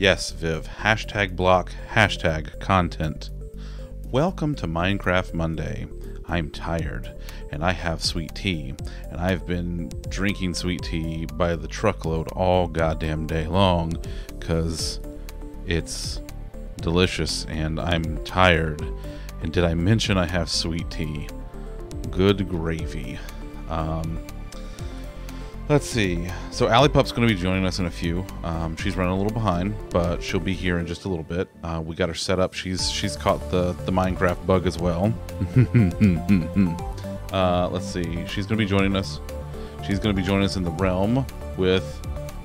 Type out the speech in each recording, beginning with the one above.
Yes, Viv. Hashtag block, hashtag content. Welcome to Minecraft Monday. I'm tired, and I have sweet tea, and I've been drinking sweet tea by the truckload all goddamn day long, because it's delicious, and I'm tired. And did I mention I have sweet tea? Good gravy. Um, let's see. So Allie Pup's going to be joining us in a few. Um, she's running a little behind, but she'll be here in just a little bit. Uh, we got her set up. She's she's caught the the Minecraft bug as well. uh, let's see. She's going to be joining us. She's going to be joining us in the realm with,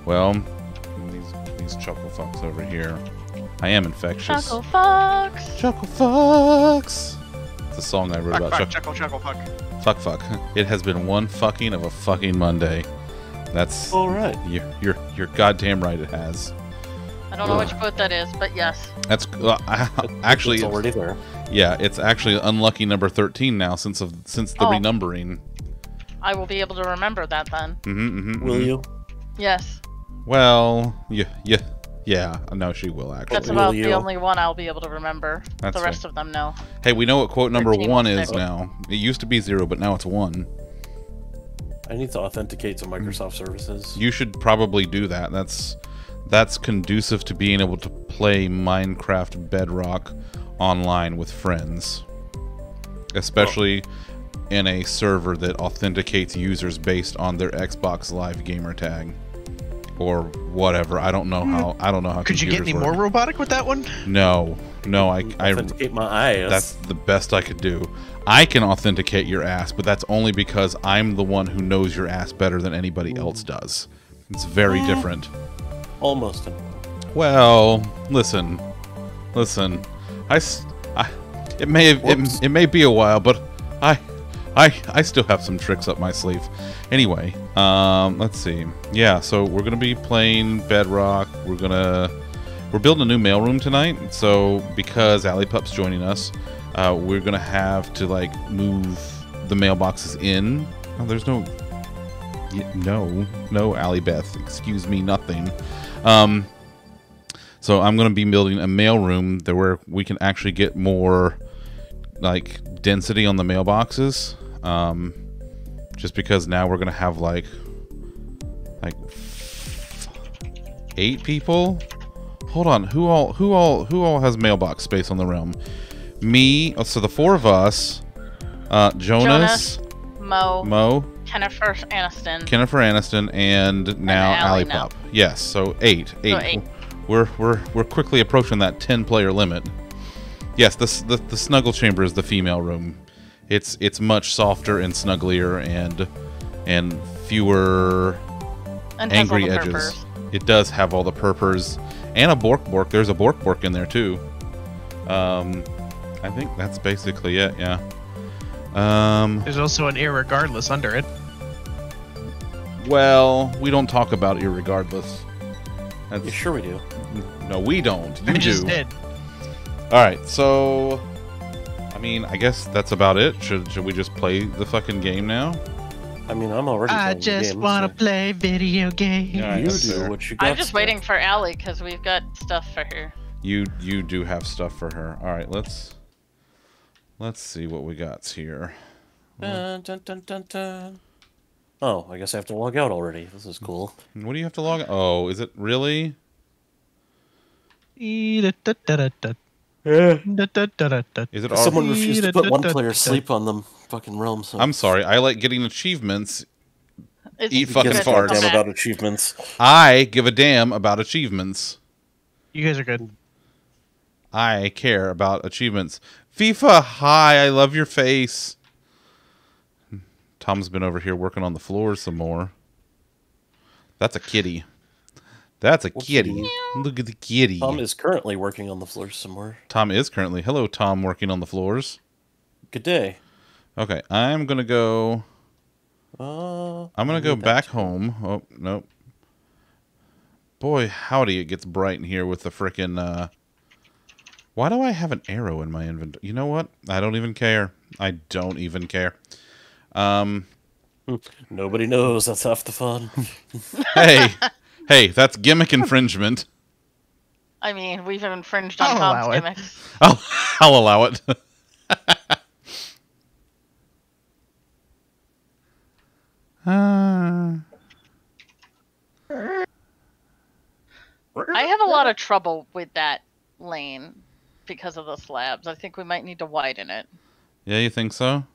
well, these these chuckle fucks over here. I am infectious. Chuckle Fox. Chuckle fucks. It's a song I wrote Fuck, about. fuck, chuckle, chuckle, fuck. fuck fuck. It has been one fucking of a fucking Monday. That's All right. you're you're, you're goddamn right. It has. I don't know which boat that is, but yes. That's uh, actually it's already there. yeah. It's actually unlucky number thirteen now since of since the Oh. renumbering. I will be able to remember that then. Mm-hmm, mm-hmm, Will you? Yes. Well, yeah, yeah, yeah. No, she will actually. That's about the only one I'll be able to remember. That's the rest of them, no. Hey, we know what quote number one is now. It used to be zero, but now it's one. I need to authenticate to Microsoft services. You should probably do that. That's that's conducive to being able to play Minecraft Bedrock online with friends. Especially in a server that authenticates users based on their Xbox Live gamer tag or whatever. I don't know hmm. how I don't know how Could you get any computers more robotic with that one? No. No, I I authenticate my eyes. that's the best I could do. I can authenticate your ass, but that's only because I'm the one who knows your ass better than anybody else does. It's very different. almost. Well, listen, listen. I, s- I- it may it, it may be a while, but I, I, I still have some tricks up my sleeve. Anyway, um, let's see. Yeah, so we're gonna be playing Bedrock. We're gonna, we're building a new mailroom tonight. So because Allie Pup's joining us, uh, we're gonna have to like move the mailboxes in. Oh, there's no, no, no, Allie Beth. Excuse me, nothing. Um, so I'm to be building a mail room there where we can actually get more like density on the mailboxes. Um, just because now we're to have like like eight people. Hold on, who all who all who all has mailbox space on the realm? Me. oh, So the four of us. Uh, Jonas, Mo, Mo, Jennifer Aniston. Jennifer Aniston, and now Ally Ali now. Pop. Yes, so eight. Eight. eight. We're we're we're quickly approaching that ten player limit. Yes, this the the snuggle chamber is the female room. It's it's much softer and snugglier and and fewer and angry edges. purpers. It does have all the purpers and a bork bork. There's a bork bork in there too. Um, I think that's basically it. Yeah. Um. There's also an irregardless under it. Well, we don't talk about it regardless. That's, Yeah, sure we do. No, we don't. You I do. just did. All right, so I mean, I guess that's about it. Should should we just play the fucking game now? I mean, I'm already. I just game, want so to play video games. Alright, You do fair. what you got. I'm just to. waiting for Allie because we've got stuff for her. You you do have stuff for her. All right, let's let's see what we got here. Dun, dun, dun, dun, dun. Oh, I guess I have to log out already. This is cool. What do you have to log? Oh, is it really? Is it? Someone refused to put one player sleep on them fucking realm. So I'm sorry. I like getting achievements. It's Eat fucking gives good a farts. damn about achievements. I give a damn about achievements. You guys are good. I care about achievements. FIFA, hi, I love your face. Tom's been over here working on the floor some more. That's a kitty. That's a What's kitty. Look at the kitty. Tom is currently working on the floors somewhere. Tom is currently. Hello, Tom, working on the floors. Good day. Okay, I'm gonna go. Uh, I'm gonna go back home. Oh nope. Boy, howdy, it gets bright in here with the frickin' uh Why do I have an arrow in my inventory? You know what? I don't even care. I don't even care. Um Nobody knows. That's half the fun. hey, hey, that's gimmick infringement. I mean, we've infringed on I'll Tom's allow it. gimmicks. I'll, I'll allow it. Uh, I have a lot of trouble with that lane because of the slabs. I think we might need to widen it. yeah, you think so?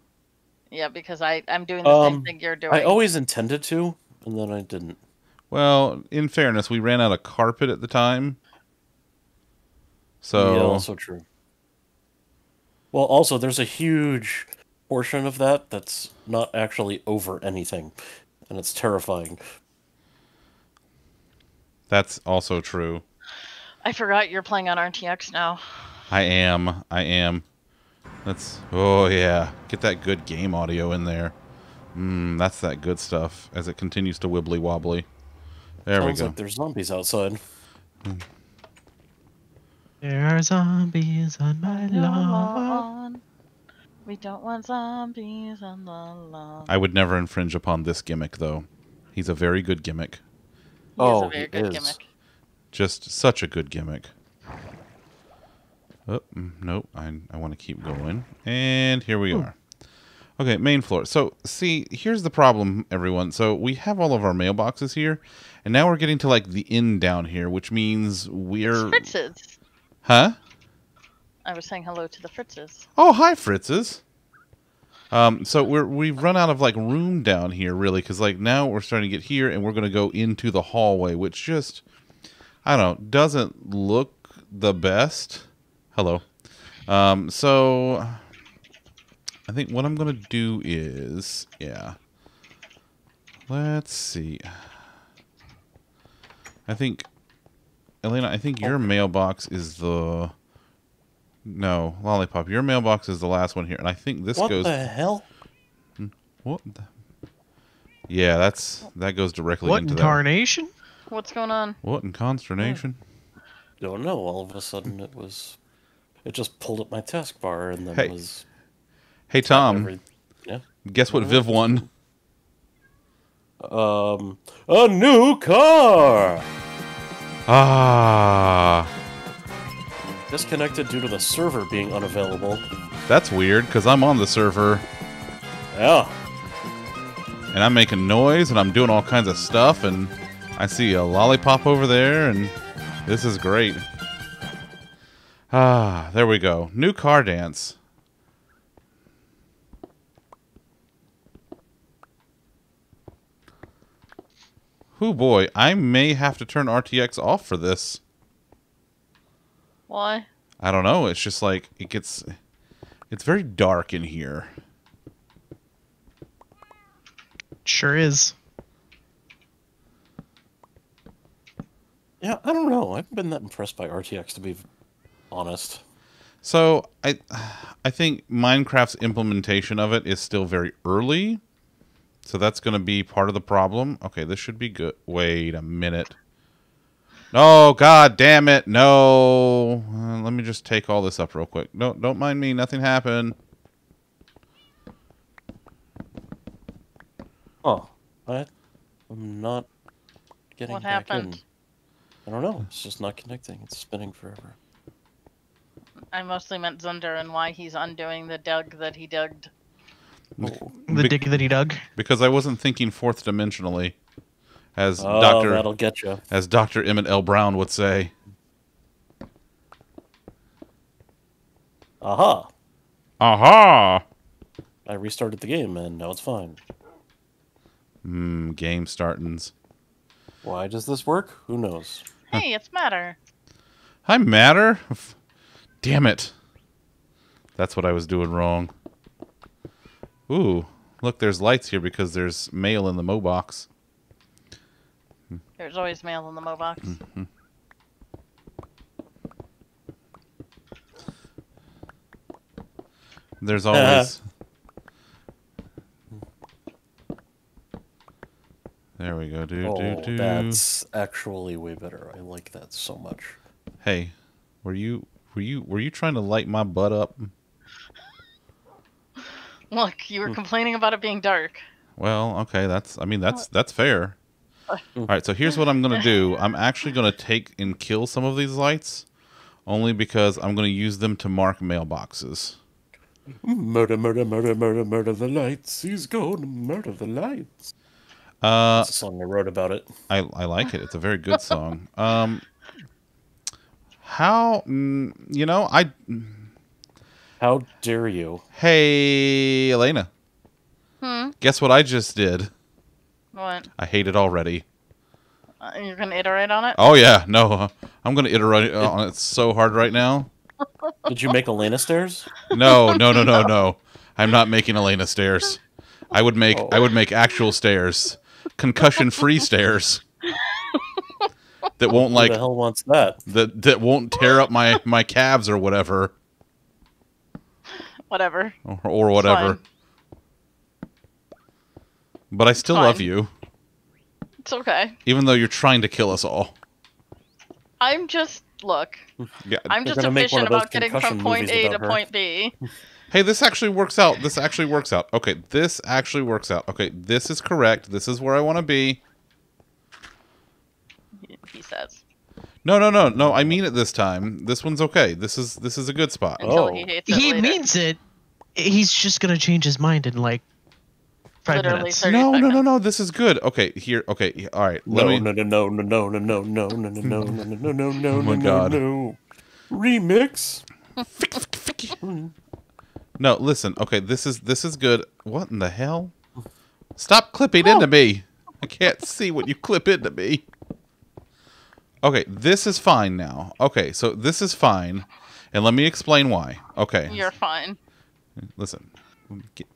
Yeah, because I I'm doing the Um, same thing you're doing. I always intended to, and then I didn't. Well, in fairness, we ran out of carpet at the time. So yeah, also true. Well, also there's a huge portion of that that's not actually over anything, and it's terrifying. that's also true. I forgot you're playing on RTX now. I am. I am. Let's. Oh yeah, get that good game audio in there. Mm, that's that good stuff as it continues to wibbly wobbly. There Sounds we go. like there's zombies outside. There are zombies on my lawn. Lawn. We don't want zombies on the lawn. I would never infringe upon this gimmick though. He's a very good gimmick. He is Oh, a very he good is. gimmick. Just such a good gimmick. Oh, mm, nope. I, I want to keep going. And here we are. Okay, main floor. So, see, here's the problem, everyone. So, we have all of our mailboxes here, and now we're getting to like the inn down here, which means we're. Fritz's. Huh? I was saying hello to the Fritz's. Oh, hi, Fritz's. Um, so we're we've run out of like room down here, really, because like now we're starting to get here, and we're gonna go into the hallway, which just I don't know doesn't look the best. Hello. Um, so I think what I'm gonna do is yeah. Let's see. I think Elena, I think your mailbox is the no, lollipop. Your mailbox is the last one here, and I think this what goes. the hell? What? The... Yeah, that's that goes directly What into that. What incarnation? What's going on? What in consternation? Don't know. All of a sudden, it was. It just pulled up my taskbar and then Hey. was. Hey Tom, every- yeah. guess what Viv won? Um, a new car. Ah, Disconnected due to the server being unavailable. that's weird because I'm on the server Yeah. and I'm making noise and I'm doing all kinds of stuff and I see a lollipop over there and this is great. Ah, there we go. New car dance. Whoo boy, I may have to turn RTX off for this. Why? I don't know. It's just like it gets it's very dark in here. Sure is. Yeah, I don't know. I haven't been that impressed by RTX to be honest. So I, I think Minecraft's implementation of it is still very early, so that's going to be part of the problem. Okay, this should be good. Wait a minute. No, god damn it, no. Uh, let me just take all this up real quick. Don't don't mind me. Nothing happened. Oh, I, I'm not getting What back in. happened? I don't know. It's just not connecting. It's spinning forever. I mostly meant Zunder and why he's undoing the dug that he dug. The dig that he dug. Because I wasn't thinking fourth dimensionally, as oh Doctor that'll get you. as Doctor Emmett L. Brown would say. Aha! Aha! I restarted the game and now it's fine. Hmm, game startins. Why does this work? Who knows? Hey, it's matter. I matter? F- Damn it. That's what I was doing wrong. Ooh, look, there's lights here because there's mail in the Mo box. There's always mail in the Mo box. There's always. there we go. Do, oh, do, do. that's actually way better. I like that so much. Hey, were you were you were you trying to light my butt up? Look, you were complaining about it being dark. Well, okay, that's I mean that's that's fair. All right, so here's what I'm going to do. I'm actually going to take and kill some of these lights only because I'm going to use them to mark mailboxes. Murder, murder, murder, murder, murder the lights. He's going to murder the lights. Uh, That's a song I wrote about it. I, I like it. It's a very good song. Um, how, mm, you know, I, How dare you? hey, Elena, Hmm. guess what I just did? What? I hate it already. Uh, you're gonna iterate on it? Oh, yeah, no, I'm going to iterate on it so hard right now. Did you make Elena stairs? No, no, no, no, no. I'm not making Elena stairs. I would make Oh. I would make actual stairs, concussion free stairs that won't Who like the hell wants that? that that won't tear up my my calves or whatever Whatever. or, or whatever. fine. But I still Fine. love you, It's okay. even though you're trying to kill us all. I'm just look. Yeah. I'm They're just gonna make efficient one of those about getting concussion from point movies A to her. point B. Hey, this actually works out. This actually works out. Okay, this actually works out. Okay, this is correct. This is where I want to be. He says No, no, no, no. I mean it this time. This one's okay. This is this is a good spot. until Oh. he hates it He later. means it. He's just gonna change his mind in like five Literally minutes. 30 No, no, no, seconds. no. This is good. Okay, here. Okay, all right. Let No, me. no, no, no, no, no, no, no, no, no, no, no, no, no, no, no, Oh my no, God. no. Remix. No, listen. Okay, this is this is good. What in the hell? Stop clipping into me. I can't see what you clip into me. Okay, this is fine now. Okay, so this is fine, and let me explain why. Okay, You're fine. listen. Get,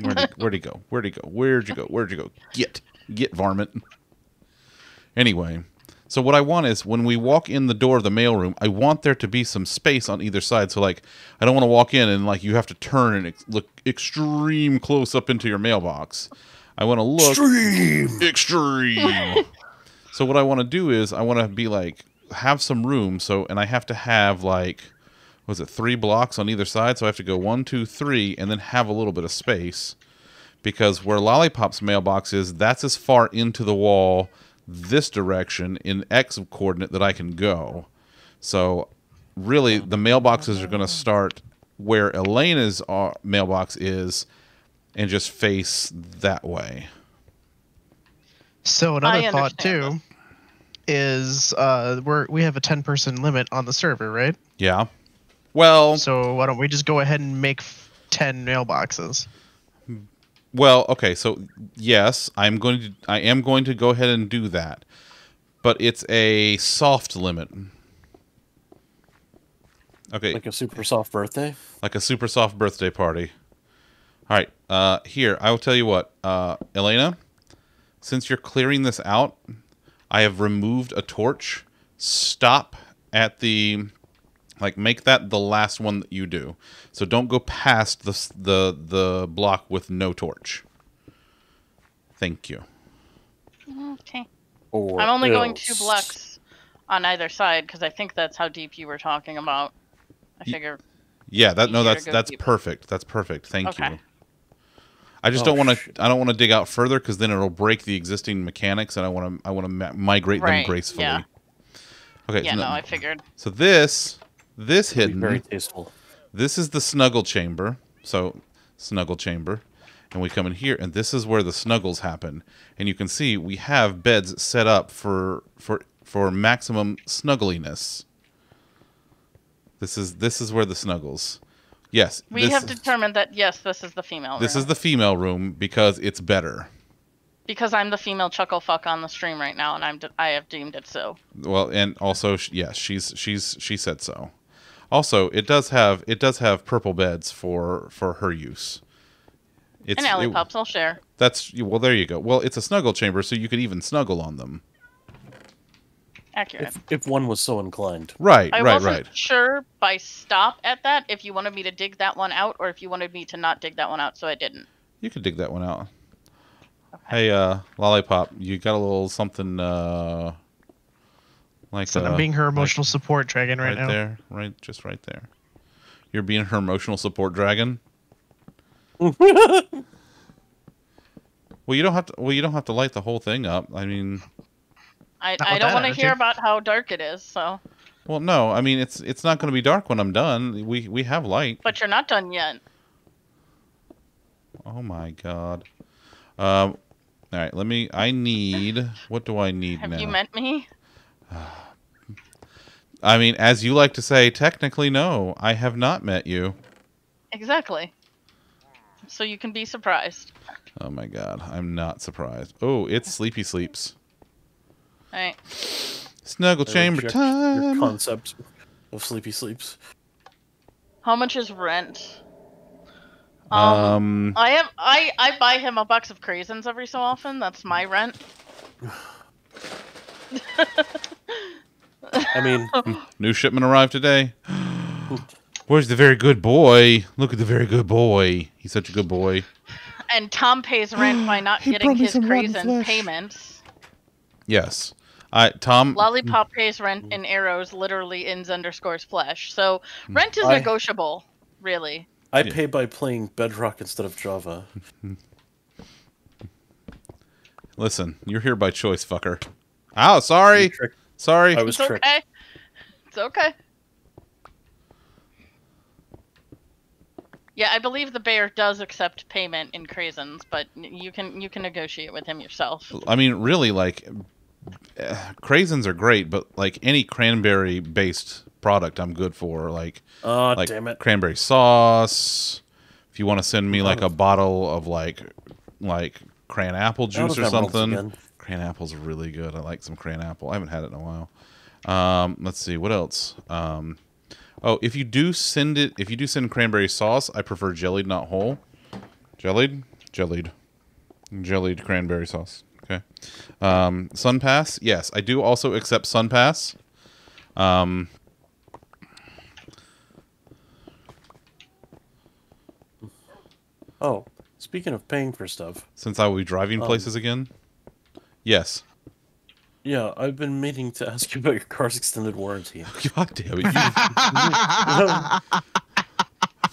where'd, he, where'd he go? Where'd he go? Where'd you go? Where'd you go? Get, get, varmint. Anyway, so what I want is when we walk in the door of the mailroom, I want there to be some space on either side. So like, I don't want to walk in and like you have to turn and ex- look extreme close up into your mailbox. I want to look Stream. extreme. so what I want to do is I want to be like have some room. So and I have to have like was it three blocks on either side? So I have to go one, two, three, and then have a little bit of space because where Lollipop's mailbox is, that's as far into the wall this direction in X coordinate that I can go. So really, the mailboxes are going to start where Elena's uh, mailbox is and just face that way. So another thought too is uh we're we have a ten person limit on the server, right? Yeah. Well, So why don't we just go ahead and make ten mailboxes? Well, okay, so yes, I'm going to I am going to go ahead and do that. But it's a soft limit. Okay, Like a super soft birthday. like a super soft birthday party. All right, uh here, I will tell you what. Uh Elena, since you're clearing this out, I have removed a torch. Stop at the like make that the last one that you do. So don't go past the the the block with no torch. Thank you. Okay. Or I'm only going two blocks on either side because I think that's how deep you were talking about. I figure. Yeah, that no, that's that's deeper. perfect. That's perfect. Thank Okay. you. I just Oh, don't want to. I don't want to dig out further because then it'll break the existing mechanics, and I want to. I want to ma- migrate Right, them gracefully. yeah. Okay. Yeah, so, no, I figured. so this this hidden. Very tasteful. This is the snuggle chamber. So snuggle chamber, and we come in here, and this is where the snuggles happen. And you can see we have beds set up for for for maximum snuggliness. This is this is where the snuggles. Yes, We have determined that yes, this is the female. this room. is the female room because it's better. because I'm the female chuckle fuck on the stream right now, and I'm de- I have deemed it so. Well, and also yes, she's she's she said so. Also, it does have it does have purple beds for for her use. It's and alley it- pups, I'll share. That's well. There you go. Well, it's a snuggle chamber, so you could even snuggle on them. Accurate. If, if one was so inclined. Right, I right, wasn't right. sure by stop at that if you wanted me to dig that one out or if you wanted me to not dig that one out, so I didn't. You could dig that one out. Okay. Hey, uh, lollipop, you got a little something uh, like So uh, I'm being her like emotional support dragon right, right, now. there, right, just right there. You're being her emotional support dragon. Well, you don't have to. Well, you don't have to light the whole thing up. I mean, I, I don't want to hear about how dark it is. So, well, no. I mean, it's it's not going to be dark when I'm done. We we have light. but you're not done yet. Oh my god. Um. All right. Let me. I need. What do I need Have now? you met me? I mean, as you like to say, technically, no. I have not met you. Exactly. So you can be surprised. Oh my god. I'm not surprised. Oh, it's sleepy sleeps. All right. Snuggle I chamber reject Your time. concept of sleepy sleeps. How much is rent? Um. I have I I buy him a box of craisins every so often. That's my rent. I mean, New shipment arrived today. Where's the very good boy? Look at the very good boy. He's such a good boy. And Tom pays rent by not getting his some craisin payments. Yes. I Tom. Lollipop mm. pays rent in arrows, literally ins underscores flesh. So mm. rent is I- negotiable, really. I pay by playing Bedrock instead of Java. Listen, you're here by choice, fucker. Oh, sorry. Sorry. I was It's tricked. okay. It's okay. Yeah, I believe the bear does accept payment in craisins, but you can you can negotiate with him yourself. I mean, really, like, uh, craisins are great, but like any cranberry based product, I'm good for. Like, Oh, like damn it. cranberry sauce. If you want to send me like a bottle of like like cran apple juice or something. Cran apple's really good. I like some cran apple. I haven't had it in a while. Um, let's see what else. Um, oh, if you do send it, if you do send cranberry sauce, I prefer jellied, not whole. Jellied, jellied, jellied cranberry sauce. Okay. Um, Sun Pass, yes, I do also accept Sun Pass. Um, Oh, speaking of paying for stuff, since I will be driving Um, places again. Yes. yeah, I've been meaning to ask you about your car's extended warranty. God damn it! You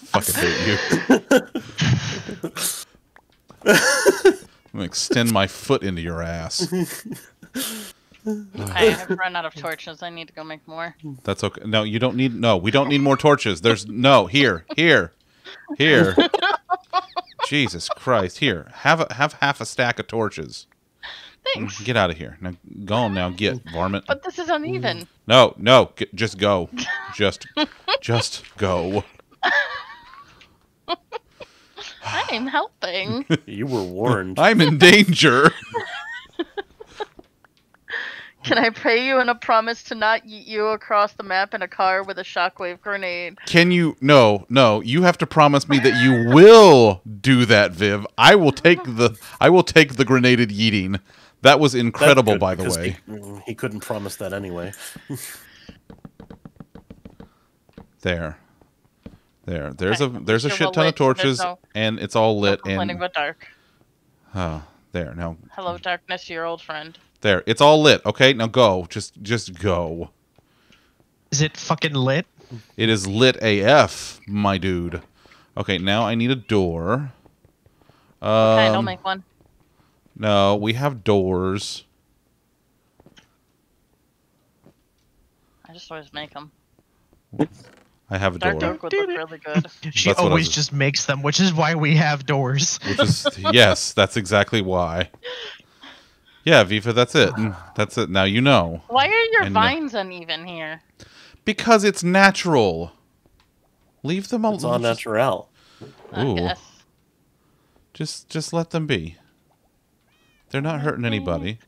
fucking hate you. I'm gonna extend my foot into your ass. I have run out of torches. I need to go make more. That's okay. No, you don't need. No, we don't need more torches. There's no here, here, here. Jesus Christ! Here, have a, have half a stack of torches. Thanks. Mm, get out of here. Now, go on now. Get varmint. But this is uneven. No, no. Get, just go. Just, just go. I'm helping. You were warned. I'm in danger. Can I pay you in a promise to not yeet you across the map in a car with a shockwave grenade? Can you? No, no. You have to promise me that you will do that, Viv. I will take the. I will take the grenaded yeeting. That was incredible, good, by the way. He, mm, he couldn't promise that anyway. There, there. There's a there's a shit ton of lit, so there's torches, no- and it's all No lit. complaining And about dark. oh, there now, Hello, darkness, your old friend. there. It's all lit. Okay, now go. Just just go. Is it fucking lit? It is lit AF, my dude. Okay, now I need a door. Um, Okay, I'll make one. No, we have doors. I just always make them. I have a Dark door, dark would look really good. She That's always just makes them, which is why we have doors. which is yes, that's exactly why. Yeah, Viva, that's it. That's it. Now you know Why are your I know. Uh, vines uneven here? because it's natural. Leave them alone. It's all alone. Just, natural. I Ooh. guess. just just let them be. They're not hurting anybody.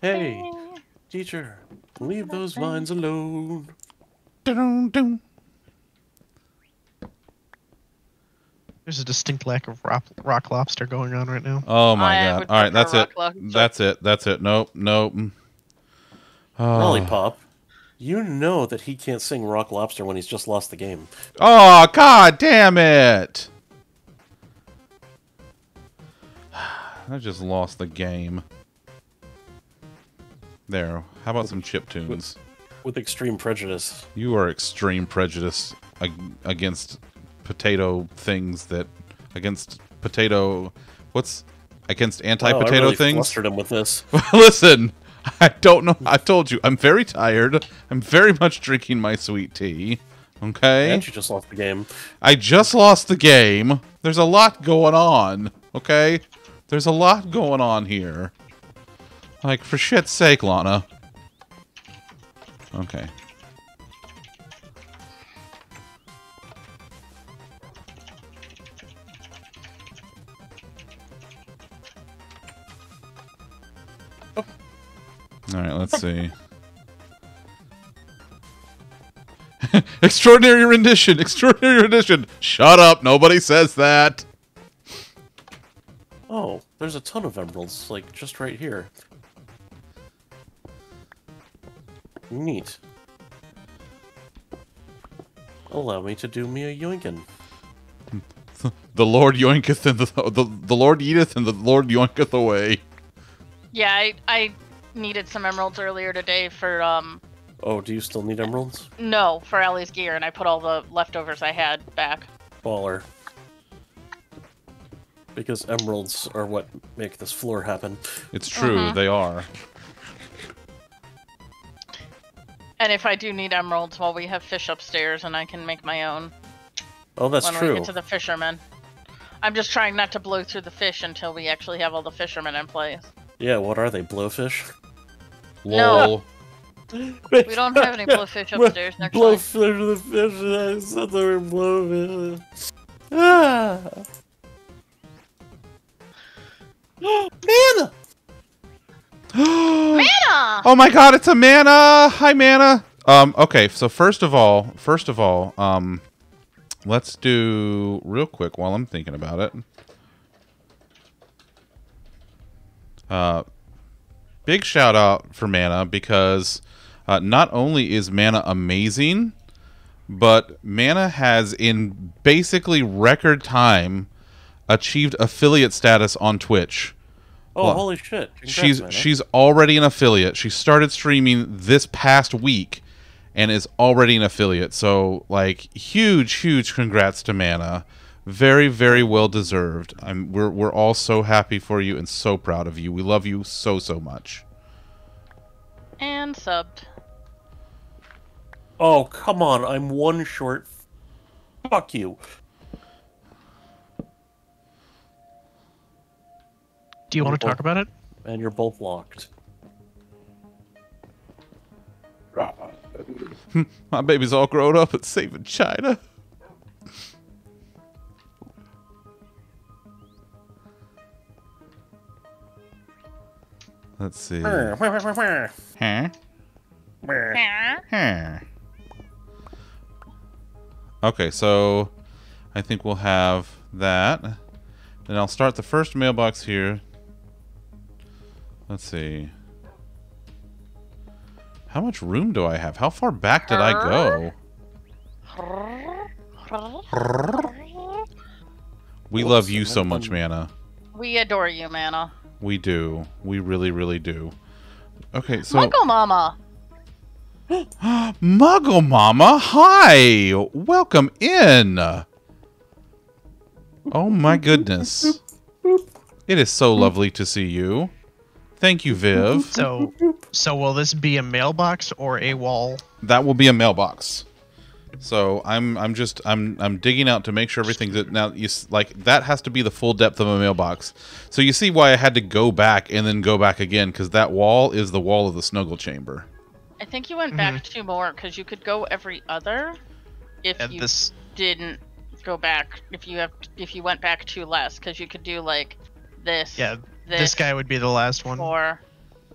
Hey. Teacher, leave those vines alone. Dun-dun-dun. There's a distinct lack of rock, rock lobster going on right now. Oh my I god! All right, that's it. lobster. That's it. That's it. Nope. Nope. Oh. Lollipop, you know that he can't sing Rock Lobster when he's just lost the game. Oh god damn it! I just lost the game. There. How about some chip tunes? With extreme prejudice. You are extreme prejudice against potato things that against potato. What's against Oh, I anti-potato really things. flustered him with this. Listen, I don't know. I told you, I'm very tired. I'm very much drinking my sweet tea. Okay, And you just lost the game. I just lost the game. There's a lot going on. Okay, there's a lot going on here. Like for shit's sake, Lana. Okay. Right, let's see. extraordinary rendition, extraordinary rendition. Shut up, nobody says that. Oh, there's a ton of emeralds, like just right here. Neat. Allow me to do me a yoinkin. The Lord yoinketh and the, the the Lord eateth and the Lord yoinketh away. Yeah, I, I needed some emeralds earlier today for um Oh, do you still need emeralds? no for Ellie's gear, and I put all the leftovers I had back. Baller. Because emeralds are what make this floor happen. It's true, Mhm. they are. And if I do need emeralds, well, we have fish upstairs, and I can make my own Oh, that's when we get to the fishermen. I'm just trying not to blow through the fish until we actually have all the fishermen in place. Yeah, what are they? Blowfish? No. Lol. We don't have any blowfish upstairs. Actually. Blowfish the fish. I said they were blowfish. Ah. Mana! Anna! Oh my god, it's a mana! Hi mana! Um, okay, so first of all, first of all, um let's do real quick while I'm thinking about it. Uh big shout out for mana because uh, not only is mana amazing, but mana has in basically record time achieved affiliate status on Twitch. Oh, Well, holy shit. Congrats, she's Mana. she's already an affiliate. She started streaming this past week and is already an affiliate. So like huge huge congrats to Mana. Very very well deserved. I'm we're we're all so happy for you and so proud of you. We love you so so much. And subbed. Oh, come on. I'm one short. Fuck you. Do you want to talk about it? And you're both locked. My baby's all grown up and safe in China. Let's see. Huh? Huh. Okay, so I think we'll have that. Then I'll start the first mailbox here. Let's see. How much room do I have? How far back did I go? We love you so much, Mana. We adore you, Mana. We do. We really, really do. Okay, so Muggle Mama. Muggle Mama, hi! Welcome in! Oh my goodness. It is so lovely to see you. Thank you, Viv. So, so will this be a mailbox or a wall? That will be a mailbox. So I'm I'm just I'm I'm digging out to make sure everything's that now you like that has to be the full depth of a mailbox. So you see why I had to go back and then go back again because that wall is the wall of the snuggle chamber. I think you went back mm-hmm. two more because you could go every other if And you this, didn't go back. If you have, if you went back two less, because you could do like this. yeah, This, this guy would be the last one. four,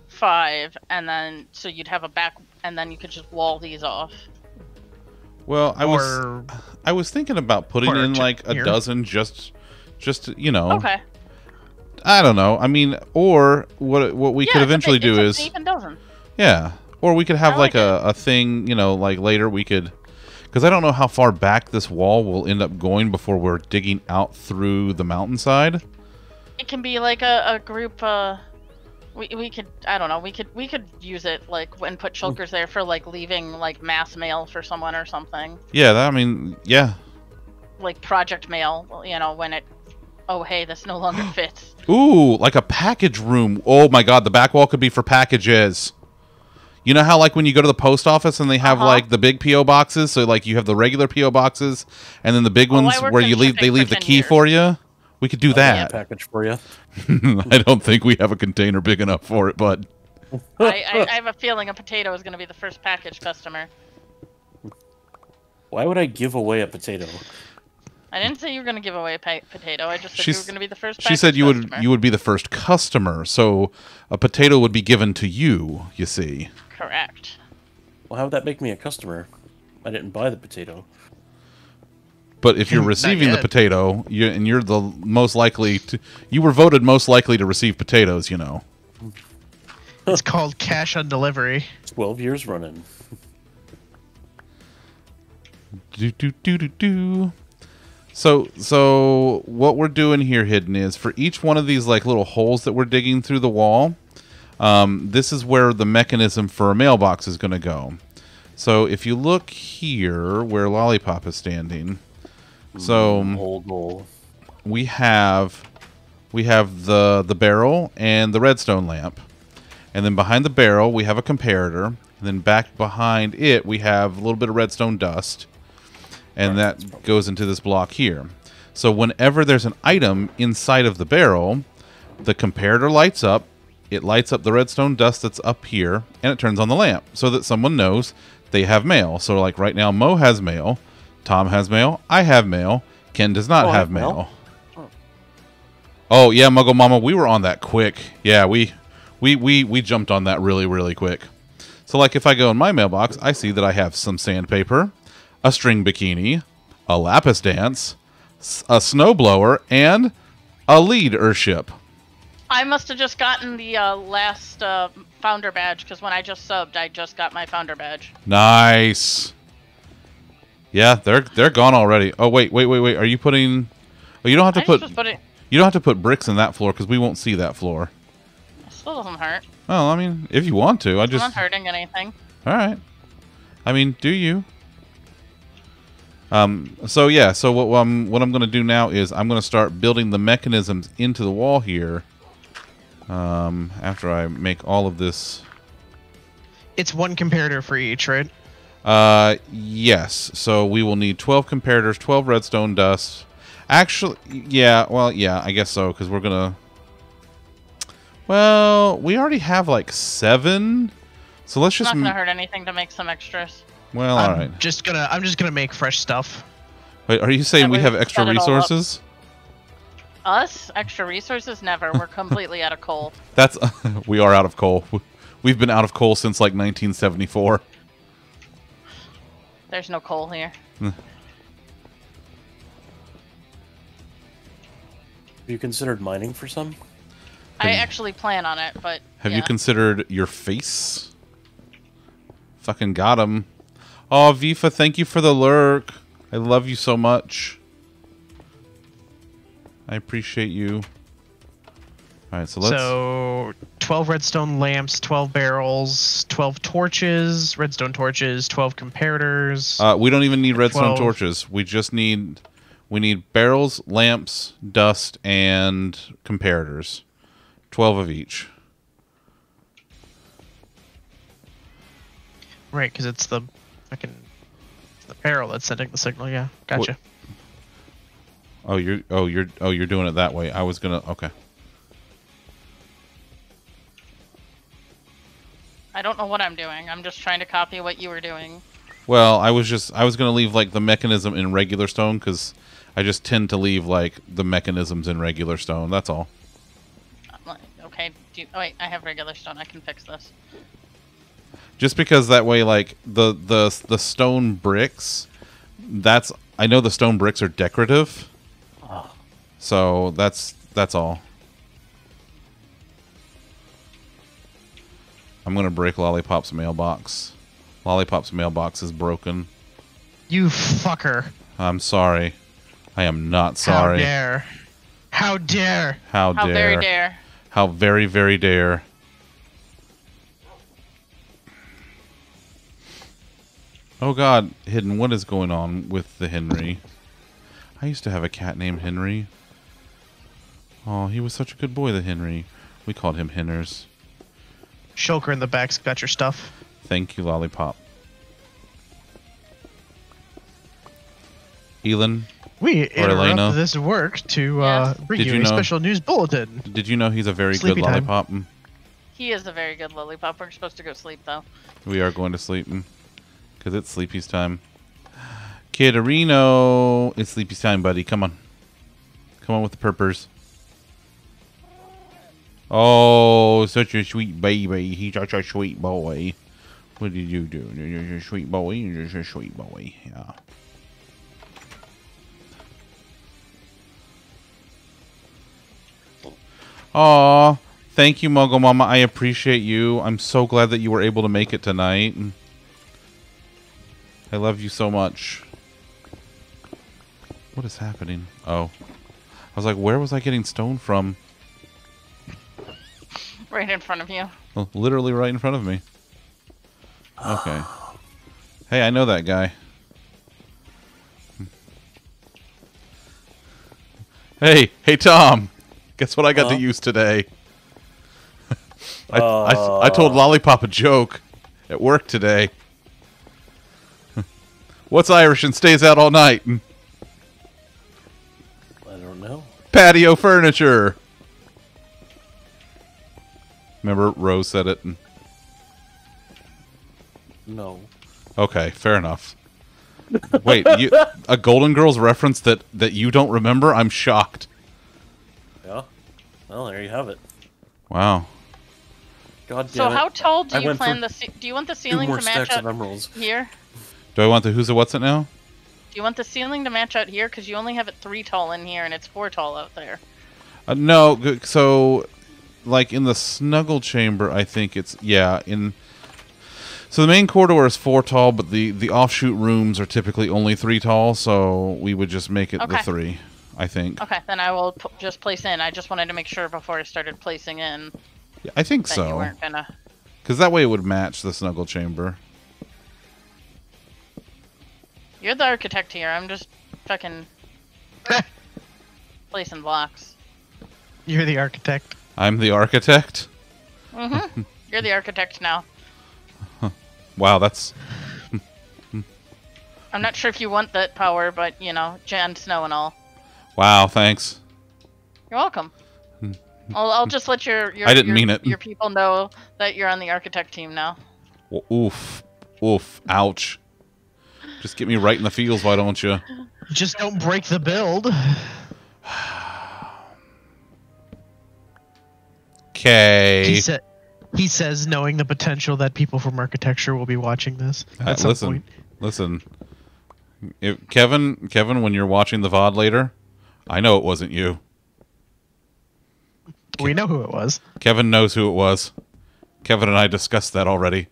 five, and then so you'd have a back, and then you could just wall these off. Well, I was I was thinking about putting in like a here. dozen just just you know. Okay. I don't know. I mean, or what what we yeah, could it's a eventually big- do is even dozen. yeah, or we could have I like, like a, a thing, you know, like later we could because I don't know how far back this wall will end up going before we're digging out through the mountainside. It can be like a, a group. Uh, we, we could I don't know. We could we could use it like and put shulkers there for like leaving like mass mail for someone or something. Yeah, that, I mean, yeah, like project mail, you know, when it Oh, hey, this no longer fits. Ooh, like a package room. Oh my god, the back wall could be for packages. You know how like when you go to the post office and they have Uh-huh. like the big PO boxes, so like you have the regular PO boxes and then the big Oh, ones where you leave they leave the key years. for you. We could do Yeah, that. package for you. I don't think we have a container big enough for it, but I, I, I have a feeling a potato is going to be the first package customer. Why would I give away a potato? I didn't say you were going to give away a potato. I just said you She's- were going to be the first. she said package you would you would be the first customer, so a potato would be given to you, you see. Correct. Well, how would that make me a customer? I didn't buy the potato. But if you're receiving the potato, you and you're the most likely to you were voted most likely to receive potatoes, you know. It's called cash on delivery. Twelve years running. Do do do do do. So so what we're doing here, hidden, is for each one of these like little holes that we're digging through the wall. Um, this is where the mechanism for a mailbox is going to go. So if you look here, where Lollipop is standing, so Whole um, goal. we have we have the the barrel and the redstone lamp. And then behind the barrel we have a comparator. And then back behind it we have a little bit of redstone dust. And that goes into this block here. So whenever there's an item inside of the barrel the comparator lights up. It lights up the redstone dust that's up here and it turns on the lamp so that someone knows they have mail. So like right now mo has mail tom has mail i have mail ken does not Oh, have have mail? mail Oh yeah, Muggle Mama, we were on that quick. Yeah, we we we we jumped on that really really quick. So like if I go in my mailbox, I see that I have some sandpaper, a string bikini, a lapis dance, s- a snowblower, and a lead airship. I must have just gotten the uh, last uh, founder badge because when I just subbed, I just got my founder badge. Nice. Yeah, they're they're gone already. Oh wait, wait, wait, wait. Are you putting? Oh, you don't have to I put. just was putting. You don't have to put bricks in that floor because we won't see that floor. It still doesn't hurt. Well, I mean, if you want to, I It's just. not hurting anything. All right. I mean, do you? Um. So yeah. So what um what I'm going to do now is I'm going to start building the mechanisms into the wall here. Um. After I make all of this. It's one comparator for each, right? Uh. Yes. So we will need 12 comparators, 12 redstone dust. Actually, yeah. Well, yeah. I guess so because we're gonna. Well, we already have like seven. So let's It's just. not gonna hurt anything to make some extras. Well, all I'm right. just gonna I'm just gonna make fresh stuff. Wait, are you saying That we way have extra set it all up. resources? Us extra resources never. We're completely out of coal. That's we are out of coal. We've been out of coal since like 1974. There's no coal here. Have you considered mining for some? I Have- actually plan on it, but Have yeah. you considered your face? Fucking got him. Oh, Vifa, thank you for the lurk. I love you so much. I appreciate you. All right, so let's. So 12 redstone lamps, 12 barrels, 12 torches, redstone torches, 12 comparators. uh, we don't even need redstone 12. torches. We just need we need barrels, lamps, dust, and comparators. Twelve of each. right, because it's the fucking the barrel that's sending the signal. Yeah, gotcha. Oh, you're oh you're oh you're doing it that way. I was gonna okay. I don't know what I'm doing. I'm just trying to copy what you were doing. Well, I was just I was gonna leave like the mechanism in regular stone because I just tend to leave like the mechanisms in regular stone. That's all. Okay. Do you, oh wait, I have regular stone. I can fix this. Just because that way, like the the the stone bricks, that's I know the stone bricks are decorative, Oh, so that's that's all. I'm gonna break Lollipop's mailbox. Lollipop's mailbox is broken. You fucker! I'm sorry. I am not sorry. How sorry. dare! How dare! How How dare. very dare. How very, very dare. Oh god, Hidden, what is going on with the Henry? I used to have a cat named Henry. Oh, he was such a good boy, the Henry. We called him Henners. Shulker in the back's got your stuff. Thank you, Lollipop. Elin, We interrupt Elena. this work to uh, Yes. bring Did you, you a know- special news bulletin. did you know he's a very Sleepy good time. lollipop? Mm, He is a very good lollipop. We're supposed to go sleep though. We are going to sleep because it's sleepy's time. Kitterino, it's sleepy's time, buddy. Come on. Come on with the purpers. Oh, such a sweet baby. He's such a sweet boy. What did you do? You're just a sweet boy. You're just a sweet boy. Yeah. Aw, thank you, Muggle Mama. I appreciate you. I'm so glad that you were able to make it tonight. I love you so much. What is happening? Oh. I was like, where was I getting stone from? Right in front of you. Well, literally right in front of me. Okay. Hey, I know that guy. Hey, hey, Tom. Guess what I got Huh? to use today? I, I, I told Lollipop a joke at work today. What's Irish and stays out all night? I don't know. Patio furniture. Remember, Rose said it. and- No. Okay, fair enough. Wait, you, a Golden Girls reference that that you don't remember? I'm shocked. Yeah. Well, there you have it. Wow. God damn So it. how tall do I you plan the? Ce- do you want the ceiling to match stacks of up here? Do I want the who's it what's it now? Do you want the ceiling to match out here? Because you only have it three tall in here, and it's four tall out there. Uh, no, so like in the snuggle chamber, I think it's yeah in. So the main corridor is four tall, but the the offshoot rooms are typically only three tall. So we would just make it the three. I think. Okay, then I will p- just place in. I just wanted to make sure before I started placing in Yeah, I think that you so. weren't gonna. Because that way it would match the snuggle chamber. You're the architect here. I'm just fucking placing blocks. You're the architect. I'm the architect. Mm-hmm. You're the architect now. Wow, that's I'm not sure if you want that power, but you know, Jon Snow and all. wow. Thanks. You're welcome. I'll, I'll just let your, your I didn't your, mean it. Your people know that you're on the architect team now. W- Oof. Oof. Ouch. Just get me right in the feels, why don't you? Just don't break the build. Okay. He said. He says, knowing the potential that people from architecture will be watching this Uh, at some listen, point. listen. If, Kevin, Kevin, when you're watching the VOD later, I know it wasn't you. We know who it was. Kevin knows who it was. Kevin and I discussed that already.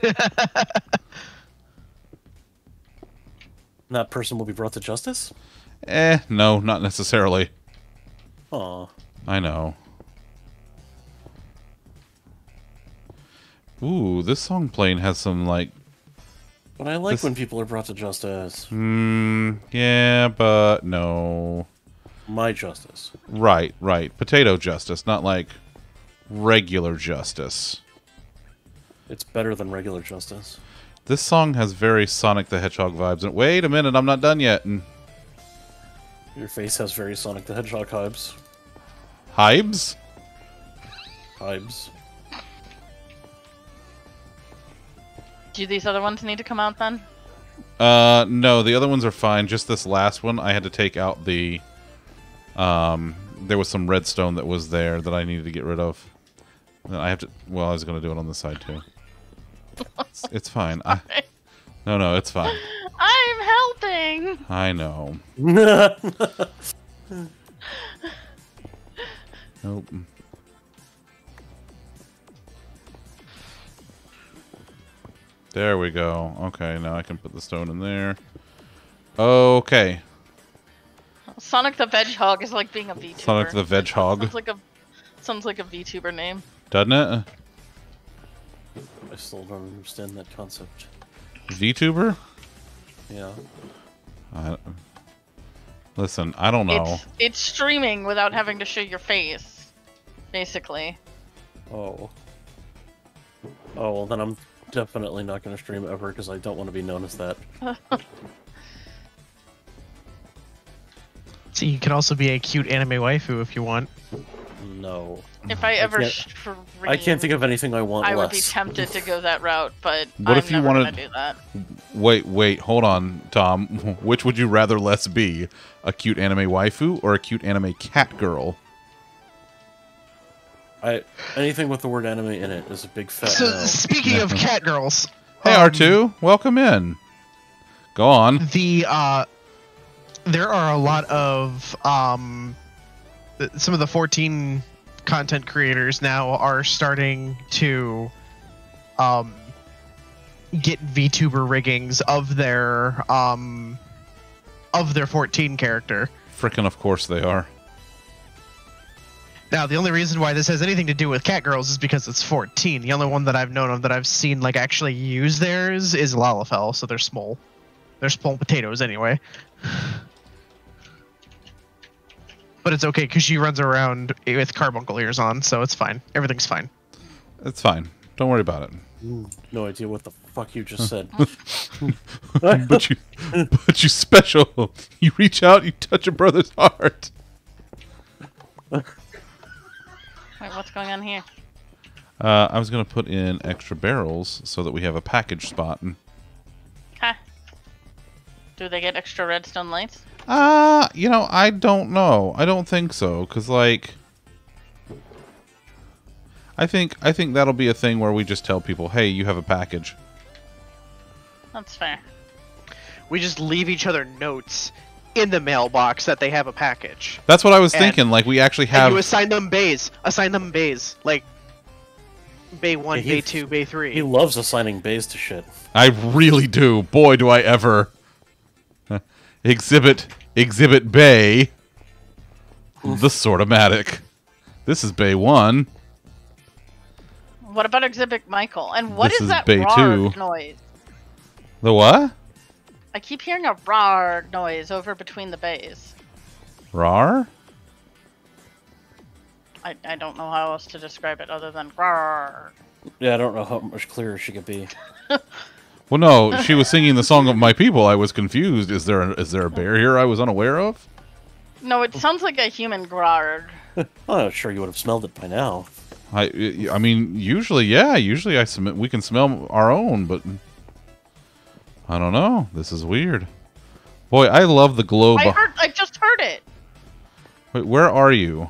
That person will be brought to justice? Eh, no, not necessarily. Aw. I know. Ooh, this song playing has some like But I like This- when people are brought to justice. Hmm. Yeah, but no. My justice. Right, right. Potato justice, not like regular justice. It's better than regular justice. This song has very Sonic the Hedgehog vibes. And wait a minute, I'm not done yet. And Your face has very Sonic the Hedgehog vibes. Hibes? Vibes. Do these other ones need to come out then? Uh, no, the other ones are fine. Just this last one, I had to take out the. Um, there was some redstone that was there that I needed to get rid of. And I have to. Well, I was going to do it on the side too. It's, it's fine. I, no, no, it's fine. I'm helping. I know. Nope. There we go. Okay, now I can put the stone in there. Okay. Sonic the Hedgehog is like being a VTuber. Sonic the Hedgehog, Sounds like a sounds like a VTuber name. doesn't it? I still don't understand that concept. VTuber? Yeah. I, Listen, I don't know. It's it's streaming without having to show your face, basically. Oh. Oh well, then I'm definitely not going to stream ever because I don't want to be known as that. So you can also be a cute anime waifu if you want. No, If I ever can't- stream, I can't think of anything I want I would be tempted to go that route, but What I'm if you never wanted- gonna do that. Wait, wait, hold on, Tom. Which would you rather less be? A cute anime waifu or a cute anime cat girl? I anything with the word anime in it is a big fat So no. speaking of cat girls, Hey, um, R2, welcome in. Go on. the uh, there are a lot of um, some of the 14 content creators now are starting to um get VTuber riggings of their um of their 14 character. Frickin' of course they are. Now, the only reason why this has anything to do with cat girls is because it's 14. The only one that I've known of that I've seen like actually use theirs is Lalafell, so they're small. They're small potatoes anyway. But it's okay because she runs around with carbuncle ears on, so it's fine. Everything's fine. It's fine. Don't worry about it. Ooh, no idea what the fuck you just said. But you, but you special. You reach out, you touch a brother's heart. Wait, what's going on here? Uh, I was gonna put in extra barrels so that we have a package spot. And, Huh? Do they get extra redstone lights? uh, you know, I don't know. I don't think so, cause like, I think I think that'll be a thing where we just tell people, "Hey, you have a package." That's fair. We just leave each other notes in the mailbox that they have a package. That's what I was And- thinking. Like, we actually And have. you assign them bays. Assign them bays. Like bay one, Yeah, he- bay two, bay three. he loves assigning bays to shit. I really do. Boy, do I ever. Exhibit Exhibit Bay. The Sortomatic. This is Bay 1. What about Exhibit Michael? And what This is is that Bay two. noise? The what? I keep hearing a rar noise over between the bays. RAR? I, I don't know how else to describe it other than rar. Yeah, I don't know how much clearer she could be. Well, no, she was singing the song of my people. I was confused. Is there a, is there a bear here I was unaware of? No, it sounds like a human grard. I'm not sure you would have smelled it by now. I I mean, usually, yeah, usually I sm- we can smell our own, but I don't know. This is weird. Boy, I love the globe. I heard. I just heard it. Wait, where are you?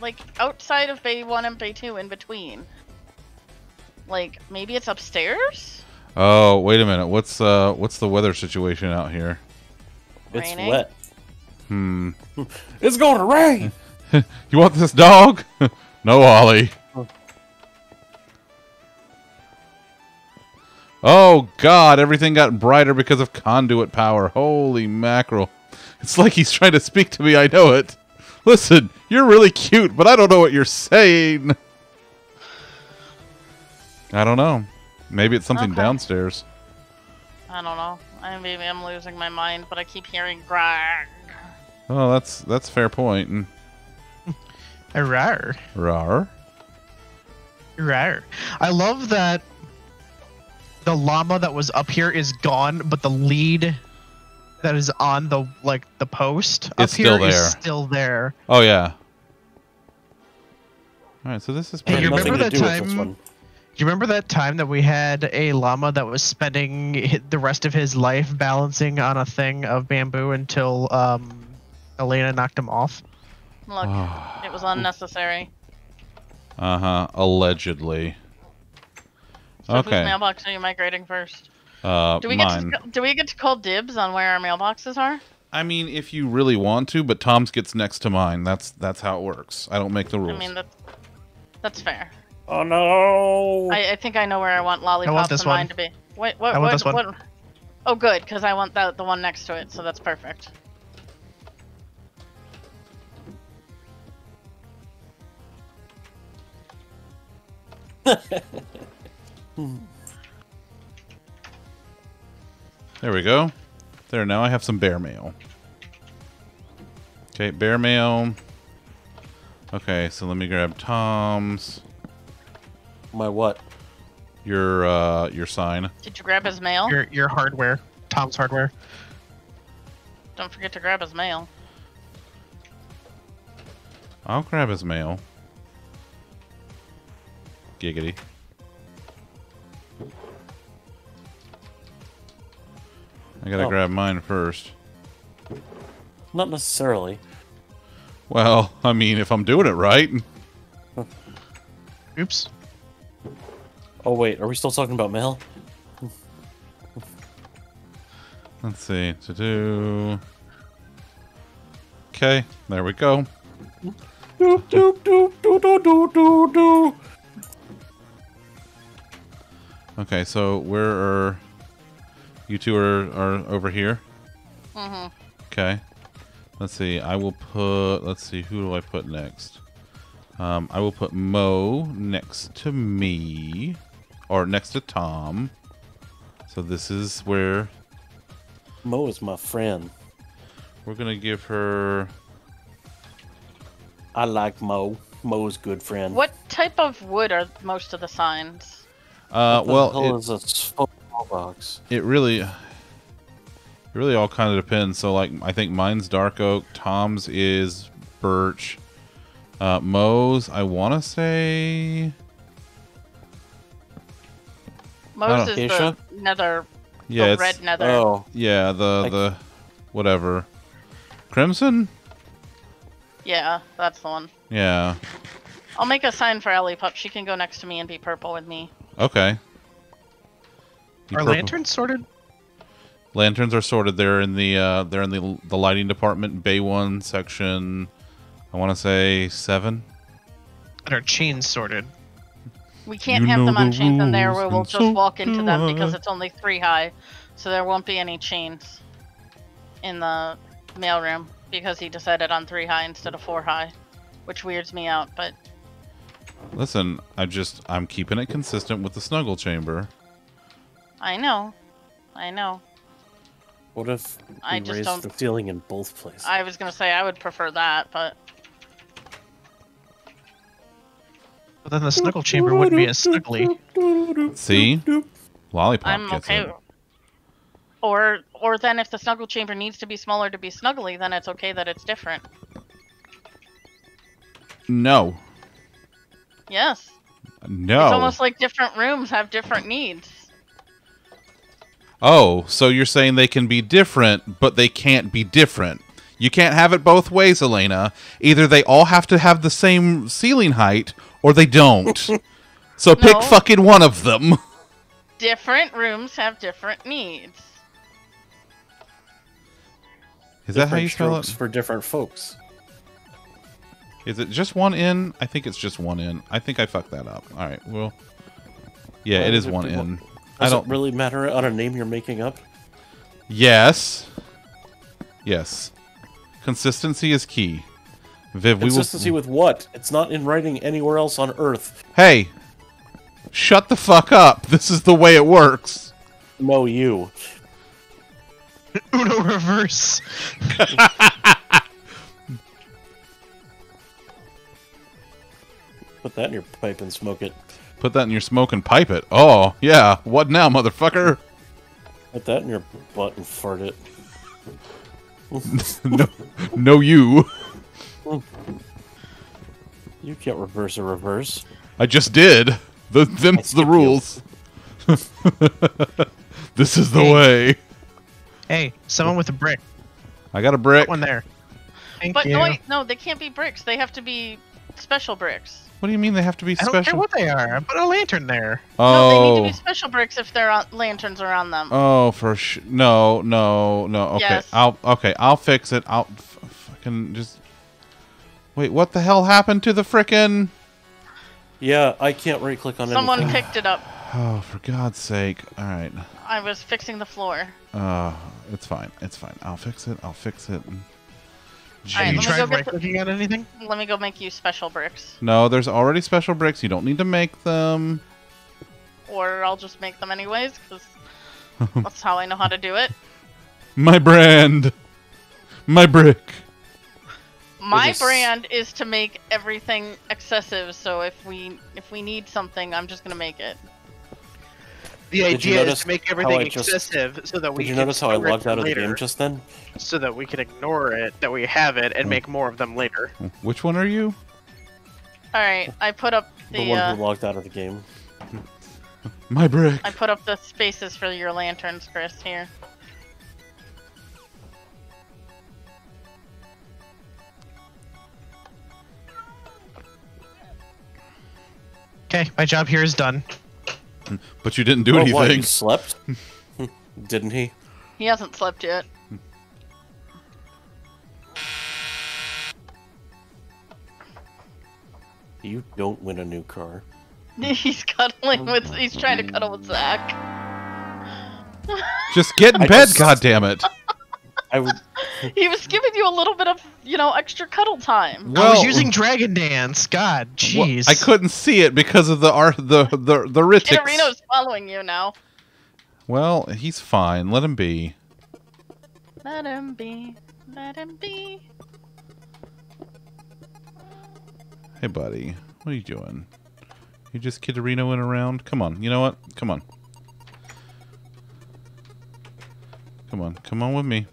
Like outside of Bay One and Bay Two, in between. Like maybe it's upstairs. Oh, wait a minute. What's uh what's the weather situation out here? It's Raining? wet. Hmm. It's going to rain. You want this dog? no, Ollie. Oh god, everything got brighter because of conduit power. Holy mackerel. It's like he's trying to speak to me, I know it. Listen, you're really cute, but I don't know what you're saying. I don't know. Maybe it's something Okay. downstairs. I don't know. I maybe I'm losing my mind, but I keep hearing grag. Oh, that's that's fair point. Rar. Rar. Rar. I love that the llama that was up here is gone, but the lead that is on the like the post up It's here still is there. still there. Oh yeah. All right, so this is Hey, pretty you remember that do this time- one. Do you remember that time that we had a llama that was spending the rest of his life balancing on a thing of bamboo until um, Elena knocked him off? Look, it was unnecessary. Uh huh. Allegedly. So Okay. whose mailbox are you migrating first? Uh, Do we get mine. to, do we get to call dibs on where our mailboxes are? I mean, if you really want to, but Tom's gets next to mine. That's that's how it works. I don't make the rules. I mean that's that's fair. Oh no! I, I think I know where I want lollipops this and mine one. to be. Wait, what? I want what, this one. what? Oh, good, because I want that the one next to it, so that's perfect. there we go. There now I have some bear mail. Okay, bear mail. Okay, so let me grab Tom's. My what? Your uh your sign. Did you grab his mail? Your your hardware, Tom's hardware. Don't forget to grab his mail. I'll grab his mail. Giggity. I gotta Oh. grab mine first. Not necessarily. Well, I mean, if I'm doing it right. Oops. Oh wait, are we still talking about mail? Let's see. To do. Okay, there we go. Doop doop doop doo doo doo doo doo. Okay, so where are you two are, are over here? Mm-hmm. Okay. Let's see. I will put. Let's see. Who do I put next? Um, I will put Mo next to me, or next to Tom. So this is where Mo is my friend. we're gonna give her. I like Mo. Mo's good friend. What type of wood are most of the signs? Uh, What the well, hell it, is a small box? it really, it really all kind of depends. So like, I think mine's dark oak. Tom's is birch. Uh, Mo's, I want to say. Most know. is Acacia? the nether, Yeah, the it's, red nether. Oh, yeah, the Like- the whatever. Crimson. Yeah, that's the one. Yeah. I'll make a sign for Allie Pup. She can go next to me and be purple with me. Okay. You Are purple- lanterns sorted? Lanterns are sorted. They're in the uh, they're in the the lighting department, Bay One section. I want to say seven. And are chains sorted? We can't You have know them the unchained in there. we'll just so walk into do them because it's only three high, so there won't be any chains in the mailroom because he decided on three high instead of four high, which weirds me out. But Listen, I just I'm keeping it consistent with the snuggle chamber. I know, I know. what if we I just raise don't- the ceiling in both places? I was gonna say I would prefer that, but But then the snuggle chamber wouldn't be as snuggly. See, lollipop I'm gets okay. it. Or, or then if the snuggle chamber needs to be smaller to be snuggly, then it's okay that it's different. No, Yes, no. it's almost like different rooms have different needs. Oh, so you're saying they can be different, but they can't be different. You can't have it both ways, Elena. Either they all have to have the same ceiling height, or they don't. so pick No. fucking one of them. Different rooms have different needs. Is that how you spell it? for different folks? Is it just one in? I think it's just one in. I think I fucked that up. All right. Well, yeah, Why it would is one in. One- I Does don't. it really matter on a name you're making up? Yes. Yes. Consistency is key. Viv, we will. Consistency with what? It's not in writing anywhere else on Earth. Hey, shut the fuck up. This is the way it works. No, you. Uno reverse. Put that in your pipe and smoke it. Put that in your smoke and pipe it. Oh, yeah. What now, motherfucker? Put that in your butt and fart it. no, no, you. You can't reverse a reverse. I just did. The, them's the rules. this is the Hey. way. Hey, someone with a brick. I got a brick. One there. Thank But you. no, wait, no, they can't be bricks. They have to be special bricks. What do you mean they have to be special? I don't care what they are. Put a lantern there. No, they need to Oh. be special bricks if their on- lanterns are on them. Oh, for sh- no, no, no. Okay, Yes. I'll okay, I'll fix it. I'll f- fucking just wait. What the hell happened to the frickin'? Yeah, I can't right click on it. Someone anything. picked it up. Oh, for God's sake! All right. I was fixing the floor. Uh, it's fine. It's fine. I'll fix it. I'll fix it. Let you me tried go get right the- clicking on anything? Let me go make you special bricks, No, there's already special bricks. You don't need to make them. or I'll just make them anyways, because that's how I know how to do it. My brand. My brick. my is- brand is to make everything excessive. So if we if we need something, I'm just gonna make it. The Did idea is to make everything I just- excessive so that we Did you can notice how I logged out of the game just then? so that we can ignore it, that we have it, Hmm. and make more of them later. Which one are you? All right, I put up The, the one uh, who logged out of the game. My brick. I put up the spaces for your lanterns, Chris. Here. Okay, my job here is done. But you didn't do oh, anything. what, he slept? Didn't he? He hasn't slept yet. You don't win a new car. he's cuddling with. He's trying to cuddle with Zach. Just get in I bed, just- God damn it! I would. He was giving you a little bit of, you know, extra cuddle time. I was using Dragon Dance. God, Well, jeez. I couldn't see it because of the art, the the the ritics. Kitterino's following you now. Well, he's fine. Let him be. Let him be. Let him be. Hey, buddy, what are you doing? You just Kitterinoing around? Come on. You know what? Come on. Come on. Come on with me.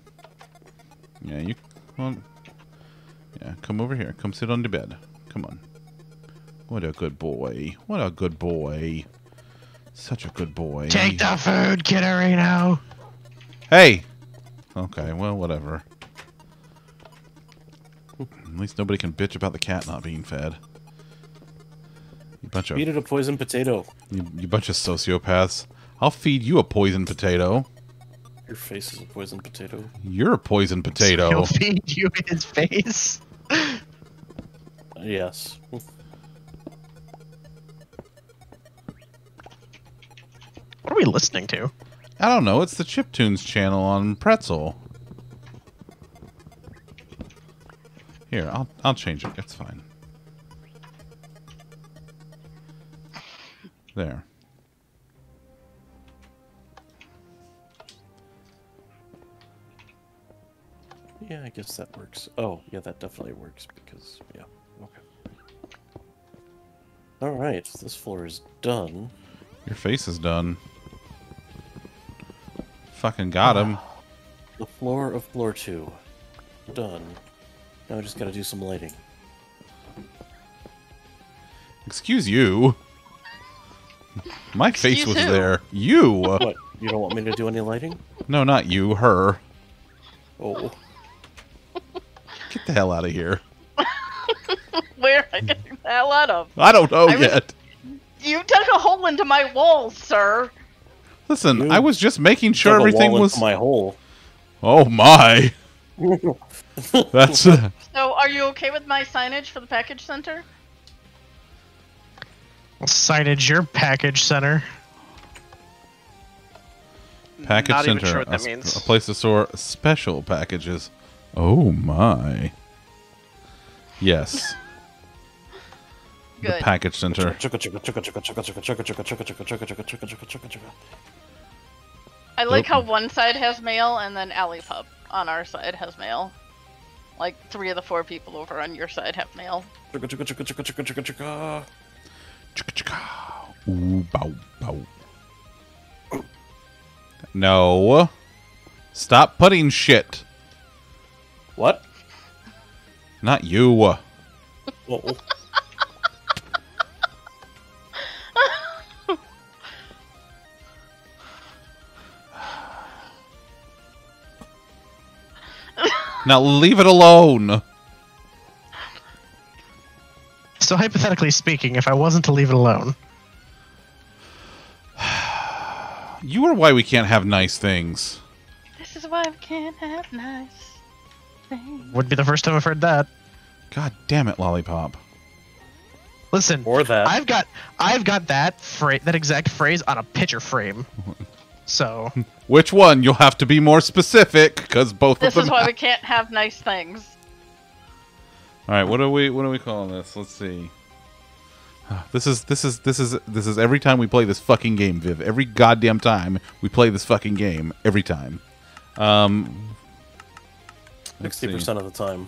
Yeah, you. Come. Yeah, come over here. Come sit on the bed. Come on. What a good boy. What a good boy. Such a good boy. Take the food, Kitterino. Hey! Okay, well, whatever. At least nobody can bitch about the cat not being fed. You bunch of Feed it a poison potato. you, you bunch of sociopaths. I'll feed you a poison potato. Your face is a poison potato. You're a poison potato. He'll feed you his face. Yes. What are we listening to? I don't know. It's the Chiptunes channel on Pretzel. Here, I'll I'll change it. It's fine. There. Yeah, I guess that works. Oh, yeah, that definitely works because, yeah, okay. Alright, this floor is done. Your face is done. Fucking got him. The floor of floor two. Done. Now I just gotta do some lighting. Excuse you. My face was who? there. You. What? You don't want me to do any lighting? No, not you. Her. Oh, Get the hell out of here. Where am I getting the hell out of? I don't know I was- yet. You dug a hole into my wall, sir. Listen, You I was just making sure dug a everything wall was. into my hole. Oh my. That's. Uh, So, are you okay with my signage for the package center? Signage your package center. package Not center. even sure what a, that sp- means. a place to store special packages. Oh my. Yes. Good. The package center. I like how one side has mail and then Allie Pup on our side has mail. Like three of the four people over on your side have mail. No. Stop putting shit. What? Not you. Oh, Now leave it alone. So hypothetically speaking, if I wasn't to leave it alone, You are why we can't have nice things. This is why we can't have nice things. would be the first time I've heard that. God damn it, Lollipop. Listen, or that. I've got I've got that fra- that exact phrase on a picture frame. So Which one? You'll have to be more specific, because both of us This is them. why we can't have nice things. All right, what are we? What are we calling this? Let's see. This is this is this is this is every time we play this fucking game, Viv. Every goddamn time we play this fucking game. Every time. Um. Sixty percent of the time.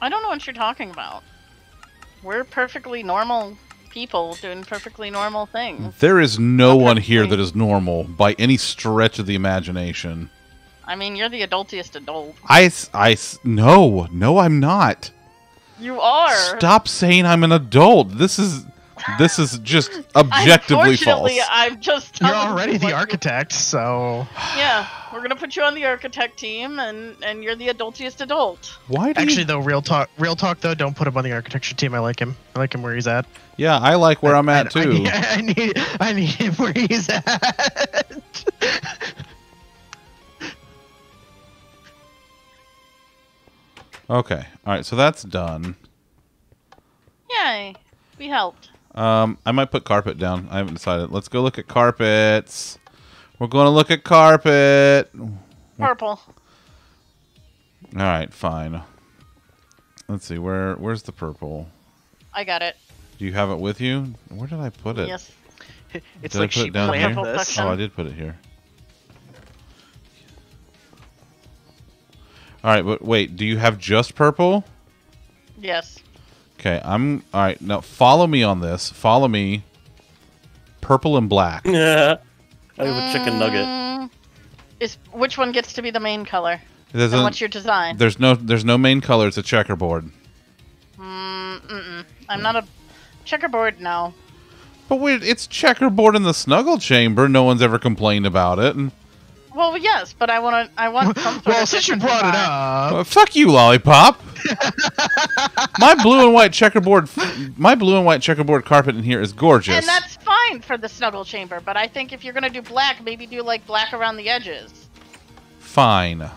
I don't know what you're talking about. We're perfectly normal people doing perfectly normal things. There is no one here that is normal by any stretch of the imagination. I mean, you're the adultiest adult. I, I, no, no, I'm not. You are. Stop saying I'm an adult. This is this is just objectively false. Unfortunately, I'm just. You're already the what- architect, so Yeah, we're gonna put you on the architect team, and and you're the adultiest adult. Why do actually you, though, real talk, real talk though, don't put him on the architecture team. I like him. I like him where he's at. Yeah, I like where I'm at I, I too. need, I need, I need him where he's at. Okay, all right, so that's done. Yay, we helped. Um, I might put carpet down. I haven't decided. Let's go look at carpets. We're going to look at carpet. Purple. All right, fine. Let's see where where's the purple? I got it. Do you have it with you? Where did I put it? Yes. It's Did I like put it down here? this. Oh, I did put it here. All right, but wait, do you have just purple? Yes. Okay, I'm all right. Now follow me on this. Follow me. Purple and black. Yeah. I have a chicken nugget. Mm, Is which one gets to be the main color? There's, And a- what's your design? there's no there's no main color. It's a checkerboard. Mm, mm-mm. I'm not a checkerboard. No. But wait, it's checkerboard in the snuggle chamber. No one's ever complained about it. And Well, yes, but I want to. I want some sort well, of since you brought it up, Uh, fuck you, lollipop. my blue and white checkerboard, my blue and white checkerboard carpet in here is gorgeous. And that's fine for the snuggle chamber, but I think if you're gonna do black, maybe do like black around the edges. Fine,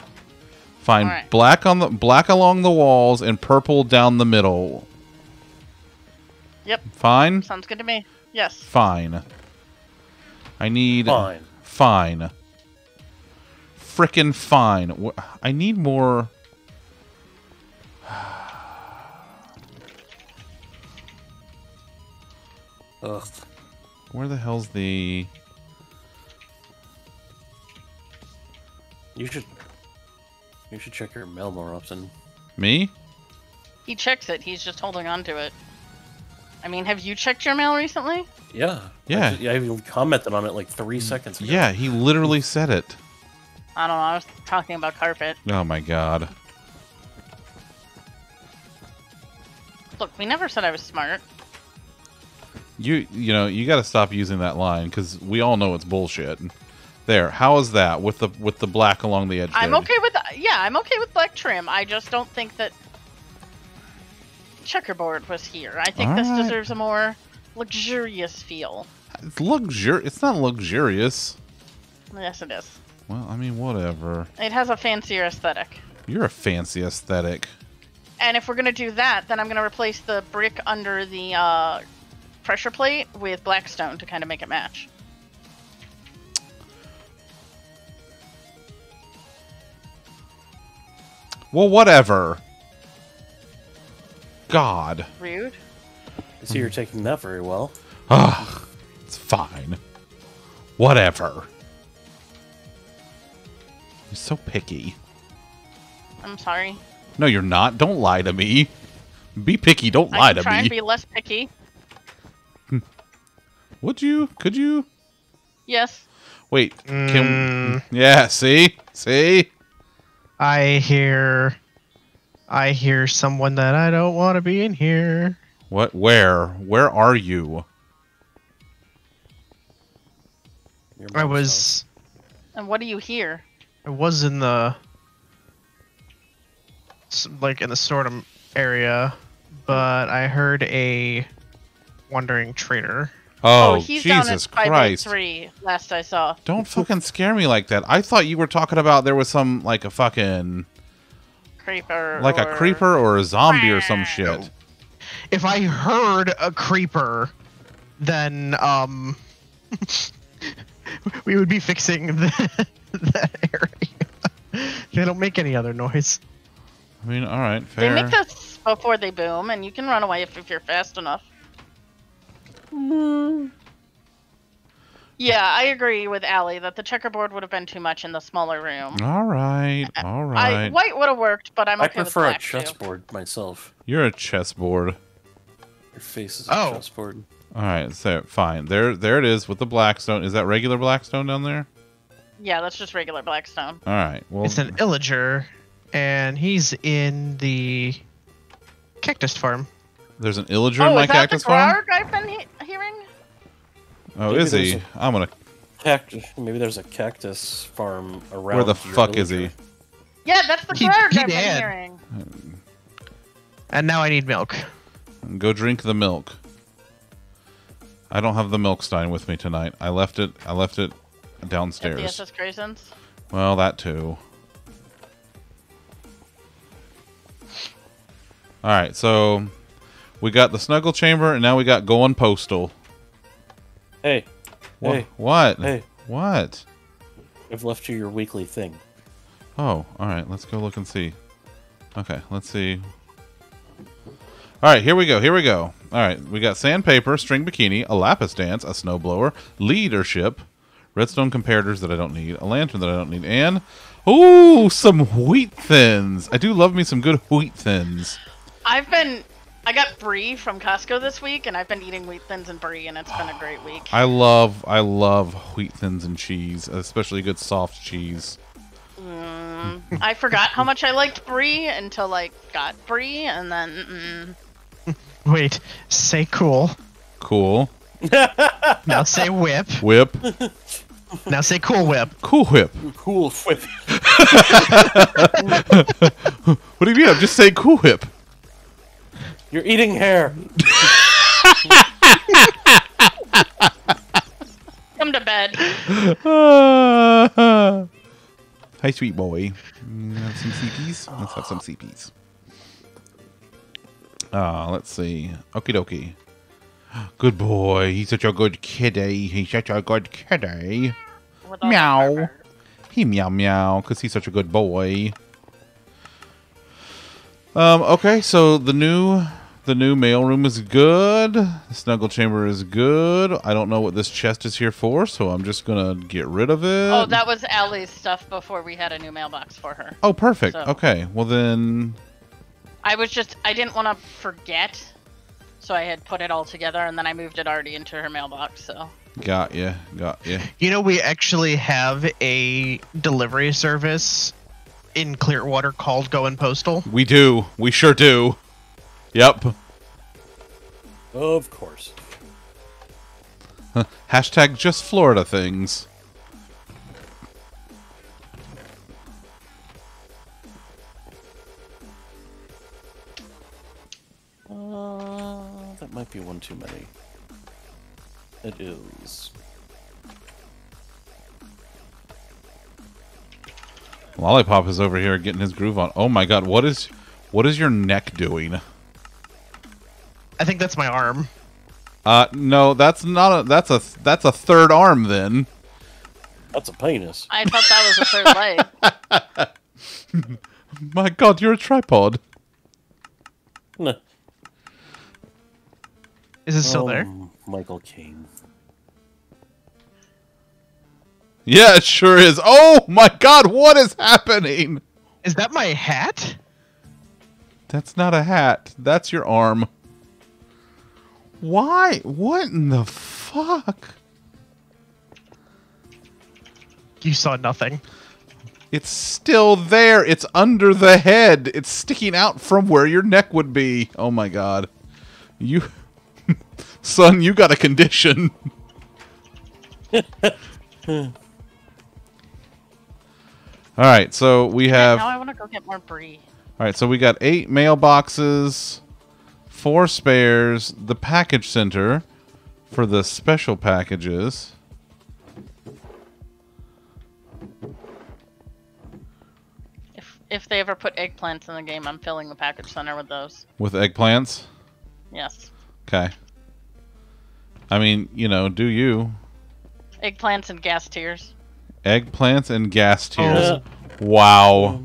fine. Alright. Black on the black along the walls and purple down the middle. Yep, Fine, sounds good to me. Yes. fine. I need Fine. fine. Frickin' fine. I need more. Ugh. Where the hell's the? You should. You should check your mail more often. Me? He checks it. He's just holding on to it. I mean, have you checked your mail recently? Yeah. Yeah. I, ju- I even commented on it like three mm, seconds ago. Yeah, he literally said it. I don't know. I was talking about carpet. Oh my god. Look, we never said I was smart. You you know you got to stop using that line because we all know it's bullshit. There, how is that with the with the black along the edge? I'm there? okay with yeah, I'm okay with black trim. I just don't think that checkerboard was here. I think this Alright. deserves a more luxurious feel. It's luxur. It's not luxurious. Yes, it is. Well, I mean, whatever. It has a fancier aesthetic. You're a fancy aesthetic. And if we're gonna do that, then I'm gonna replace the brick under the uh, pressure plate with blackstone to kind of make it match. Well, whatever. God. Rude. I see you're taking that very well. Ugh. It's fine. Whatever. You're so picky. I'm sorry. No, you're not. Don't lie to me. Be picky. Don't lie I to can try me. and be less picky. Would you? Could you? Yes. Wait. Mm. Can? Yeah. See. See. I hear, I hear someone that I don't want to be in here. What? Where? Where are you? I was, And what do you hear? I was in the, like in the Sordom area, but I heard a wandering trader. Oh, he's down Jesus at Christ! 583 last I saw. Don't fucking scare me like that. I thought you were talking about there was some like a fucking Creeper. like a creeper or a zombie or some shit. If I heard a creeper, then um, we would be fixing the, that area. they don't make any other noise. I mean, all right, fair. They make this before they boom, and you can run away if, if you're fast enough. You Yeah, I agree with Allie that the checkerboard would have been too much in the smaller room. All right, all right. I, white would have worked, but I'm I okay prefer a with black too. chessboard myself. You're a chessboard. Your face is a Oh. chessboard. All right, so fine. There, there it is with the blackstone. Is that regular blackstone down there? Yeah, that's just regular blackstone. All right. Well, It's an illager, and he's in the cactus farm. there's an illager in my cactus farm. oh, my is that cactus the farm. Grarg I've been he- hearing? Oh, Maybe is he? there's I'm gonna. Cactus. Maybe there's a cactus farm around. Where the your fuck is he? Yeah, that's the He- Grarg he I've been did. hearing. And now I need milk. Go drink the milk. I don't have the milk stein with me tonight. I left it. I left it At the downstairs. SS Craisins. Well, that too. All right, so we got the snuggle chamber, and now we got going postal. Hey, Wha- Hey. What? Hey. What? I've left you your weekly thing. Oh, all right. Let's go look and see. Okay, let's see. All right, here we go. Here we go. All right, we got sandpaper, string bikini, a lapis dance, a snowblower, leadership, redstone comparators that I don't need, a lantern that I don't need, and oh, some wheat thins. I do love me some good wheat thins. I've been. I got brie from Costco this week, and I've been eating wheat thins and brie, and it's been a great week. I love, I love wheat thins and cheese, especially good soft cheese. Mm, I forgot how much I liked brie until I got brie, and then mm, Wait, say cool. Cool Now say whip. whip, Now say cool whip. cool whip. Cool whip. What do you mean? I'm just saying cool whip. You're eating hair. come to bed. Hi, sweet boy. Mm, Have some CPs? Let's have some CPs. Ah, let's see. Okie dokie. Good boy. He's such a good kitty. He's such a good kitty. with all the Meow. He meow meow because he's such a good boy. Um. Okay. So the new the new mail room is good. The snuggle chamber is good. I don't know what this chest is here for, so I'm just gonna get rid of it. Oh, that was Allie's stuff before we had a new mailbox for her. Oh, perfect. So- Okay. Well then, I was just I didn't want to forget, so I had put it all together, and then I moved it already into her mailbox. So got ya. Got ya. You know, we actually have a delivery service in Clearwater called Going Postal. We do. We sure do. Yep. Of course. Hashtag just Florida things. That might be one too many. It is. Lollipop is over here getting his groove on. Oh my god, what is what is your neck doing? I think that's my arm. Uh no, that's not a that's a that's a third arm then. That's a penis. I thought that was a third leg. My god, you're a tripod. Nah. Is it still there? Oh, Michael Caine. Yeah, it sure is. Oh my god, what is happening? Is that my hat? That's not a hat. That's your arm. Why? What in the fuck? You saw nothing. It's still there. It's under the head. It's sticking out from where your neck would be. Oh my god. You Son, you got a condition. All right, so we have now I want to go get more brie. All right, so we got 8 mailboxes, 4 spares, the package center for the special packages. If if they ever put eggplants in the game, I'm filling the package center with those. With eggplants? Yes, Okay. I mean, you know, do you? eggplants and gas tears. Eggplants and gas tears. Oh. Wow.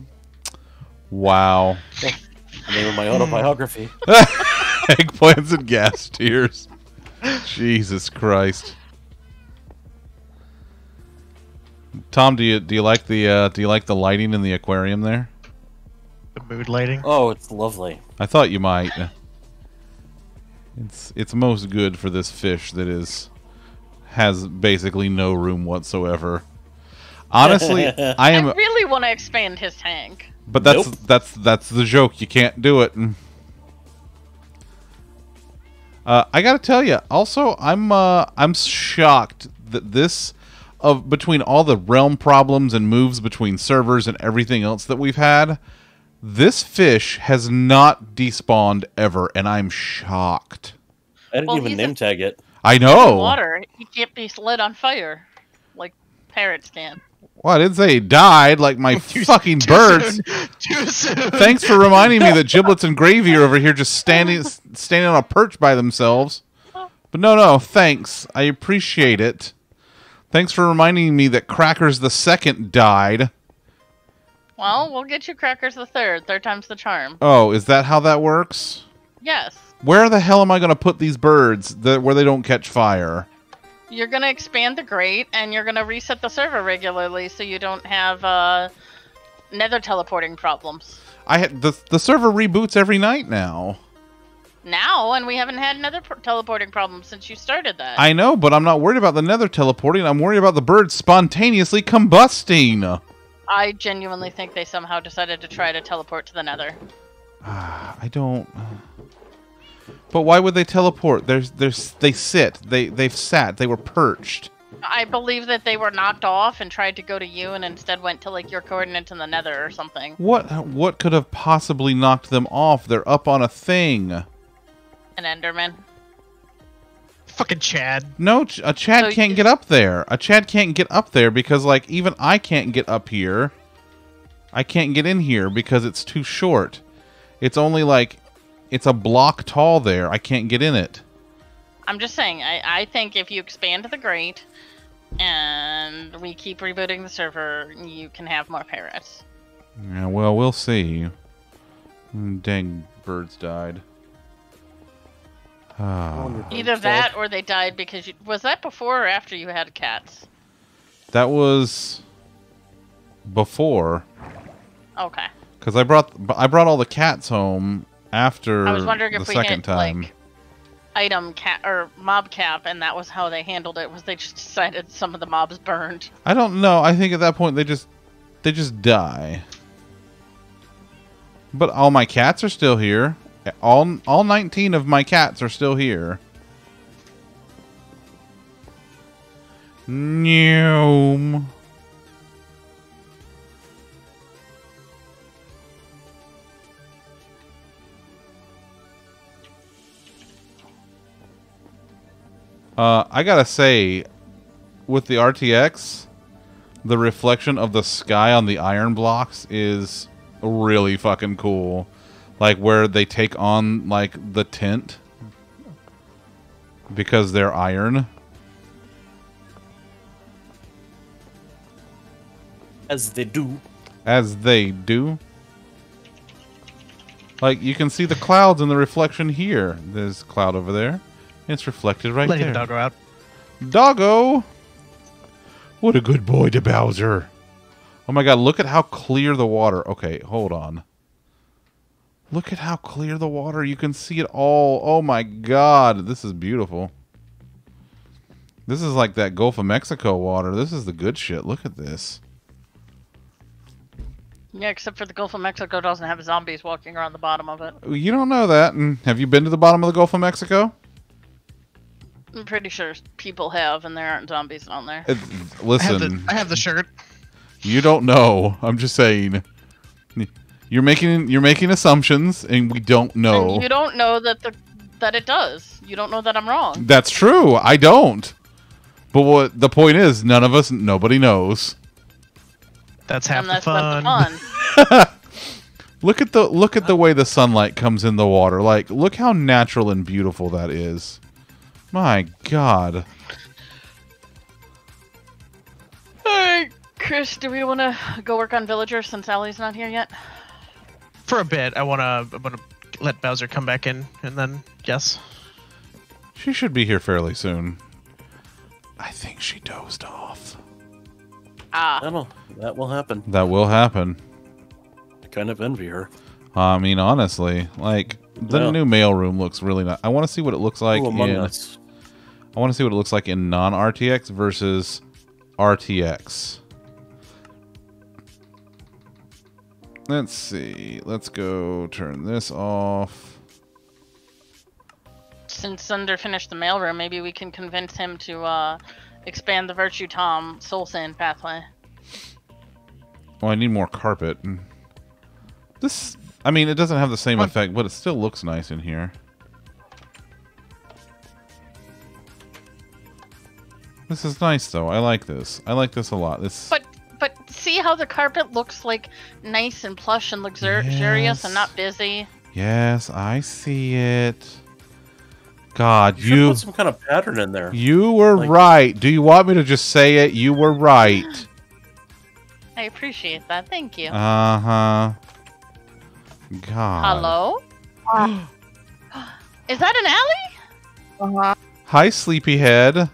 Wow. The name of my autobiography. Eggplants and gas tears. Jesus Christ. Tom, do you do you like the uh, do you like the lighting in the aquarium there? The mood lighting. Oh, it's lovely. I thought you might. It's it's most good for this fish that is has basically no room whatsoever. Honestly, I I am really want to expand his tank. but that's Nope. that's that's the joke. You can't do it. Uh, I gotta tell you. Also, I'm uh, I'm shocked that this of between all the realm problems and moves between servers and everything else that we've had, this fish has not despawned ever, and I'm shocked. I didn't Well, even he's name a- tag it. I In know. water, he can't be lit on fire, like parrots can. Well, I didn't say he died like my fucking Too birds. soon. Too soon. Thanks for reminding me that giblets and gravy are over here just standing standing on a perch by themselves. But no, no, thanks. I appreciate it. Thanks for reminding me that Crackers the second died. Well, we'll get you crackers the third. Third time's the charm. Oh, is that how that works? Yes. Where the hell am I going to put these birds that where they don't catch fire? You're gonna expand the grate, and you're gonna reset the server regularly, so you don't have uh, nether teleporting problems. I had the the server reboots every night now. Now, and we haven't had nether pro- teleporting problems since you started that. I know, but I'm not worried about the nether teleporting. I'm worried about the birds spontaneously combusting. I genuinely think they somehow decided to try to teleport to the nether. Ah, I don't. But why would they teleport? There's, there's, they sit. They, they've sat. They were perched. I believe that they were knocked off and tried to go to you, and instead went to like your coordinates in the nether or something. What, what could have possibly knocked them off? They're up on a thing. An Enderman. Fucking Chad. No, a Chad So can't you- get up there. A Chad can't get up there because, like, even I can't get up here. I can't get in here because it's too short. It's only like, it's a block tall there. I can't get in it. I'm just saying. I, I think if you expand the grate, and we keep rebooting the server, you can have more parrots. Yeah, well, we'll see. Dang, birds died. Either that, or they died because you. Was that before or after you had cats? that was before, Okay. because I brought I brought all the cats home after I was wondering the if we second hit time. like item cat or mob cap, and that was how they handled it. Was they just decided some of the mobs burned? I don't know. I think at that point they just they just die. But all my cats are still here. All all 19 of my cats are still here. Noom. Uh, I gotta say, with the RTX, the reflection of the sky on the iron blocks is really fucking cool. Like where they take on like the tint because they're iron. As they do. as they do. Like you can see the clouds in the reflection here. There's a cloud over there. It's reflected right Letting there. the doggo out. Doggo! What a good boy to Bowser. Oh my god, look at how clear the water. Okay, hold on. Look at how clear the water. You can see it all. Oh my god, this is beautiful. This is like that Gulf of Mexico water. This is the good shit. Look at this. Yeah, except for the Gulf of Mexico doesn't have zombies walking around the bottom of it. You don't know that. And have you been to the bottom of the Gulf of Mexico? I'm pretty sure people have, and there aren't zombies down there. It- I have listen, the I have the shirt. you don't know. I'm just saying. You're making you're making assumptions, and we don't know. And you don't know that the that it does. You don't know that I'm wrong. That's true. I don't. But what the point is, none of us, nobody knows. That's half and the that's fun. the fun. Look at the look at the uh, way the sunlight comes in the water. Like, look how natural and beautiful that is. My God. Alright, Chris, do we want to go work on villagers since Allie's not here yet? For a bit, I wanna I wanna let Bowser come back in, and then yes. She should be here fairly soon. I think she dozed off. Ah, I know that will happen. That will happen. I kind of envy her. I mean, honestly, like the Yeah. new mailroom looks really nice. I want to see what it looks like Ooh, Among in. Us. I want to see what it looks like in non RTX versus RTX. Let's see. Let's go turn this off. since Thunder finished the mailroom, maybe we can convince him to uh, expand the Virtue Tom Soul Sand pathway. Oh, I need more carpet. This, I mean, it doesn't have the same What? effect, but it still looks nice in here. This is nice, though. I like this. I like this a lot. This, But but see how the carpet looks like nice and plush and luxurious Yes. and not busy. yes, I see it. God, You you, put some kind of pattern in there. you were like- right. Do you want me to just say it? You were right. I appreciate that. Thank you. Uh huh. God. Hello? Is that an Allie? Uh-huh. Hi, sleepyhead.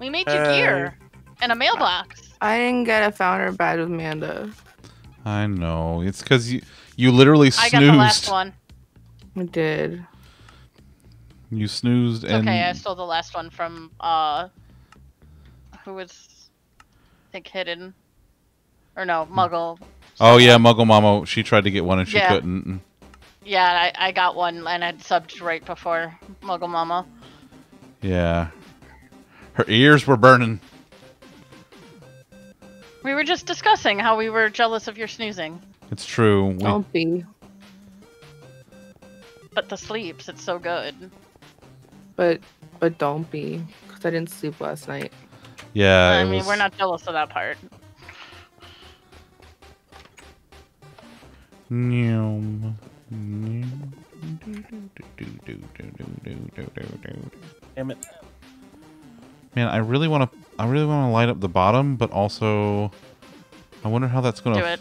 We made you Hey. gear and a mailbox. I didn't get a founder badge with Manda. I know. It's because you you literally snoozed. I snoozed. got the last one. I did. You snoozed It's and okay, I stole the last one from uh who was I think hidden. Or no, Muggle. oh yeah, Muggle Mama. She tried to get one and she Yeah. couldn't. Yeah, I, I got one and I'd subbed right before Muggle Mama. Yeah. Her ears were burning. We were just discussing how we were jealous of your snoozing. It's true. We, Don't be. But the sleeps, it's so good. But but don't be. Because I didn't sleep last night. yeah. I mean, was, we're not jealous of that part. Nyum. Damn it. Man, I really want to. I really want to light up the bottom, but also, I wonder how that's gonna. Do it.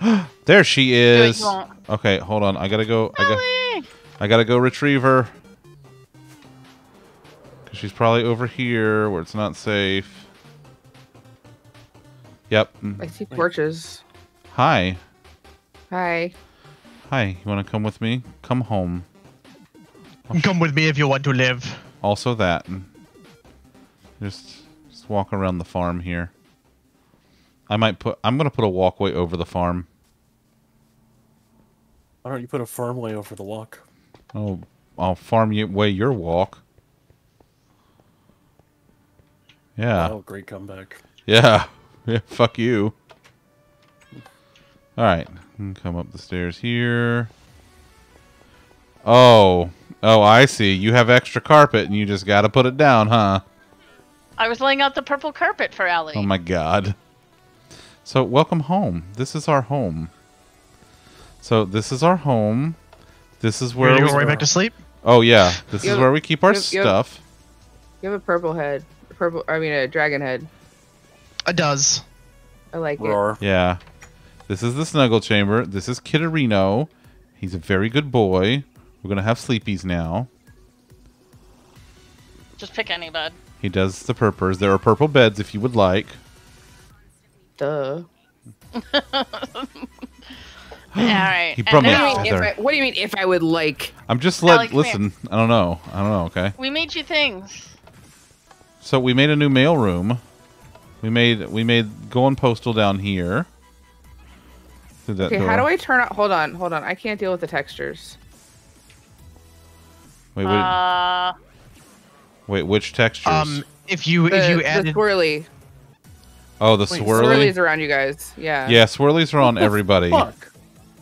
There she Do it, is. you won't. Okay, hold on. I gotta go. I got. Ellie! I gotta go retrieve her. Cause she's probably over here where it's not safe. Yep. mm. I see torches. Hi. Hi. Hi. You wanna come with me? Come home. Come with me if you want to live. Also that. Just just walk around the farm here. I might put I'm gonna put a walkway over the farm. Why don't you put a farm way over the walk? Oh I'll farm you way your walk. Yeah. Oh, great comeback. Yeah. Yeah, fuck you. Alright. Come up the stairs here. Oh. Oh, I see. You have extra carpet and you just gotta put it down, huh? I was laying out the purple carpet for Allie. Oh my god. So, welcome home. This is our home. So, this is our home. This is where We're where gonna go right back to sleep. Oh, yeah. This You is have- where we keep our you have- you have- stuff. You have a purple head. A Purple. I mean a dragon head. It does. I like it. Roar. Yeah. This is the snuggle chamber. This is Kitterino. He's a very good boy. We're going to have sleepies now. Just pick any bed. He does the purpers. There are purple beds if you would like. Duh. All right. He and brought me now- a What do you mean if I, what do you mean if I would like? I'm just let listen. I don't know. I don't know. Okay. We made you things. So we made a new mail room. We made we made going postal down here. Through that Okay, door. how do I turn on? Hold on, hold on. I can't deal with the textures. Wait, wait, Uh, wait. Which textures? Um, if you The, if you the added swirly. oh, the Wait, swirly. swirlies around you guys. Yeah. Yeah, swirlies are on everybody. Fuck.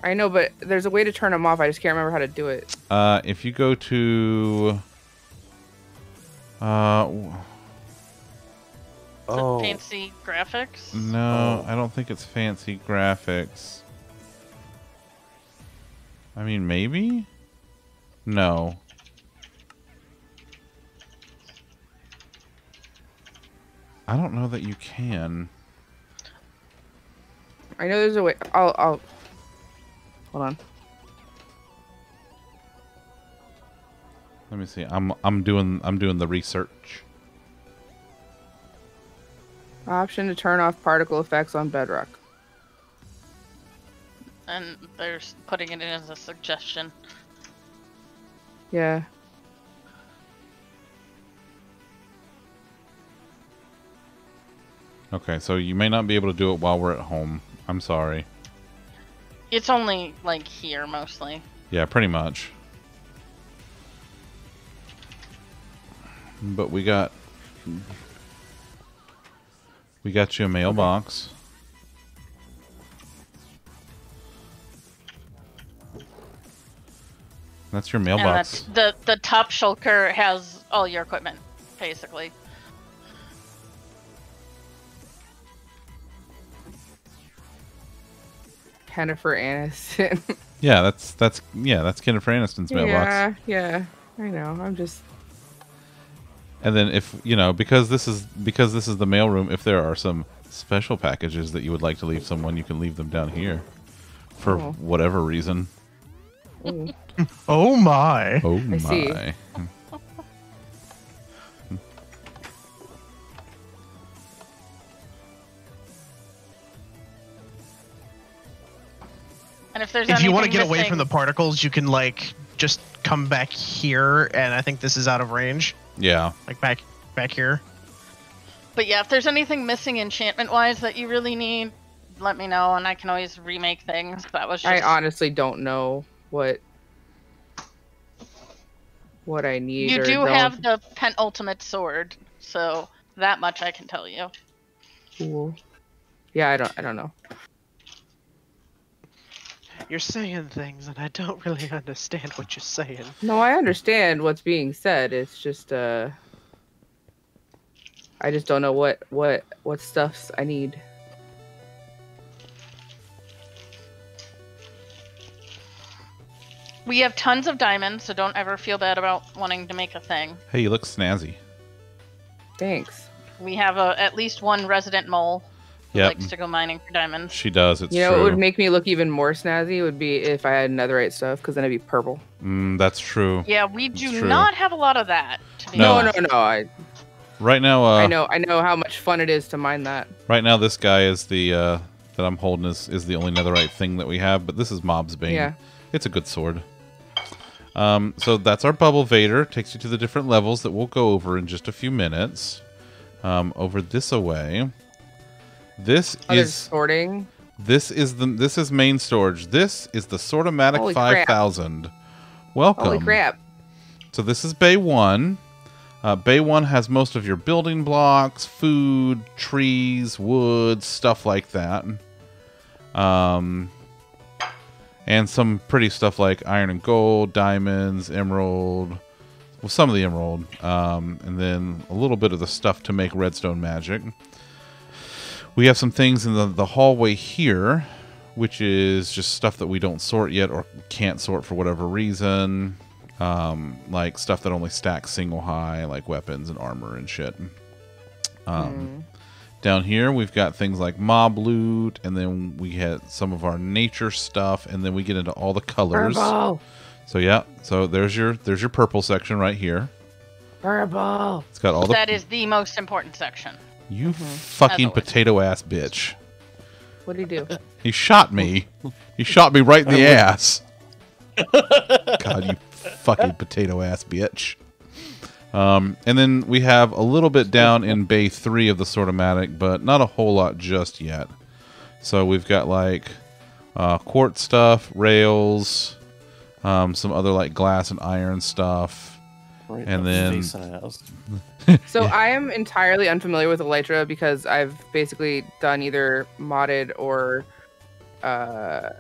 I know, but there's a way to turn them off. I just can't remember how to do it. Uh, if you go to, uh, w- is it Oh. fancy graphics. no, Oh. I don't think it's fancy graphics. I mean, maybe. No. I don't know that you can. I know there's a way. I'll. I'll. Hold on. Let me see. I'm I'm doing I'm doing the research. Option to turn off particle effects on bedrock. And they're putting it in as a suggestion. Yeah. Okay, so you may not be able to do it while we're at home. I'm sorry. It's only like here mostly. Yeah, pretty much. But we got we got you a mailbox. That's your mailbox. the the top shulker has all your equipment, basically. Jennifer Aniston. Yeah, that's that's yeah, that's Jennifer Aniston's mailbox. yeah, yeah. I know. I'm just And then if you know, because this is because this is the mailroom, if there are some special packages that you would like to leave someone, you can leave them down here. For Oh. whatever reason. Oh my. Oh I my. And if there's If you want to anything get away from the particles, you can like just come back here, and I think this is out of range. Yeah. Like back, back here. But yeah, if there's anything missing enchantment wise that you really need, let me know and I can always remake things. That was just I honestly don't know what what I need. You or do don't. have the penultimate sword, so that much I can tell you. Cool. Yeah, I don't. I don't know. You're saying things, and I don't really understand what you're saying. No, I understand what's being said. It's just uh, I just don't know what what what stuffs I need. We have tons of diamonds, so don't ever feel bad about wanting to make a thing. Hey, you look snazzy. Thanks. We have a, at least one resident mole who Yep. likes to go mining for diamonds. She does. It's you know, true. what would make me look even more snazzy would be if I had netherite stuff, because then it'd be purple. mm, that's true. Yeah, we do true. not have a lot of that. To be No. No, no, no. I Right now, uh, I know I know how much fun it is to mine that. Right now, this guy is the uh, that I'm holding is is the only netherite thing that we have. But this is Mob's Bane. Yeah. It's a good sword. Um, so that's our Bubble Vader. Takes you to the different levels that we'll go over in just a few minutes. Um, over this away. This Oh, is sorting. this is the this is main storage. This is the Sortomatic Holy crap. 5000. Welcome. Holy crap! So this is Bay 1. Uh, Bay 1 has most of your building blocks, food, trees, wood, stuff like that. Um, and some pretty stuff like iron and gold, diamonds, emerald. Well, some of the emerald. Um, and then a little bit of the stuff to make redstone magic. We have some things in the, the hallway here, which is just stuff that we don't sort yet or can't sort for whatever reason um, like stuff that only stacks single high, like weapons and armor and shit. Um, Down here, we've got things like mob loot, and then we had some of our nature stuff, and then we get into all the colors. Purple, So yeah, so there's your there's your purple section right here. purple. It's got all the That is the most important section. You fucking As always. potato ass bitch. What did he do? He shot me. He shot me right in the ass. God, you fucking potato ass bitch. Um, and then we have a little bit down in bay three of the Sortomatic, but not a whole lot just yet. So we've got like uh, quartz stuff, rails, um, some other like glass and iron stuff. Right And then- face it has. So I am entirely unfamiliar with Elytra because I've basically done either modded or uh,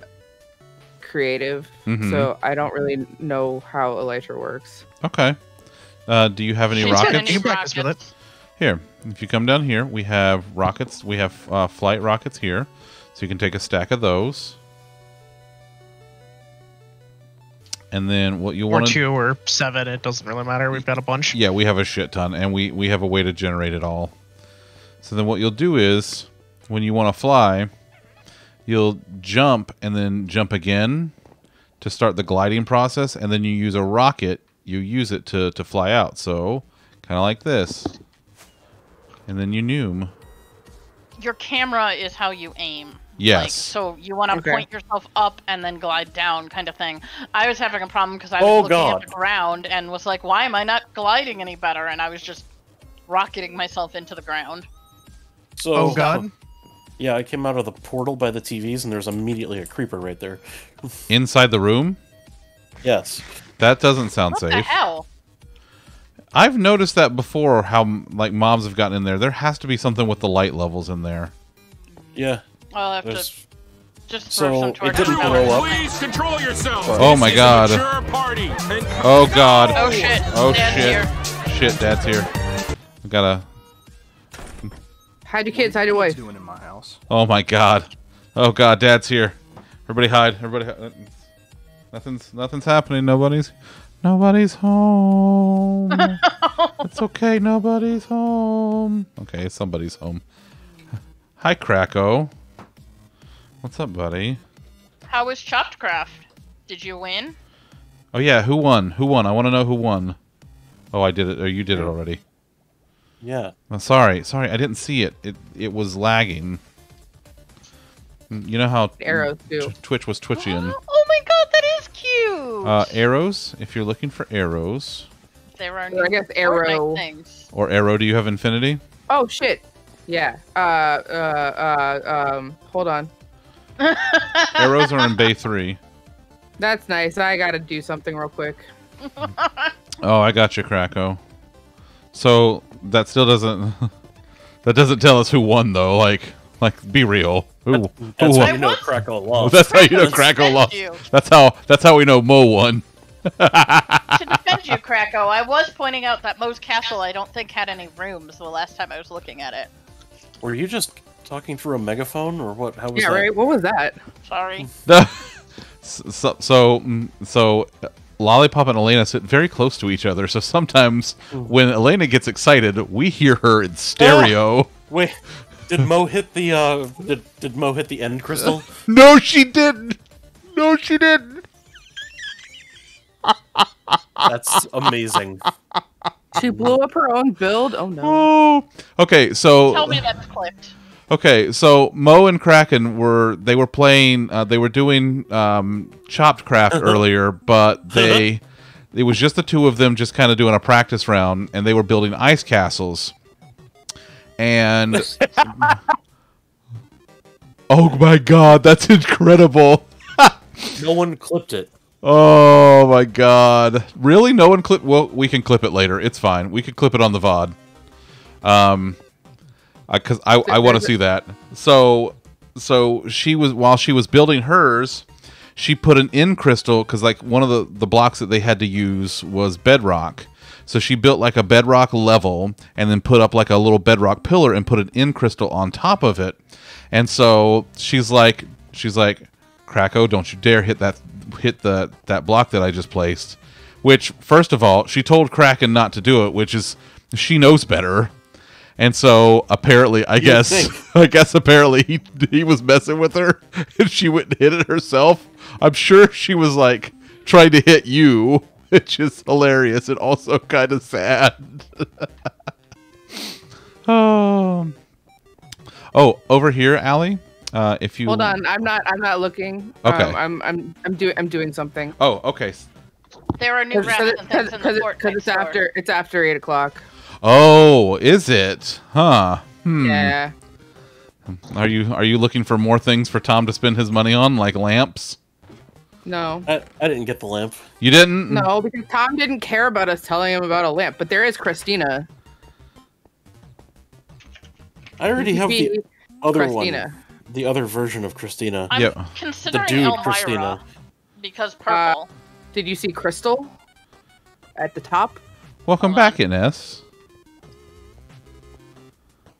creative. Mhm. So I don't really know how Elytra works. Okay. Uh, do you have any She's rockets? You need can practice with it. Here, if you come down here, we have rockets. We have uh, flight rockets here, so you can take a stack of those. And then what you Or want to two or seven. It doesn't really matter. We've got a bunch. yeah, we have a shit ton, and we we have a way to generate it all. So then what you'll do is, when you want to fly, you'll jump and then jump again to start the gliding process, and then you use a rocket. You use it to to fly out. So kind of like this, and then you noom. your camera is how you aim. Like, Yes. so you want to Okay. point yourself up and then glide down, kind of thing. I was having a problem because I was Oh, looking God. at the ground and was like, "Why am I not gliding any better?" And I was just rocketing myself into the ground. So, Oh god. Yeah, I came out of the portal by the TVs, and there's immediately a creeper right there. Inside the room? Yes. That doesn't sound What the safe. hell? I've noticed that before. How like mobs have gotten in there. There has to be something with the light levels in there. Yeah. I'll have There's. to just throw So, some it torches didn't down. blow up. Please control yourself. Oh, oh my This is a God. party. And- Oh god. Oh shit! Oh Dad's shit. here. Shit, Dad's here. We gotta. Hide your kids, hide your wife. doing in my house? Oh my god. Oh god, Dad's here. Everybody hide. Everybody. Hi- nothing's nothing's happening. Nobody's. Nobody's home. it's okay. Nobody's home. Okay, somebody's home. Hi, Krako. What's up, buddy? How was Chopped Craft? Did you win? Oh yeah, who won? Who won? I want to know who won. Oh, I did it. Or you did it already. Yeah. Oh, sorry, sorry, I didn't see it. It it was lagging. You know how Arrows, too. Twitch was twitching. Oh my god, that is cute. Uh, arrows. If you're looking for arrows, there are Or I new guess arrow. things. or arrow, do you have infinity? Oh shit. Yeah. Uh. Uh. Uh. Um. Hold on. Arrows are in Bay three. That's nice. I gotta do something real quick. Oh, I got you, Krako. So that still doesn't. that doesn't tell us who won, though. Like, like, be real. Who? who That's won? how you know Krakow lost. That's how you know Defend Krako lost. you. That's how. That's how we know Mo won. to defend you, Krakow, I was pointing out that Moe's castle I don't think had any rooms the last time I was looking at it. Were you just talking through a megaphone, or what? How was Yeah. that? Right. What was that? Sorry. so, so, mm, so, uh, Lollipop and Elena sit very close to each other. So sometimes when Elena gets excited, we hear her in stereo. Wait, did Mo hit the uh? Did did Mo hit the end crystal? No, she didn't. No, she didn't. That's amazing. She blew up her own build. Oh no. Oh. Okay, so Tell me that's clipped. Okay, so Mo and Kraken were they were playing uh, they were doing um, chopped craft earlier, but they it was just the two of them just kind of doing a practice round, and they were building ice castles. And oh my god, that's incredible! No one clipped it. Oh my god, really? No one clip? Well, we can clip it later. It's fine. We could clip it on the VOD. Um, Uh, because I, I, want to see that. So so she was while she was building hers, she put an end crystal because like one of the the blocks that they had to use was bedrock. So she built like a bedrock level and then put up like a little bedrock pillar and put an end crystal on top of it. And so she's like she's like, Krakow, don't you dare hit that hit the that block that I just placed. Which first of all, she told Kraken not to do it, which is she knows better. And so apparently, I guess, think. I guess apparently he, he was messing with her, and she went and hit it herself. I'm sure she was like trying to hit you, which is hilarious and also kind of sad. um, oh, over here, Allie. Uh, if you Hold on. I'm not. I'm not looking. Okay. Um, I'm. I'm. I'm doing. I'm doing something. Oh, okay. There are new rafts and things in the fort Because next it's after. It's after eight o'clock. Oh, is it? Huh. Hmm. Yeah. Are you are you looking for more things for Tom to spend his money on, like lamps? No. I, I didn't get the lamp. You didn't? No, because Tom didn't care about us telling him about a lamp. But there is Christina. I already have the other Christina. one. The other version of Christina. I'm Yeah. considering dude, Elmira Christina. because purple. Did you see Crystal? At the top. Welcome Hold back, Ines.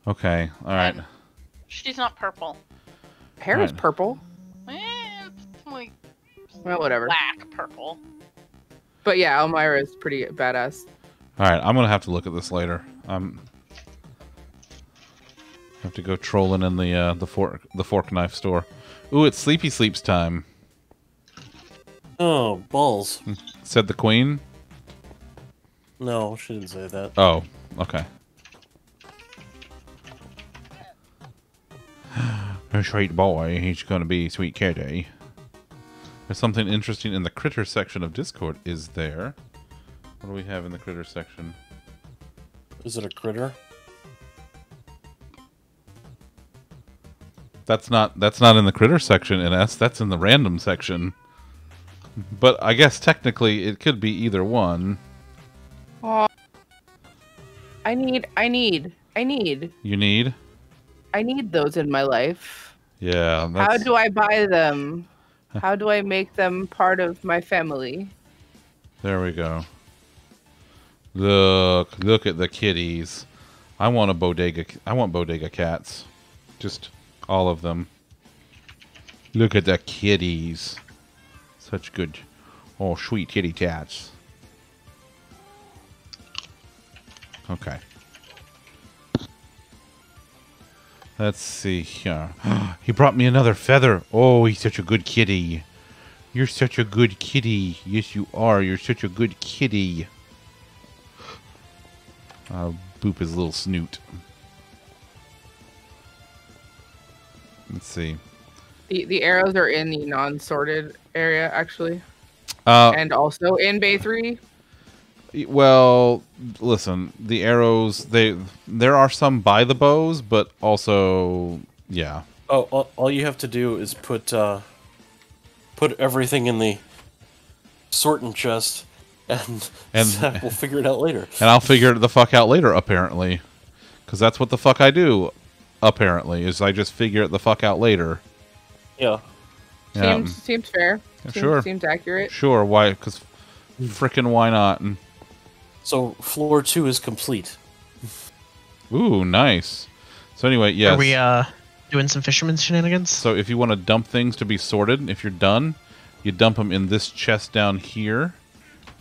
Okay, all right. And she's not purple. Hair is purple. Eh, like Well, whatever. black purple. But yeah, Elmira is pretty badass. All right, I'm gonna have to look at this later. I'm have to go trolling in the uh, the fork the fork knife store. Ooh, it's sleepy sleeps time," Oh, balls. said the queen. No, she didn't say that. Oh, okay. a sweet boy. He's gonna be sweet kitty. There's something interesting in the critter section of Discord. Is there? What do we have in the critter section? Is it a critter? That's not that's not in the critter section in S. That's in the random section. But I guess technically it could be either one. Aw. I need, I need, I need, You need? I need those in my life. Yeah. How do I buy them? How do I make them part of my family? There we go. Look, look at the kitties. I want a bodega. I want bodega cats. Just all of them. Look at the kitties. Such good. Oh, sweet kitty cats. Okay. Let's see here. he brought me another feather. Oh, he's such a good kitty. You're such a good kitty. Yes, you are. You're such a good kitty. I'll boop his little snoot. Let's see. The the arrows are in the non-sorted area actually, Uh, and also in Bay Three. Well, listen. The arrows. They there are some by the bows, but also yeah. Oh, all, all you have to do is put uh, put everything in the sorting chest, and And- Zach will figure it out later. And I'll figure the fuck out later, apparently, because that's what the fuck I do. Apparently, is I just figure it the fuck out later. Yeah. Yeah. Seems seems fair. Yeah, seems, sure. Seems accurate. Sure. Why? Because freaking why not? And, So floor two is complete. ooh, nice. So anyway, yes. Are we uh doing some fisherman shenanigans? So if you want to dump things to be sorted, if you're done, you dump them in this chest down here.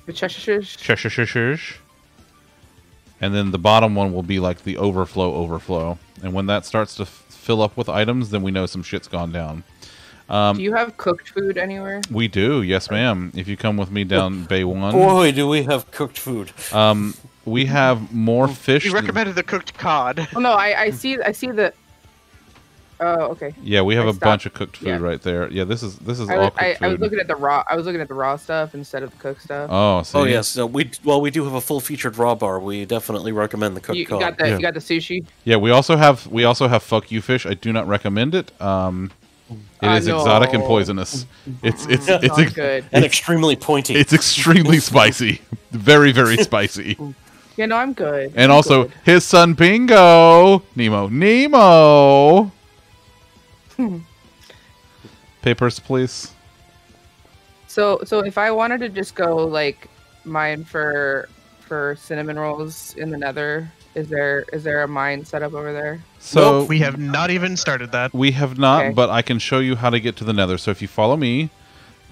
The Cheshires. Cheshire. And then the bottom one will be like the overflow overflow. And when that starts to f- fill up with items, then we know some shit's gone down. Um, Do you have cooked food anywhere? We do, yes, ma'am. If you come with me down Bay One, Boy, do we have cooked food. um, we have more fish. You than- recommended the cooked cod. Oh no, I I see I see the. Oh okay. yeah, we have I a stopped. bunch of cooked food Yeah. right there. Yeah, this is this is I all was, cooked I, food. I was looking at the raw. I was looking at the raw stuff instead of the cooked stuff. oh, see? Oh yes, so we well we do have a full featured raw bar. We definitely recommend the cooked you, you cod. got the Yeah. you got the sushi. Yeah, we also have we also have fuck you fish. I do not recommend it. Um, it is exotic and poisonous. It's it's it's Sounds ex- good. and extremely pointy. it's extremely spicy, very very spicy. Yeah, no, I'm good. And I'm also good. his son Bingo, Nemo, Nemo. Papers, please. So so if I wanted to just go like mine for for cinnamon rolls in the Nether, is there is there a mine set up over there? So we have not even started that. We have not, Okay. but I can show you how to get to the nether. So if you follow me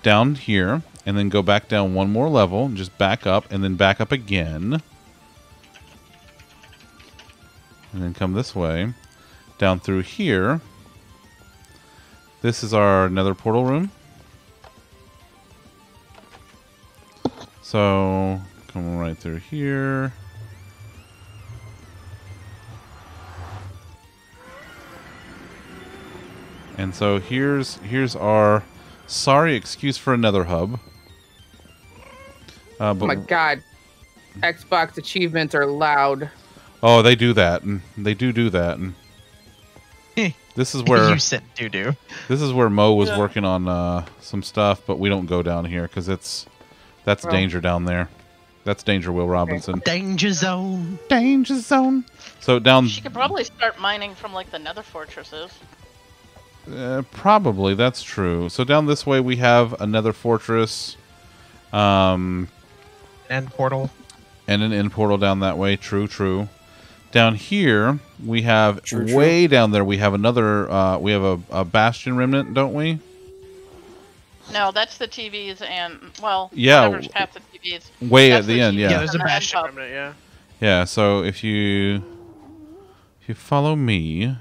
down here and then go back down one more level and just back up and then back up again. And then come this way. Down through here. This is our nether portal room. So come right through here. And so here's here's our sorry excuse for another hub. Uh, but Oh my god. Xbox achievements are loud. oh, they do that, and they do do that, and Eh. this is where you said doo doo. this is where Mo was Yeah. working on uh, some stuff, but we don't go down here because it's that's Well. danger down there. That's danger, Will Robinson. Danger zone. Danger zone. So down, She could probably start mining from like the nether fortresses. Uh, probably that's true. So down this way we have another fortress. Um, And portal. and an end portal down that way. True, true. Down here, we have True, true. way down there. We have another. Uh, we have a, a bastion remnant, don't we? No, that's the TVs and well, Yeah. whatever's half the TVs. Way That's at the the end, TV. yeah. Yeah, there's a bastion. Remnant, yeah. Yeah. So if you if you follow me,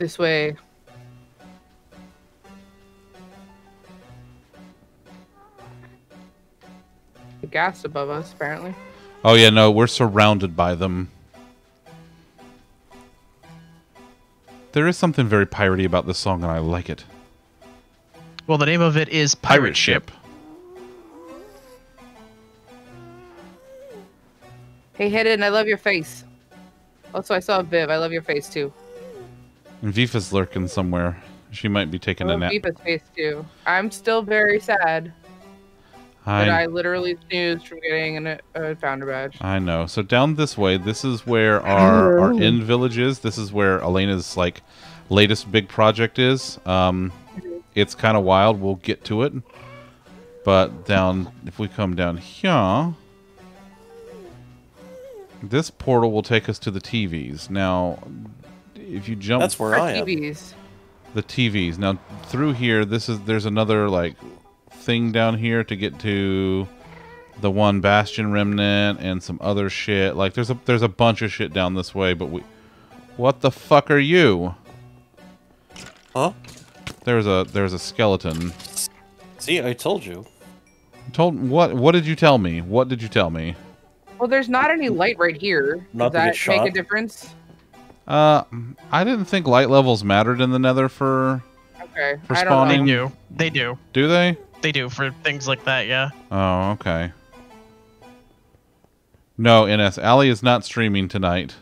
This way. The gas above us, apparently. oh yeah, no, we're surrounded by them. There is something very piratey about this song, and I like it. Well, the name of it is Pirate Ship. Hey, Hidden, I love your face. Also, I saw Viv. I love your face too. And Vifa's lurking somewhere. She might be I taking a nap. Viva's face too. I'm still very sad that I I, literally snoozed from getting an, a founder badge. I know. So down this way, this is where our our end village is. This is where Elena's like latest big project is. Um, it's kind of wild. We'll get to it. But down, if we come down here, this portal will take us to the TVs. Now, if you jump That's where Our I am. TVs. the TVs. Now through here, this is there's another like thing down here to get to the one Bastion remnant and some other shit. Like there's a there's a bunch of shit down this way, but we What the fuck are you? Huh? There's a there's a skeleton. See, I told you. Told what what did you tell me? What did you tell me? Well, there's not any light right here. Not Does that make a difference? Uh I didn't think light levels mattered in the Nether for Okay. For I They don't spawning- know. do. They do. do they? They do for things like that. Yeah. Oh, okay. No, NS Allie is not streaming tonight.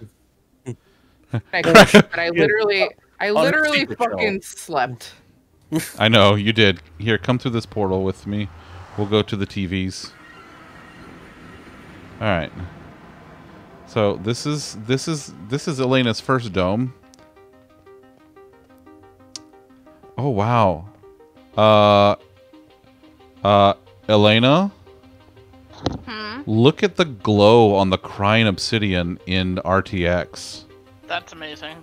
I crashed, but I literally, I a literally secret show. fucking slept. I know you did. Here, come through this portal with me. We'll go to the TVs. All right. So this is this is this is Elena's first dome. Oh wow. Uh uh Elena, Hmm. look at the glow on the crying obsidian in RTX. That's amazing.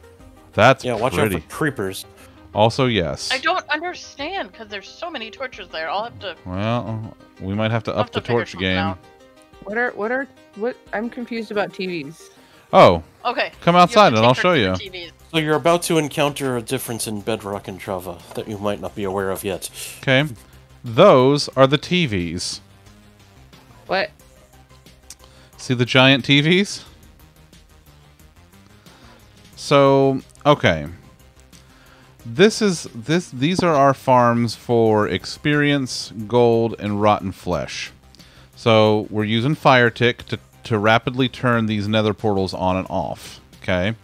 That's Yeah, watch pretty. out for creepers. Also, yes. I don't understand because there's so many torches there. I'll have to. Well, we might have to I'll up have the to torch game. out. What are, what are, what? I'm confused about TVs. Oh, Okay. Come you have to outside and I'll show you. TVs. So you're about to encounter a difference in Bedrock and Java that you might not be aware of yet. okay. Those are the TVs. What? See the giant TVs? So, okay. This is this these are our farms for experience, gold, and rotten flesh. So, we're using fire tick to to rapidly turn these nether portals on and off, okay?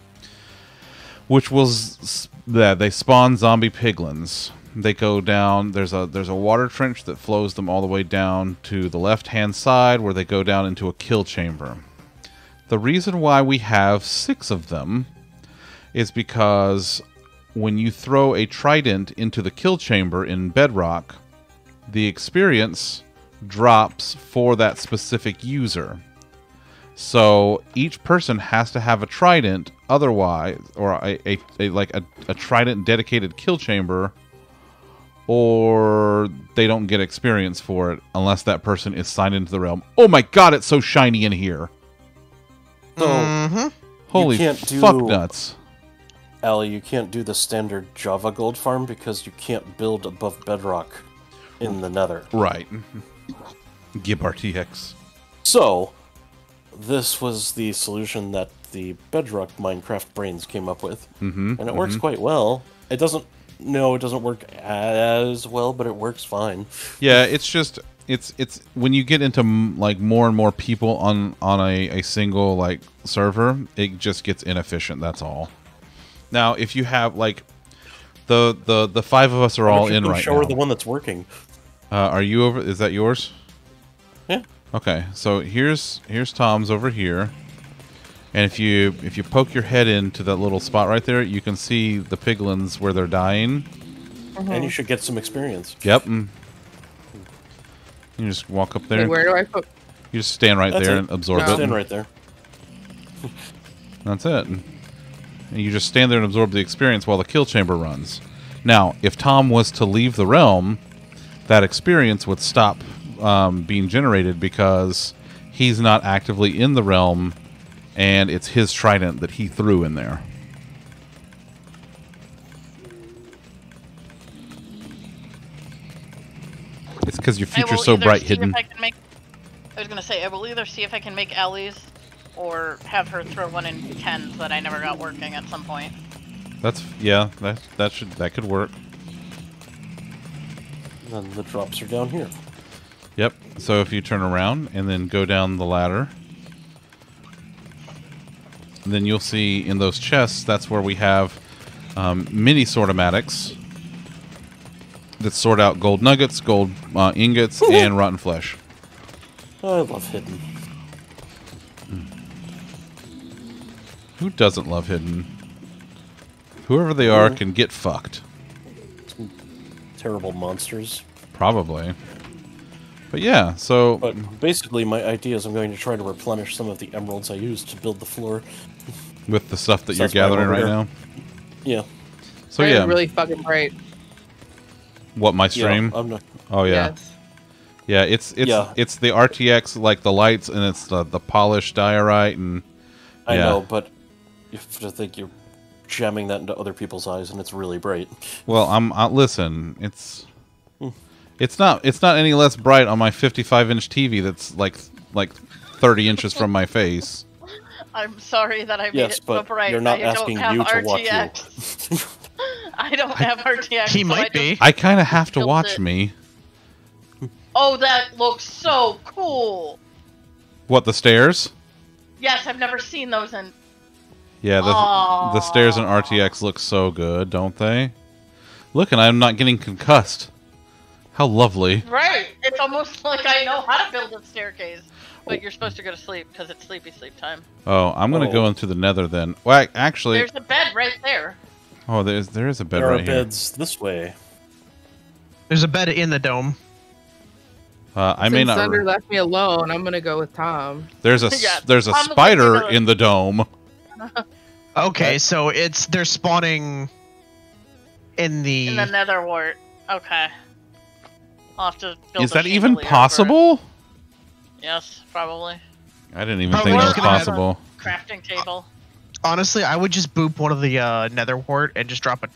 Which was that they spawn zombie piglins. They go down. There's a there's a water trench that flows them all the way down to the left hand side, where they go down into a kill chamber. The reason why we have six of them is because when you throw a trident into the kill chamber in Bedrock, the experience drops for that specific user. So each person has to have a trident, otherwise, or a, a, a like a, a trident dedicated kill chamber, or they don't get experience for it unless that person is signed into the realm. Oh my god, it's so shiny in here! So, Mm-hmm. Holy can't fuck do- nuts! Allie, you can't do the standard Java gold farm because you can't build above Bedrock in the Nether. Right. Gib RTX. So, this was the solution that the Bedrock Minecraft brains came up with, Mm-hmm. and it works quite well. It doesn't. No, it doesn't work as well, but it works fine. Yeah, it's just it's it's when you get into m- like more and more people on on a, a single like server, it just gets inefficient. That's all. Now, if you have like the the the five of us are all in right show now. her the one that's working. Uh, are you over? Is that yours? Yeah. Okay, so here's here's Tom's over here, and if you if you poke your head into that little spot right there, you can see the piglins where they're dying. And you should get some experience. Yep. mm. You just walk up there. Wait, where do I put? You just stand right That's there it. and absorb No. it. Stand right there. That's it. And you just stand there and absorb the experience while the kill chamber runs. Now, if Tom was to leave the realm, that experience would stop um, being generated because he's not actively in the realm, and it's his trident that he threw in there. It's because your future's so bright hidden. I, make, I was gonna say I will either see if I can make Ellie's, or have her throw one in tens that I never got working at some point. That's yeah. That that should that could work. And then the drops are down here. Yep. So if you turn around and then go down the ladder, then you'll see in those chests that's where we have um, mini sortomatics that sort out gold nuggets, gold uh, ingots, and rotten flesh. I love hidden. Who doesn't love hidden? Whoever they are can get fucked. Terrible monsters. Probably. But yeah, so But basically, my idea is I'm going to try to replenish some of the emeralds I used to build the floor. with the stuff that So you're that's why I'm gathering right here. now. Yeah. So Mine yeah, really fucking bright. what my Yeah, stream? I'm not. oh yeah. Yes. Yeah, it's it's Yeah. it's the RTX like the lights and it's the, the polished diorite and I Yeah. know, but you have to think you're jamming that into other people's eyes, and it's really bright. well, I'm uh, listen, it's it's not it's not any less bright on my 55 inch TV that's like like 30 inches from my face. I'm sorry that I made Yes, it so but bright. you're not I asking don't have you to watch RTX. I don't have RTX. He so might I be. I kind of have to watch it. me. Oh, that looks so cool. What the stairs? Yes, I've never seen those in. Yeah, the the stairs in RTX look so good, don't they? Look, and I'm not getting concussed. How lovely. Right. It's almost like I know how to build a staircase. But you're supposed to go to sleep because it's sleepy sleep time. Oh, I'm gonna go Oh. into the Nether then. Well, actually, There's a bed right there. oh, there's there is a bed there are right here. beds this way. There's a bed in the dome. Uh, I may not. Zunder left me alone, I'm gonna go with Tom. There's a Yeah, there's a I'm spider in the dome. Okay, What? so it's they're spawning in the. In the nether wart. Okay. I'll have to build Is that even chandelier for it. possible? Yes, probably. I didn't even Probably think that was possible. Crafting table. Honestly, I would just boop one of the uh, nether wart and just drop it,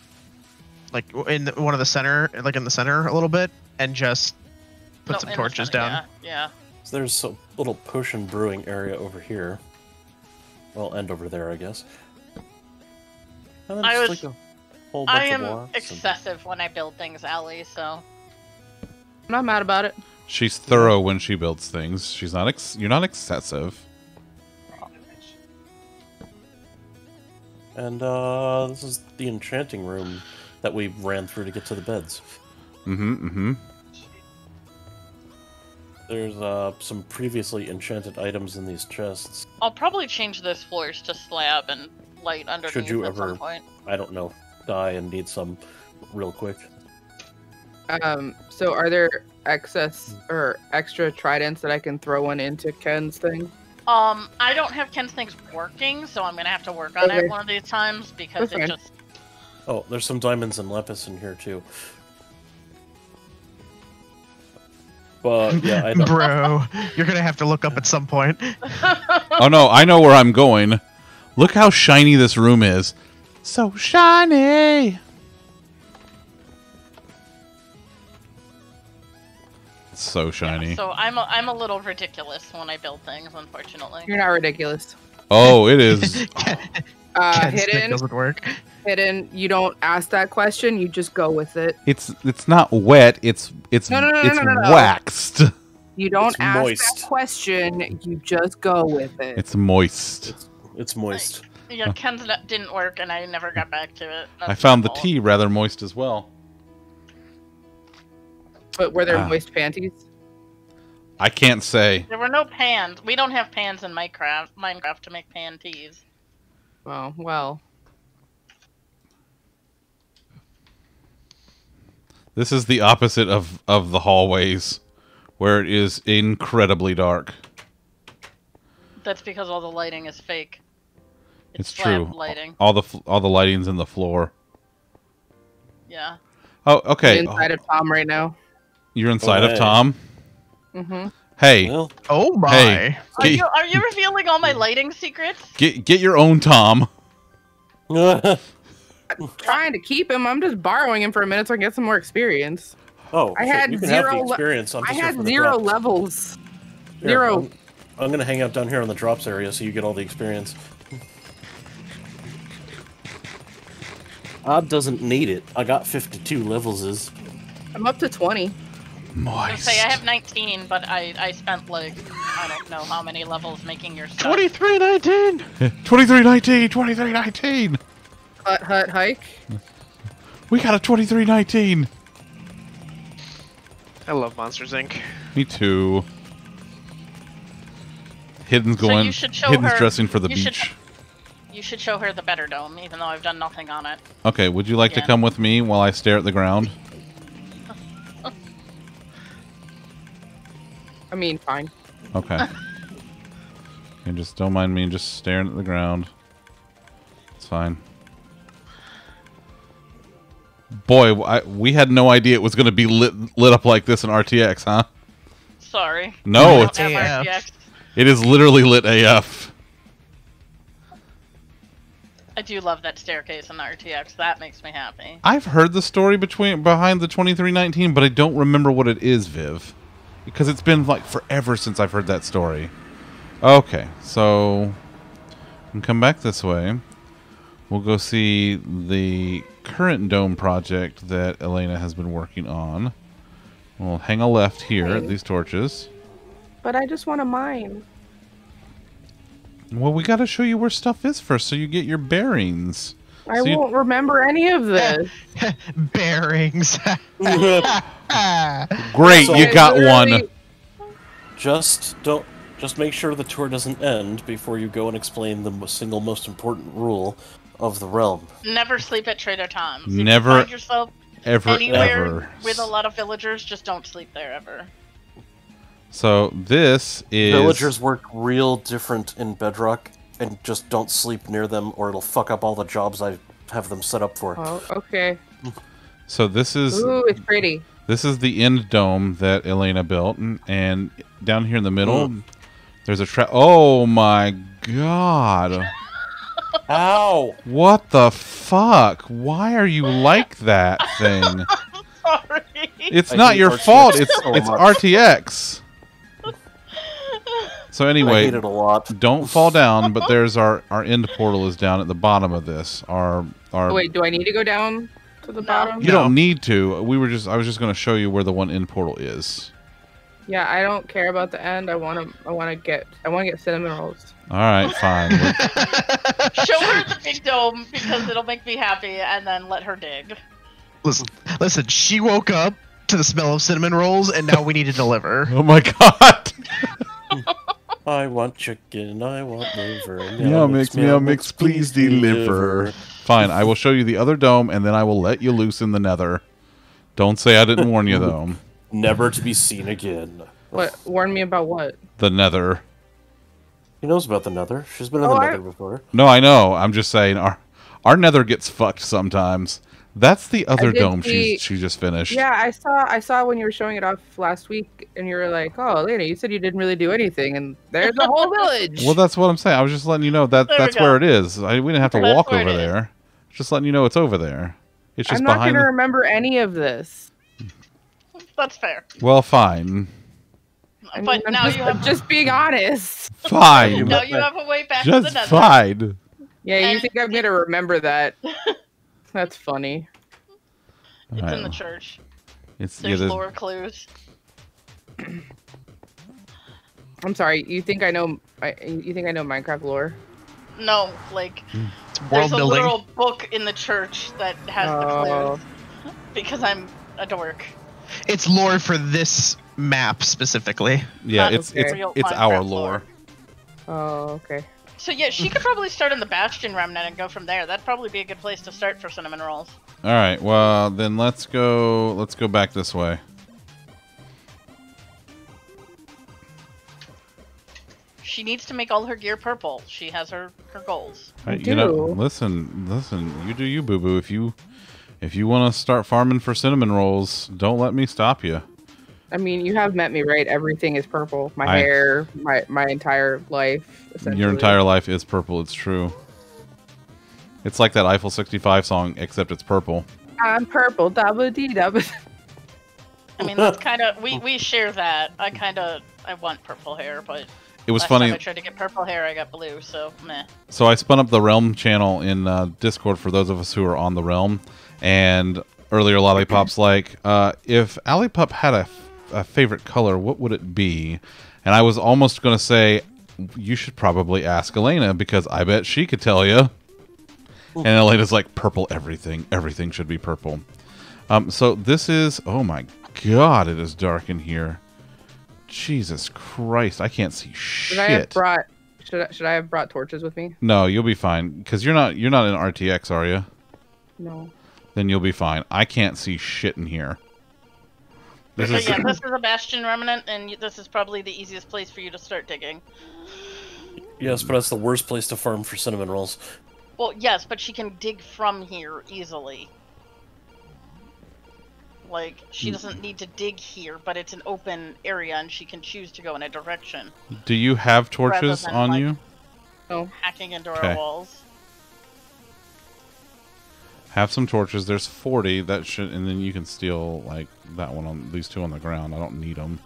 like in the, one of the center, like in the center a little bit, and just put No, some torches center, down. Yeah. yeah. So there's a little potion brewing area over here. Well, end over there, I guess. And then I just was- like a whole bunch I of am and- excessive when I build things, Allie, so. I'm not mad about it. She's thorough when she builds things. She's not. Ex- you're not excessive. And uh, this is the enchanting room that we ran through to get to the beds. Mm-hmm. Mm-hmm. There's uh, some previously enchanted items in these chests. I'll probably change those floors to slab and light underneath Should you at ever- some point. I don't know, die and need some real quick. Um, so are there excess or extra tridents that I can throw one into Ken's thing? Um, I don't have Ken's things working, so I'm gonna have to work on Okay. it one of these times because That's it fine. just. Oh, there's some diamonds and lapis in here too. But yeah, I don't, Bro, you're gonna have to look up at some point. Oh no, I know where I'm going. Look how shiny this room is. So shiny. It's so shiny. So I'm a, I'm a little ridiculous when I build things, unfortunately. You're not ridiculous. Oh, it is. Uh, hidden, doesn't work. hidden. You don't ask that question. You just go with it. It's it's not wet. It's it's No, no, no, it's no, no, no. waxed. You don't It's ask moist. that question. You just go with it. It's moist. it's moist. Yeah, Ken's n- didn't work, and I never got back to it. I found my the tea rather moist as well. but were there Ah. moist panties? I can't say. There were no pans. We don't have pans in Minecraft. Minecraft to make pan teas. Oh well. This is the opposite of of the hallways, where it is incredibly dark. That's because all the lighting is fake. It's slab true. Lighting. All the all the lighting's in the floor. Yeah. Oh, okay. Inside of Tom right now. You're inside Oh, of. Tom. Mm-hmm. Hey, Well, Oh my! Hey. Are you are you revealing all my lighting secrets? get get your own Tom. Trying to keep him. I'm just borrowing him for a minute so I can get some more experience. oh, I shit, had you can have zero the le- experience. I'm I just here had zero drops. levels. Here, Zero. I'm, I'm gonna hang out down here on the drops area so you get all the experience. Odd doesn't need it. I got 52 levels. Is I'm up to 20. I Moist. say I have 19, but I I spent like I don't know how many levels making your stuff. 2319! 2319, 2319. Hut, hut, hike. We got a 2319. I love Monsters Inc. Me too. Hidden's So going. you should show Hidden's her- dressing for the you should- beach. You should show her the better dome, even though I've done nothing on it. Okay, would you like to come with me while I stare at the ground? I mean, fine. Okay. and just don't mind me just staring at the ground. It's fine. Boy, I, we had no idea it was going to be lit lit up like this in RTX, huh? Sorry. No, it's, AF. RTX. it is literally lit AF. I do love that staircase in the RTX. That makes me happy. I've heard the story between behind the 2319, but I don't remember what it is, Viv. Because it's been like forever since I've heard that story. Okay, so we can come back this way. We'll go see the current dome project that Elena has been working on. We'll hang a left here at these torches. But I just want to mine. Well, we got to show you where stuff is first so you get your bearings. I So won't remember any of this. Bearings. Great, So- you got one. Just don't. Just make sure the tour doesn't end before you go and explain the single most important rule of the realm. Never sleep at Trader Tom's. If you Never, find yourself Ever, anywhere ever. with a lot of villagers, just don't sleep there ever. So this is Villagers work real different in Bedrock, and just don't sleep near them, or it'll fuck up all the jobs I have them set up for. Oh, okay. So this is Ooh, it's pretty. this is the end dome that Elena built, and, and down here in the middle, mm. there's a trap. Oh my god! Ow! What the fuck? Why are you like that thing? Sorry. It's I not your fault. It's so it's much. RTX. So I anyway, hate it a lot. don't fall down. But there's our our end portal is down at the bottom of this. Our our wait, do I need to go down to the No. bottom? You don't need to. We were just I was just going to show you where the one end portal is. Yeah, I don't care about the end. I want to. I want to get. I want to get cinnamon rolls. All right, fine. Show her the big dome because it'll make me happy, and then let her dig. listen, listen. She woke up to the smell of cinnamon rolls, and now we need to deliver. oh my god. I want chicken. I want liver. Meow mix, meow mix, please deliver. Fine, I will show you the other dome and then I will let you loose in the nether. Don't say I didn't warn you though. Never to be seen again. What? Warn me about what? The nether. She knows about the nether. She's been in Oh, the I- nether before. No, I know. I'm just saying our our nether gets fucked sometimes. That's the other dome she see- she just finished. Yeah, I saw. I saw when you were showing it off last week, and you were like, "Oh, Elena, you said you didn't really do anything, and there's a whole village." Well, that's what I'm saying. I was just letting you know that There we that's where it is. I, we didn't have to That's walk over there. Just letting you know it's over there. It's just I'm not behind. gonna the- remember any of this. That's fair. Well, fine, I mean, But I'm now just, you I'm have just being honest. fine, now you have a way back to the just nether. fine. Yeah, you And- think I'm gonna remember that? That's funny. It's Alright. in the church. It's yeah, There's there's- lore clues. I'm sorry. You think I know? I, you think I know Minecraft lore? No, like It's world there's a building. literal book in the church that has Oh. the clues. Oh. Because I'm a dork. It's lore for this map specifically. yeah, not it's okay. it's it's our Minecraft lore. Oh, okay. So yeah, she could probably start in the Bastion Remnant and go from there. That'd probably be a good place to start for cinnamon rolls. All right. Well, then let's go. Let's go back this way. She needs to make all her gear purple. She has her her goals. I Right, You know, listen, listen. You do you, boo boo. If you if you want to start farming for cinnamon rolls, don't let me stop you. I mean, you have met me, right? Everything is purple. My I- hair, my my entire life. Essentially. Your entire life is purple. It's true. It's like that Eiffel 65 song, except it's purple. I'm purple. Dabba dee dabba. I mean, that's kind of we we share that. I kind of I want purple hair, but it was Last funny. Time I tried to get purple hair, I got blue. So meh. So I spun up the Realm channel in uh, Discord for those of us who are on the Realm, and earlier Lollipop's like, uh, if Allie Pup had a, f- a favorite color, what would it be? And I was almost going to say, you should probably ask Elena because I bet she could tell you. And Elena's like, purple everything. Everything should be purple. Um, so this is, oh my god, it is dark in here. Jesus Christ, I can't see Should I have shit. brought? Should I, should I have brought torches with me? No, you'll be fine because you're not you're not in RTX, are you? No. Then you'll be fine. I can't see shit in here. This So is yeah, this is a bastion remnant, and this is probably the easiest place for you to start digging. Yes, but that's the worst place to farm for cinnamon rolls. Well, yes, but she can dig from here easily. Like, she hmm. doesn't need to dig here, but it's an open area and she can choose to go in a direction. Do you have torches on like- you? No. Hacking into Okay. our walls. Have some torches. There's 40. That should, and then you can steal like that one on these two on the ground. I don't need them.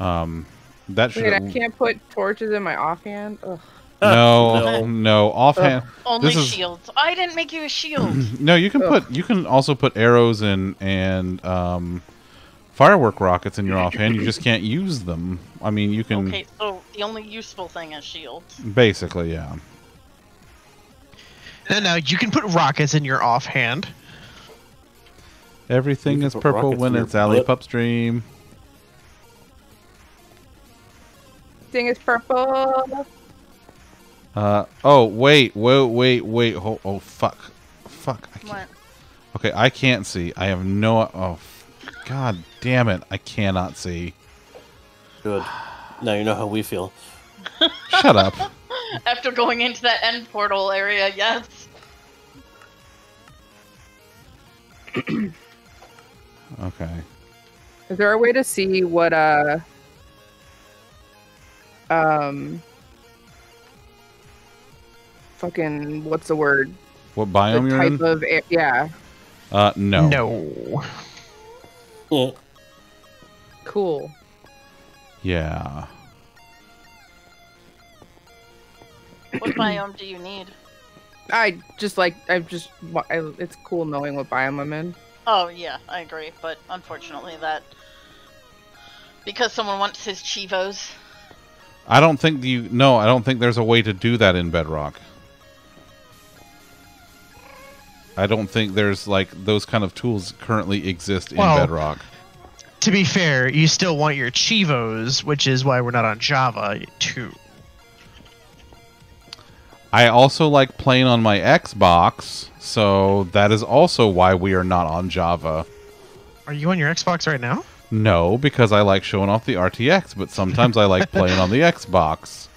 Um, that should. Wait, I can't put torches in my offhand. Ugh. No, No. no, offhand. Only This is- shields. I didn't make you a shield. No, you can Ugh. put. You can also put arrows and and um, firework rockets in your offhand. You just can't use them. I mean, you can okay, so the only useful thing is shields. basically, yeah. And now you can put rockets in your offhand. Everything is purple when it's Allie butt. Pup's dream. Thing is purple. Uh oh, wait, wait, wait, wait. Oh, oh fuck, fuck. I can't. What? Okay, I can't see. I have no. Oh, god damn it! I cannot see. Good. Now you know how we feel. Shut up. After going into that end portal area, yes. Okay. Is there a way to see what uh um fucking what's the word? What The biome you're type in? of a- yeah. Uh, no. No. Yeah. Cool. Yeah. What biome do you need? I just like I'm just I, it's cool knowing what biome I'm in. Oh yeah, I agree, but unfortunately that because someone wants his chivos. I don't think you. No, I don't think there's a way to do that in Bedrock. I don't think there's like those kind of tools currently exist in Well- Bedrock. To be fair, you still want your Chivos, which is why we're not on Java too. I also like playing on my Xbox, so that is also why we are not on Java. Are you on your Xbox right now? No, because I like showing off the RTX, but sometimes I like playing on the Xbox.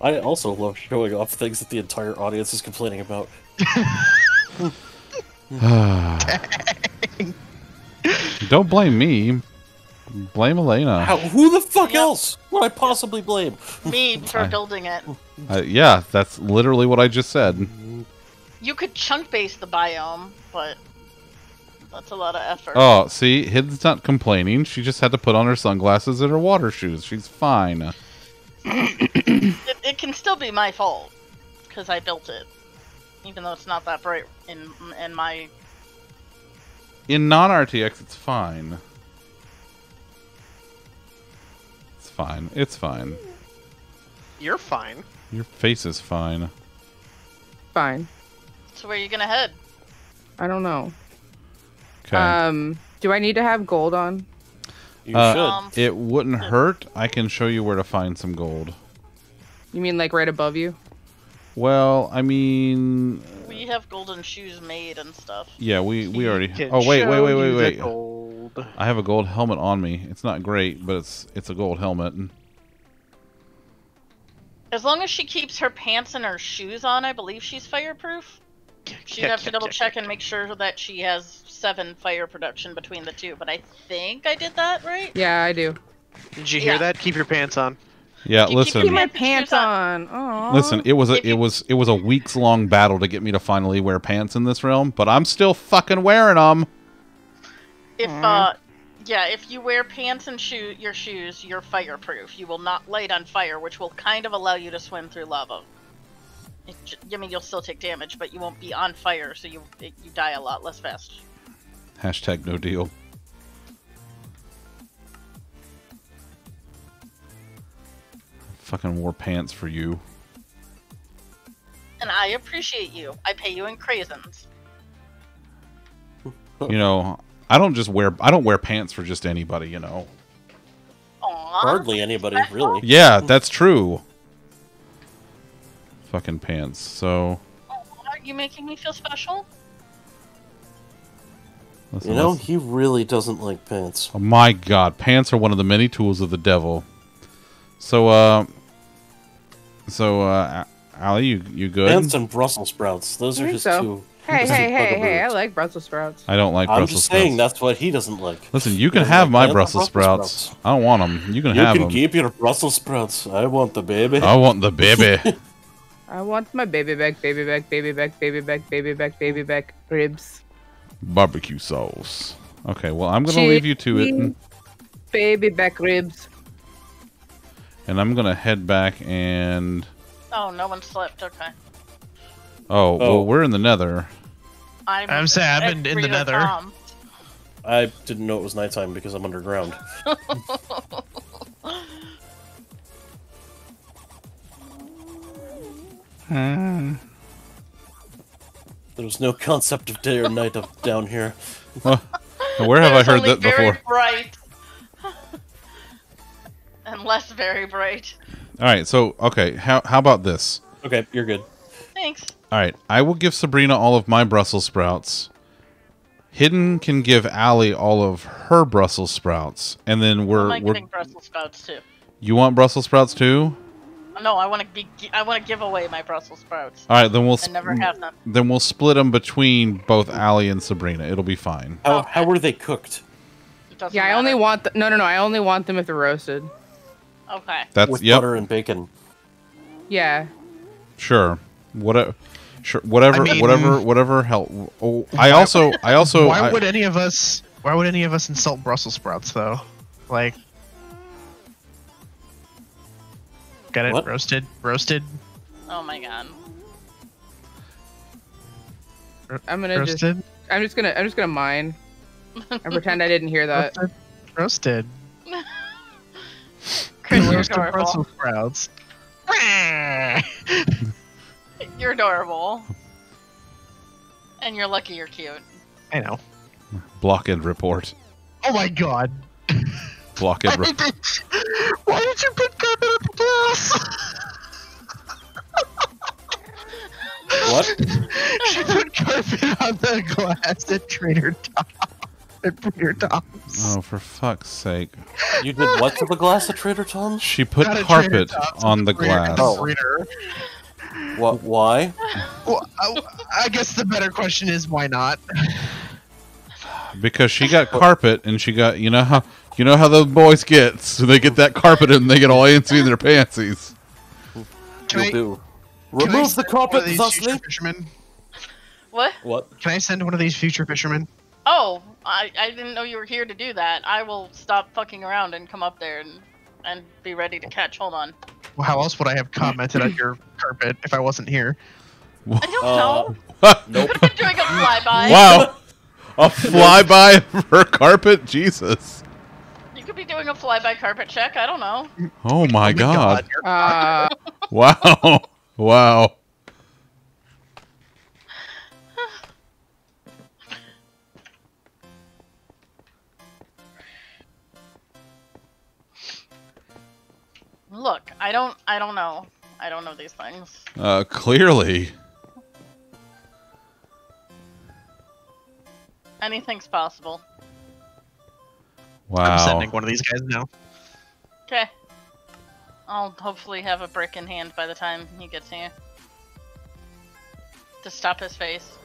I also love showing off things that the entire audience is complaining about. Don't blame me. Blame Elena. How, who the fuck Yep. else would I possibly blame? Me for I- building it. Uh, yeah, that's literally what I just said. You could Chunkbase the biome, but that's a lot of effort. Oh, see, Hidden's not complaining. She just had to put on her sunglasses and her water shoes. She's fine. It, it can still be my fault because I built it, even though it's not that bright in in my. In non RTX, it's fine. Fine. It's fine. You're fine. Your face is fine. Fine. So where are you gonna head? I don't know. Okay. Um do I need to have gold on? You Uh, should. Um, it wouldn't hurt. I can show you where to find some gold. You mean like right above you? Well, I mean, we have golden shoes made and stuff. yeah, we we already. Oh wait, wait, show wait, wait, wait. Gold. I have a gold helmet on me. It's not great, but it's it's a gold helmet. As long as she keeps her pants and her shoes on, I believe she's fireproof. She'd have to double check and make sure that she has seven fire protection between the two, but I think I did that right. Yeah, I do. Did you hear Yeah. that? Keep your pants on. Yeah, Keep- keep listen. Keep my Pants pants on. Aw. Listen, it was a it was it was a weeks long battle to get me to finally wear pants in this realm, but I'm still fucking wearing them. If Mhm. uh, Yeah, if you wear pants and shoe your shoes, you're fireproof. You will not light on fire, which will kind of allow you to swim through lava. It, j- I mean, you'll still take damage, but you won't be on fire, so you it, you die a lot less fast. Hashtag no deal. Fucking wore pants for you. And I appreciate you. I pay you in craisins. You know, I don't just wear I don't wear pants for just anybody, you know. Aww. Hardly anybody, really. Yeah, that's true. Fucking pants. So Are you making me feel special? listen, You know, let's- he really doesn't like pants. Oh my god, pants are one of the many tools of the devil. So uh so uh Allie, you you good? Pants and Brussels sprouts. Those I are think his so. two. Hey, his hey, hey, hey! I like Brussels sprouts. I don't like I'm Brussels just saying sprouts. that's what he doesn't like. Listen, you can have like my Brussels Brussels sprouts. I don't want them. You can You have can them. You can keep your Brussels sprouts. I want the baby. I want the baby. I want my baby back, baby back, baby back, baby back, baby back, baby back ribs. Barbecue sauce. Okay, well I'm gonna leave you to it, Baby back ribs. and I'm gonna head back and Oh, no one slept. Okay. Oh, Oh. well oh. we're in the Nether. I'm, I'm sad I'm in- in the nether. Tom. I didn't know it was nighttime because I'm underground. There's no concept of day or night up down here. Well, where have I heard only that very before? bright. and less very bright. All right, so okay, how how about this? Okay, you're good. Thanks. All right, I will give Sabrina all of my Brussels sprouts. Hidden can give Allie all of her Brussels sprouts, and then I'm we're like we're. getting Brussels sprouts too. You want Brussels sprouts too? No, I want to be. I want to give away my Brussels sprouts. All right, then we'll I sp- never have them. then we'll split them between both Allie and Sabrina. It'll be fine. How, Okay. how were they cooked? It doesn't Yeah, I only want the, no, no, no. I only want them if they're roasted. Okay. That's With yep, butter and bacon. Yeah. sure. Whatever, sure, whatever, I mean- whatever, mm. whatever. Help. Oh, I also, I also, why I- would any of us? Why would any of us insult Brussels sprouts though? Like, got it What? roasted, roasted, Oh my god. I'm gonna just. roasted, I'm just gonna. I'm just gonna mine. and pretend I didn't hear that. roasted, roasted. Chris, roasted. Brussels sprouts. You're adorable. And you're lucky you're cute. I know. blockhead report. Oh my god. Blockhead. Why Re- did, why did you put carpet up the glass? What? she put carpet on the glass at Trader Tom. At Trader Tom's. oh, for fuck's sake! You did what to the glass at Trader Tom's? She put Not carpet Tom's, on the Trader glass. Tom's Trader. What? Why? Well, I, I guess the better question is why not? because she got carpet and she got you know how you know how those boys get so they get that carpet and they get all antsy in their pantsies. Can You'll I- do. Can I Remove the send one of carpet, these thusly. future fishermen? What? What? Can I send one of these future fishermen? Oh, I, I didn't know you were here to do that. I will stop fucking around and come up there and and be ready to catch. Hold on. Well, how else would I have commented on your carpet if I wasn't here? I don't Uh, know. Nope. Could have been doing a flyby. wow, a flyby of her carpet, Jesus! You could be doing a flyby carpet check. I don't know. Oh my god! you're- Uh, Wow, wow. Look, I don't. I don't know. I don't know these things. Uh, clearly, Anything's possible. Wow. I'm sending one of these guys now. Okay. I'll hopefully have a brick in hand by the time he gets here. To stop his face.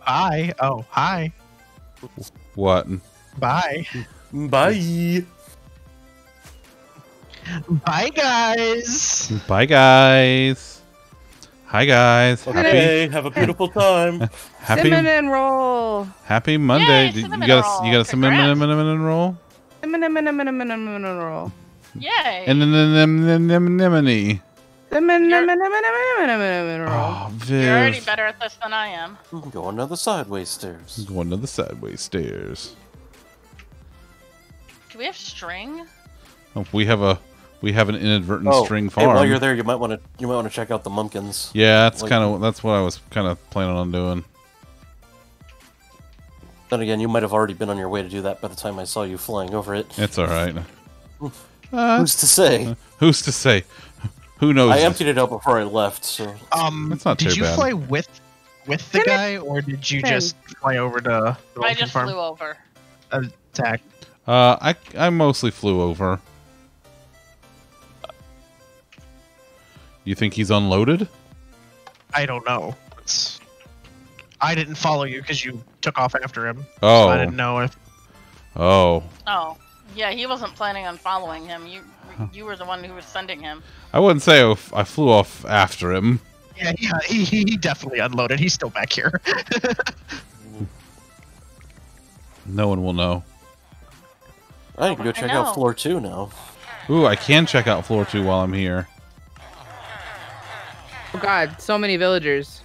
Hi. Oh, hi. What? Bye. Bye. Bye, guys. Bye, guys. Hi guys. Happy Okay, have a beautiful time. happy Cinnamon roll. happy Monday. Yay, you got a roll. you got a cinnamon Congrats. cinnamon roll? Cinnamon, cinnamon, cinnamon, cinnamon roll. Yay! And then anemone. Cinnamon, You're- cinnamon, cinnamon, cinnamon, cinnamon roll. Oh, You're already better at this than I am. Going down the sideways stairs. Going to the sideways stairs. Do we have string? Oh, we have a we have an inadvertent Oh, string hey, while you're there, you might want to you might want to check out the Mumpkins. yeah, that's Like- kind of that's what I was kind of planning on doing. Then again, you might have already been on your way to do that by the time I saw you flying over it. It's all right. Uh, Who's to say? who's to say? Who knows? I emptied it out before I left, so Um, That's not did too you bad. fly with with the guy, or did you Finn. just fly over to the I just farm flew over. attack? Uh, I I mostly flew over. You think he's unloaded? I don't know. It's, I didn't follow you because you took off after him. Oh, So I oh. didn't know if. oh. Oh, yeah, he wasn't planning on following him. You, you were the one who was sending him. I wouldn't say I flew off after him. Yeah, yeah, uh, he, he definitely unloaded. He's still back here. No one will know. I can go check know. out floor two now. Ooh, I can check out floor two while I'm here. Oh god, so many villagers.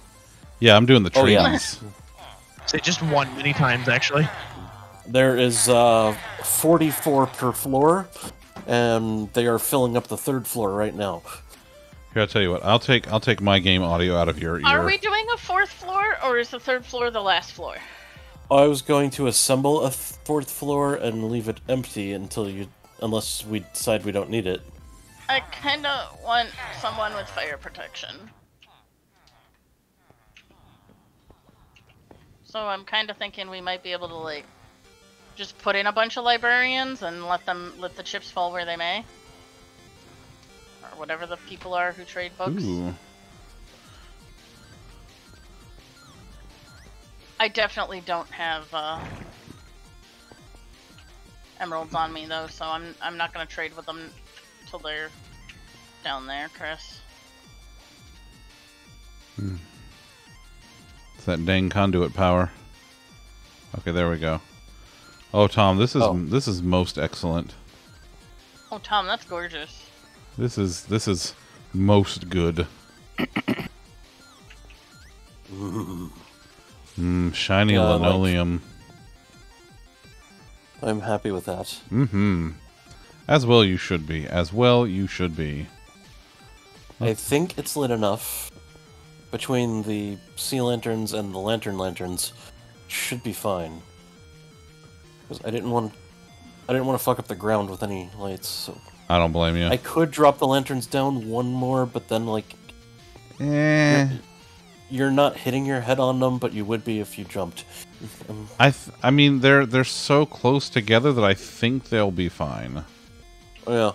Yeah, I'm doing the Oh, trees. yeah. Say just one many times actually. There is uh, 44 per floor, and they are filling up the third floor right now. Here, I'll tell you what. I'll take I'll take my game audio out of your ear. Are we doing a fourth floor, or is the third floor the last floor? I was going to assemble a fourth floor and leave it empty until you, unless we decide we don't need it. I kind of want someone with fire protection. So I'm kind of thinking we might be able to like just put in a bunch of librarians and let them let the chips fall where they may, or whatever the people are who trade books. Ooh. I definitely don't have uh, emeralds on me though, so I'm I'm not gonna trade with them till they're down there, Chris. It's that dang conduit power. Okay, there we go. Oh, Tom, this is Oh. this is most excellent. Oh, Tom, that's gorgeous. This is this is most good. Mmm, shiny Yeah, I like- linoleum. I'm happy with that. Mm-hmm. As well you should be. As well you should be. I think it's lit enough between the sea lanterns and the lantern lanterns. Should be fine. Because I didn't want, I didn't want to fuck up the ground with any lights. So I don't blame you. I could drop the lanterns down one more, but then like Eh. you're not hitting your head on them, but you would be if you jumped. Um, I th- I mean they're they're so close together that I think they'll be fine. oh yeah,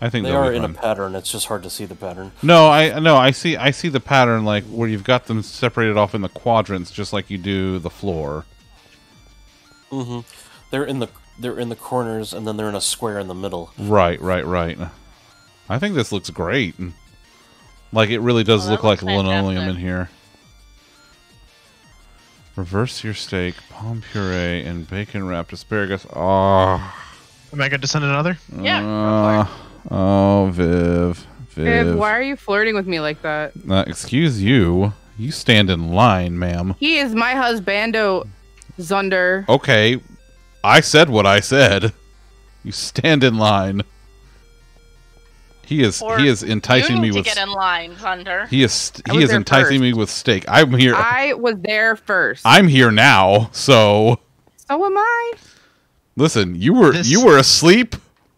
I think they are be in a pattern. It's just hard to see the pattern. No, I no, I see I see the pattern like where you've got them separated off in the quadrants just like you do the floor. hmm They're in the they're in the corners, and then they're in a square in the middle. Right, right, right. I think this looks great. Like it really does Oh, look like looks linoleum in here. Reverse your steak, palm puree, and bacon wrapped asparagus. Oh, Am I good to send another? Yeah, uh, oh, Viv, Viv. Viv, why are you flirting with me like that? Uh, excuse you. You stand in line, ma'am. He is my husbando, Zunder. Okay, I said what I said. You stand in line. He is Or he is enticing you me with to get in line, Zunder. he is I he is enticing first. me with steak. I'm here. I was there first. I'm here now. So so am I. listen, you were This- you were asleep.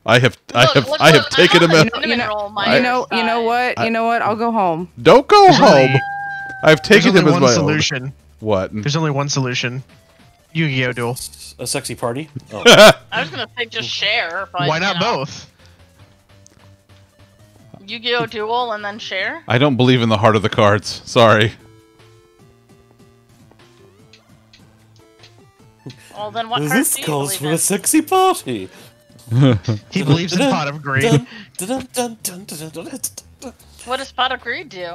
I have I have look, I have look, taken I'm him on out. You know- my You know, you know side. what? You know what? I'll go home. Don't go There's home. only- I've taken him as one my own. solution. What? There's only one solution. Yu-Gi-Oh duel. A sexy party. Oh. I was gonna say just share, but Why not you know, both? Yu-Gi-Oh duel and then share. I don't believe in the heart of the cards. Sorry. Well, then what cards this do you calls for in? a sexy party. He believes in pot of greed. What does Pot of Greed do?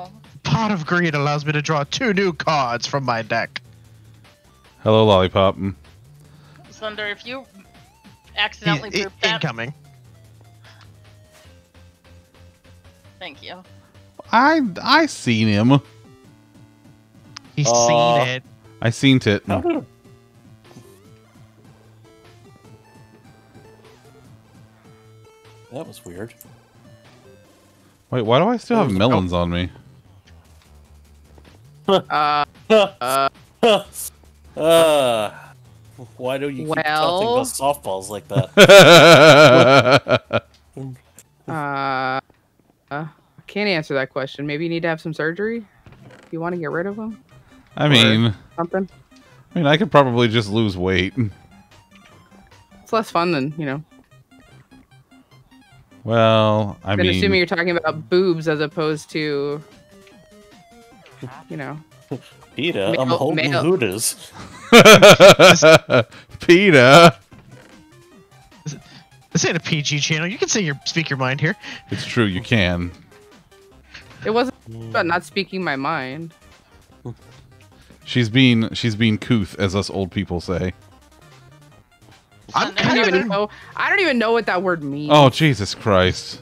Pot of greed allows me to draw two new cards from my deck. Hello, lollipop. Zunder, if you He- accidentally i- poop that, incoming. thank you. I I seen him. He's Aw. seen it. I seen it. How did a- That was weird. Wait, why do I still have melons on me? Uh, uh, why do you keep talking Well- about softballs like that? uh, uh, can't answer that question. Maybe you need to have some surgery. You want to get rid of them? I mean, Something. I mean, I could probably just lose weight. It's less fun than you know. Well, I I've mean, assuming you're talking about boobs as opposed to, you know. Peter, I'm Male- holding male- hooters. Peter. This ain't a PG channel. You can say your speak your mind here. It's true, you can. It wasn't about not speaking my mind. She's being she's being couth, as us old people say. I'm I don't even know. I don't even know what that word means. Oh Jesus Christ!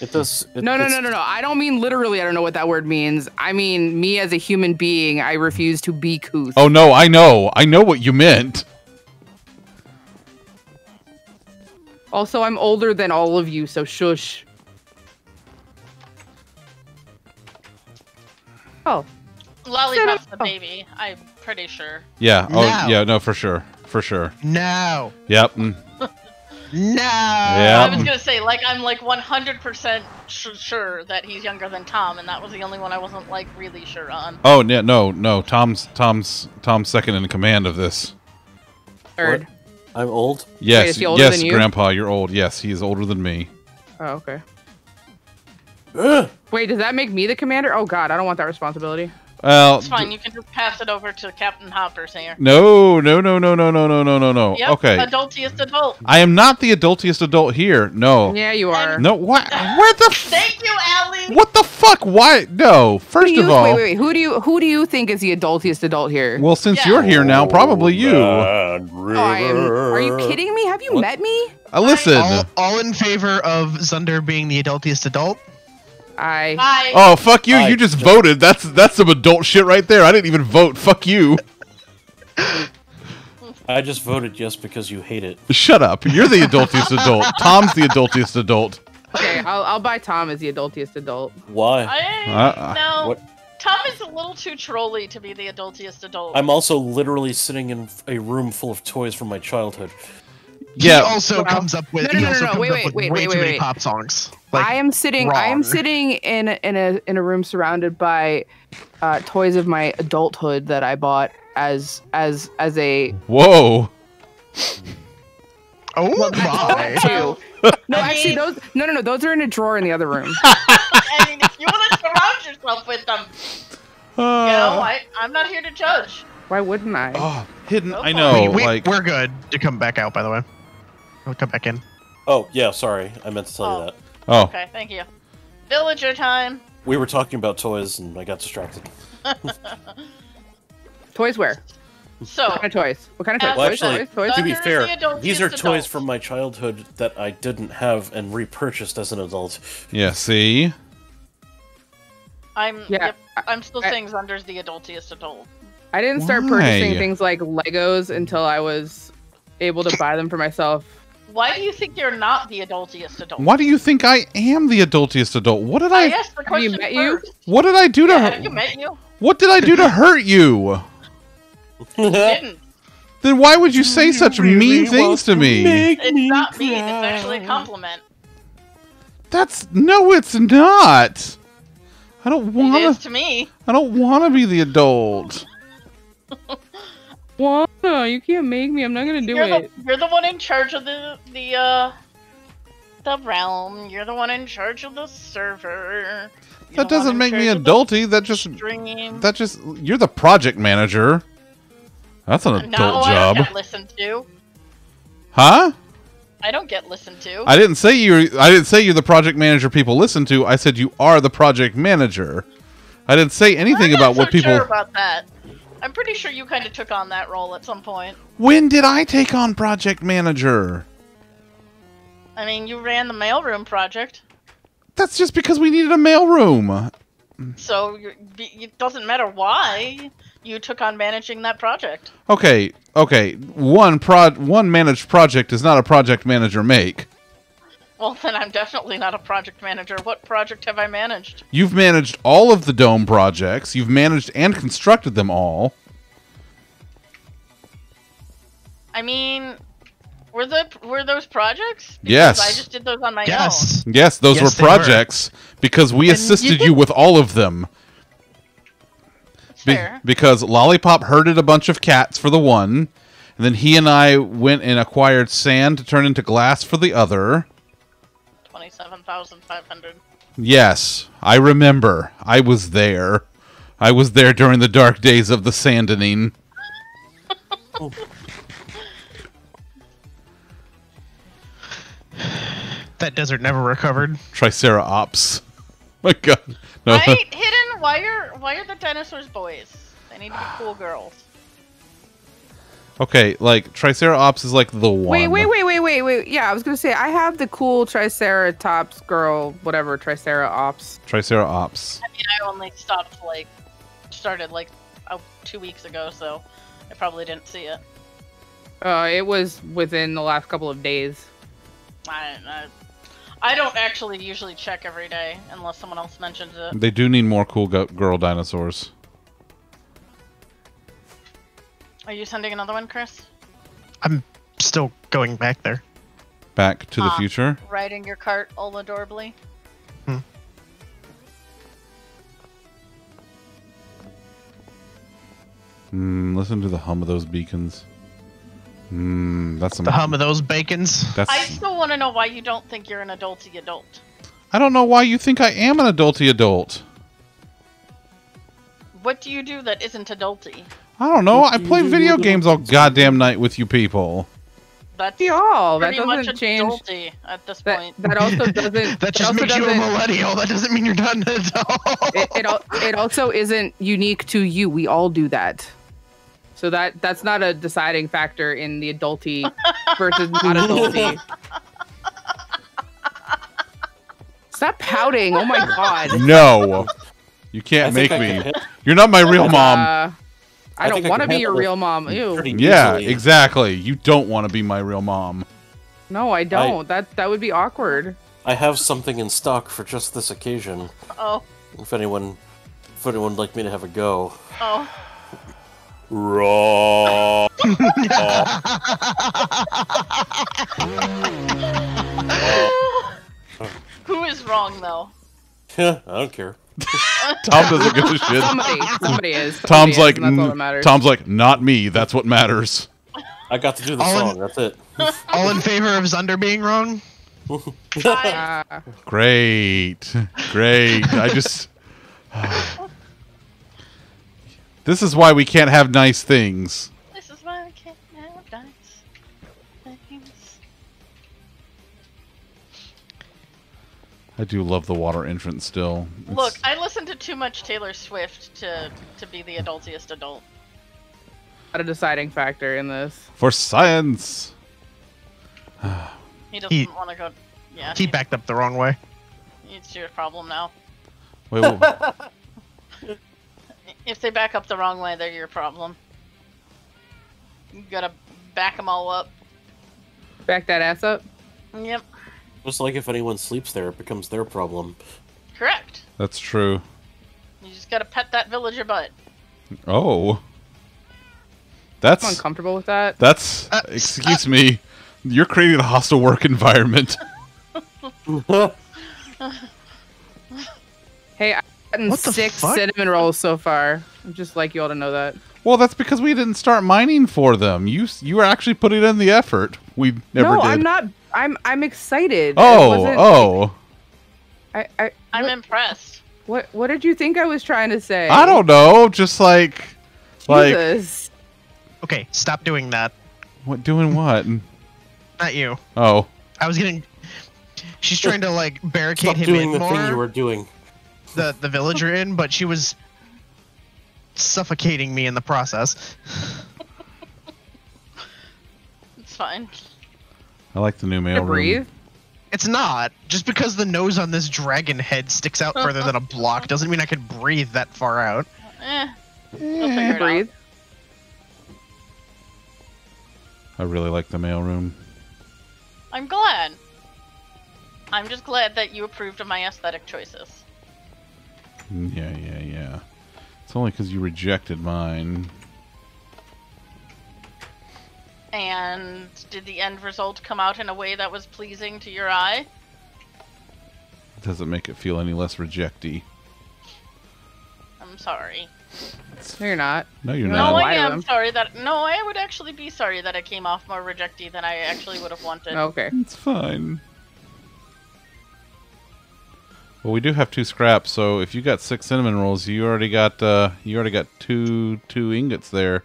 It does. It, No, no, no, no, no. I don't mean literally. I don't know what that word means. I mean me as a human being. I refuse to be couth. Oh no, I know, I know what you meant. Also, I'm older than all of you, so shush. Oh, Lollipop's the baby. I'm pretty sure. Yeah. Oh No. yeah. No, for sure, for sure. no, Yep. mm. no. Yeah. I was gonna say, like, I'm like 100% sh- sure that he's younger than Tom, and that was the only one I wasn't like really sure on. Oh no, no, no. Tom's Tom's Tom's second in command of this. third. I'm old. Yes, is he older yes, than you? Grandpa, you're old. Yes, he is older than me. Oh, okay. Ugh. Wait, does that make me the commander? Oh God, I don't want that responsibility. Well, It's fine. You can just pass it over to Captain Hoppers here. no, no, no, no, no, no, no, no, no, no. Yep. Okay, Adultiest adult. I am not the adultiest adult here. No, Yeah, you are. no. What? Where the? F- Thank you, Allie. what the fuck? Why? No. First you, of all, wait, wait, wait. Who do you who do you think is the adultiest adult here? well, since Yeah. you're here now, probably you. Mad Oh, I am. Are you kidding me? Have you met me? Uh, listen. All, all in favor of Zunder being the adultiest adult? I. Hi. Oh fuck you! I you just just- voted. That's that's some adult shit right there. I didn't even vote. Fuck you. I just voted yes because you hate it. Shut up. You're the adultiest adult. Tom's the adultiest adult. Okay, I'll, I'll buy Tom as the adultiest adult. Why? I Uh, no. What? Tom is a little too trolly to be the adultiest adult. I'm also literally sitting in a room full of toys from my childhood. Yeah. He also Well, comes up with no, no, he no, also no, comes wait, up wait, with wait, way wait, too wait, many wait. pop songs. Like, I am sitting. I am sitting in a- in a in a room surrounded by uh, toys of my adulthood that I bought as as as a Whoa. oh my. two. No, I actually, those no, no, no. Those are in a drawer in the other room. I mean, if you want to surround yourself with them, you know, Uh, I, I'm not here to judge. Why wouldn't I? oh, hidden. Go I know. we, we, like we're good to come back out, by the way. We'll come back in. Oh, yeah, sorry. I meant to tell Oh. you that. oh, Okay, thank you. Villager time. We were talking about toys and I got distracted. Toys where? So, What kind of toys? What kind of toys? Well, toys, actually, toys, toys? To be fair, the these are toys adult. from my childhood that I didn't have and repurchased as an adult. yeah. See. I'm Yeah, yep, I'm still I- saying Zunder's the adultiest adult. I didn't start Why? purchasing things like Legos until I was able to buy them for myself. Why do you think you're not the adultiest adult? Why do you think I am the adultiest adult? What did I I? asked the Have you question met you? What did I do to Yeah, have you met you? What did I do to hurt you? Didn't. Then why would you say such mean things to me? It's not mean. It's actually a compliment. That's no, it's not. I don't want to. to me. I don't want to be the adult. What? No, you can't make me. I'm not gonna do You're it. the you're the one in charge of the the uh the realm. You're the one in charge of the server. You're That one doesn't make me charge of the adulty. That just Stream. that just you're the project manager. That's an adult no, I job, don't get listened to. huh? I don't get listened to. I didn't say you. I didn't say you're the project manager people listen to. I said you are the project manager. I didn't say anything I'm about not what people. Sure about that. I'm pretty sure you kind of took on that role at some point. When did I take on project manager? I mean, you ran the mailroom project, That's just because we needed a mailroom. so it doesn't matter why you took on managing that project. Okay, okay. One prod, one managed project is not a project manager make. Well, then I'm definitely not a project manager. What project have I managed? You've managed all of the dome projects. You've managed and constructed them all. I mean, were the were those projects? Because Yes. I just did those on my Yes. Yes, those Yes, were they were. projects because we you assisted did- you with all of them. Be- fair. because Lollipop herded a bunch of cats for the one, and then he and I went and acquired sand to turn into glass for the other. Twenty-seven thousand five hundred. Yes, I remember. I was there. I was there during the dark days of the sandening. That desert never recovered. Triceratops. My God. No. Right, hidden. Why are why are the dinosaurs boys? They need to be cool girls. Okay, like Triceratops is like the one. Wait, wait, wait, wait, wait, wait. Yeah, I was gonna say I have the cool Triceratops girl, whatever Triceratops. Triceratops. I mean, I only stopped like started like oh, two weeks ago, so I probably didn't see it. Uh, it was within the last couple of days. I, I I don't actually usually check every day unless someone else mentions it. They do need more cool go- girl dinosaurs. Are you sending another one, Chris? I'm still going back there. Back to the Ah. future. Riding your cart all adorably. Hmm. Mm, listen to the hum of those beacons. Mm, that's some, The hum of those bacons. That's. I still want to know why you don't think you're an adulty adult. I don't know why you think I am an adulty adult. What do you do that isn't adulty? I don't know. I play video games all goddamn night with you people. That's Y'all, that doesn't change. at this point. that also doesn't. That just also makes you a millennial. That doesn't mean you're not an adult. it, it, al- it also isn't unique to you. We all do that. So that that's not a deciding factor in the adulty versus not adulty. Stop pouting! Oh my god. No, you can't make me. You're not my real mom. Uh, I, I don't want to be your real mom. Ew. yeah, easily. exactly. You don't want to be my real mom. No, I don't. that that would be awkward. I have something in stock for just this occasion. Oh, If anyone, if anyone would like me to have a go. oh. Raw. Who is wrong though? I don't care. Tom doesn't give a shit. Somebody, somebody is. Somebody Tom's is, like, that's "N- Tom's like, not me. That's what matters. I got to do the All in- song. That's it. All in favor of Zunder being wrong? I, Ah, Great, great. I just. this is why we can't have nice things. I do love the water entrance still. It's- Look, I listen to too much Taylor Swift to to be the adultiest adult. not a deciding factor in this. for science. He doesn't He- want to go. Yeah, He backed up the wrong way. it's your problem now. Wait, wha- If they back up the wrong way, they're your problem. You gotta back them all up. Back that ass up. Yep, Just like if anyone sleeps there, it becomes their problem. correct. that's true. You just gotta pet that villager butt. Oh, I'm that's uncomfortable with that. that's. Uh, excuse me. You're creating a hostile work environment. Hey, I've gotten What six fuck? cinnamon rolls so far. I'd just like you all to know that. well, that's because we didn't start mining for them. You you were actually putting in the effort. We never no, did. I'm not. I'm I'm excited. It Oh, wasn't- oh. I, I, I'm what, impressed. what what did you think I was trying to say? I don't know. Just like, like, Jesus. Okay, stop doing that. what? Doing what? Not you. Oh, I was getting. She's trying to like barricade Stop him doing in the more. thing you were doing. the the villager in, but she was suffocating me in the process. It's fine. I like the new mail room. breathe. It's not just because the nose on this dragon head sticks out further than a block doesn't mean I could breathe that far out. Eh. We'll figure it out. I really like the mail room. I'm glad. I'm just glad that you approved of my aesthetic choices. Mm, Yeah, yeah, yeah. It's only because you rejected mine. And did the end result come out in a way that was pleasing to your eye? It doesn't make it feel any less rejecty. I'm sorry. No, you're not. No, you're No, No, not. lie I am sorry that. No, I would actually be sorry that it came off more rejecty than I actually would have wanted. Okay. It's fine. Well, we do have two scraps, so if you got six cinnamon rolls, you already got uh, you already got two two ingots there.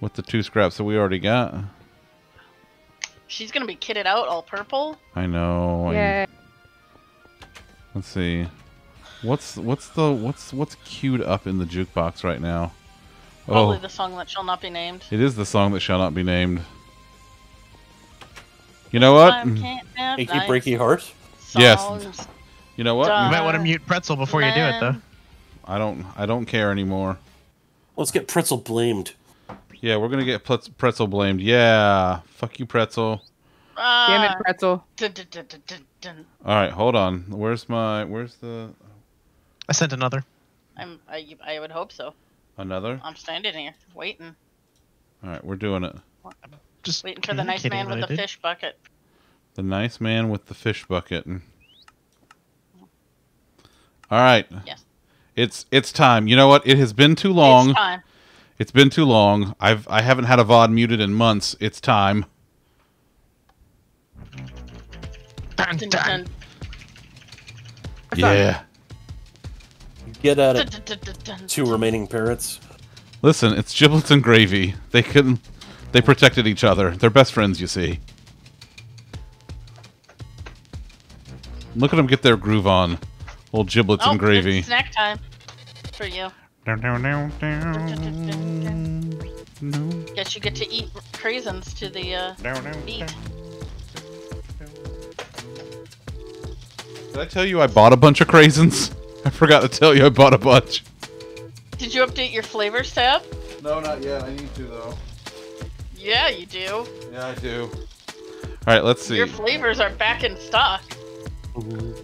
With the two scraps that we already got. She's gonna be kitted out all purple. I know. I- Yeah. Let's see. What's what's the what's what's queued up in the jukebox right now? Probably Oh, the song that shall not be named. it is the song that shall not be named. You know what? I Achy nice breaky heart. Yes. You know what? Duh. You might want to mute Pretzel before you do it, though. I don't I don't care anymore. Let's get Pretzel blamed. Yeah, we're gonna get Pletz- Pretzel blamed. Yeah, fuck you, Pretzel. Damn it, Ah, pretzel. dun, dun, dun, dun, dun, dun. All right, hold on. Where's my? Where's the I sent another. I'm. I, I would hope so. another? I'm standing here waiting, All right, we're doing it. Just waiting for the nice man with what the did. fish bucket. The nice man with the fish bucket. All right. Yes. It's it's time. You know what? It has been too long. It's time. It's been too long. I've I haven't had a VOD muted in months. It's time. Dun, Dun, dun. dun, Yeah. Get at dun, it, dun, dun, dun, dun. two remaining parrots. Listen, it's giblets and gravy. They couldn't. They protected each other. They're best friends, you see. Look at them get their groove on. Old giblets Oh, and gravy. It's snack time for you. Down, down, down, down. No. Guess you get to eat craisins to the uh, Down, down, beat. down. Did I tell you I bought a bunch of craisins? I forgot to tell you I bought a bunch. Did you update your flavors tab? No, not yet. I need to though. Yeah, you do. Yeah, I do. All right, let's see. Your flavors are back in stock. Boom,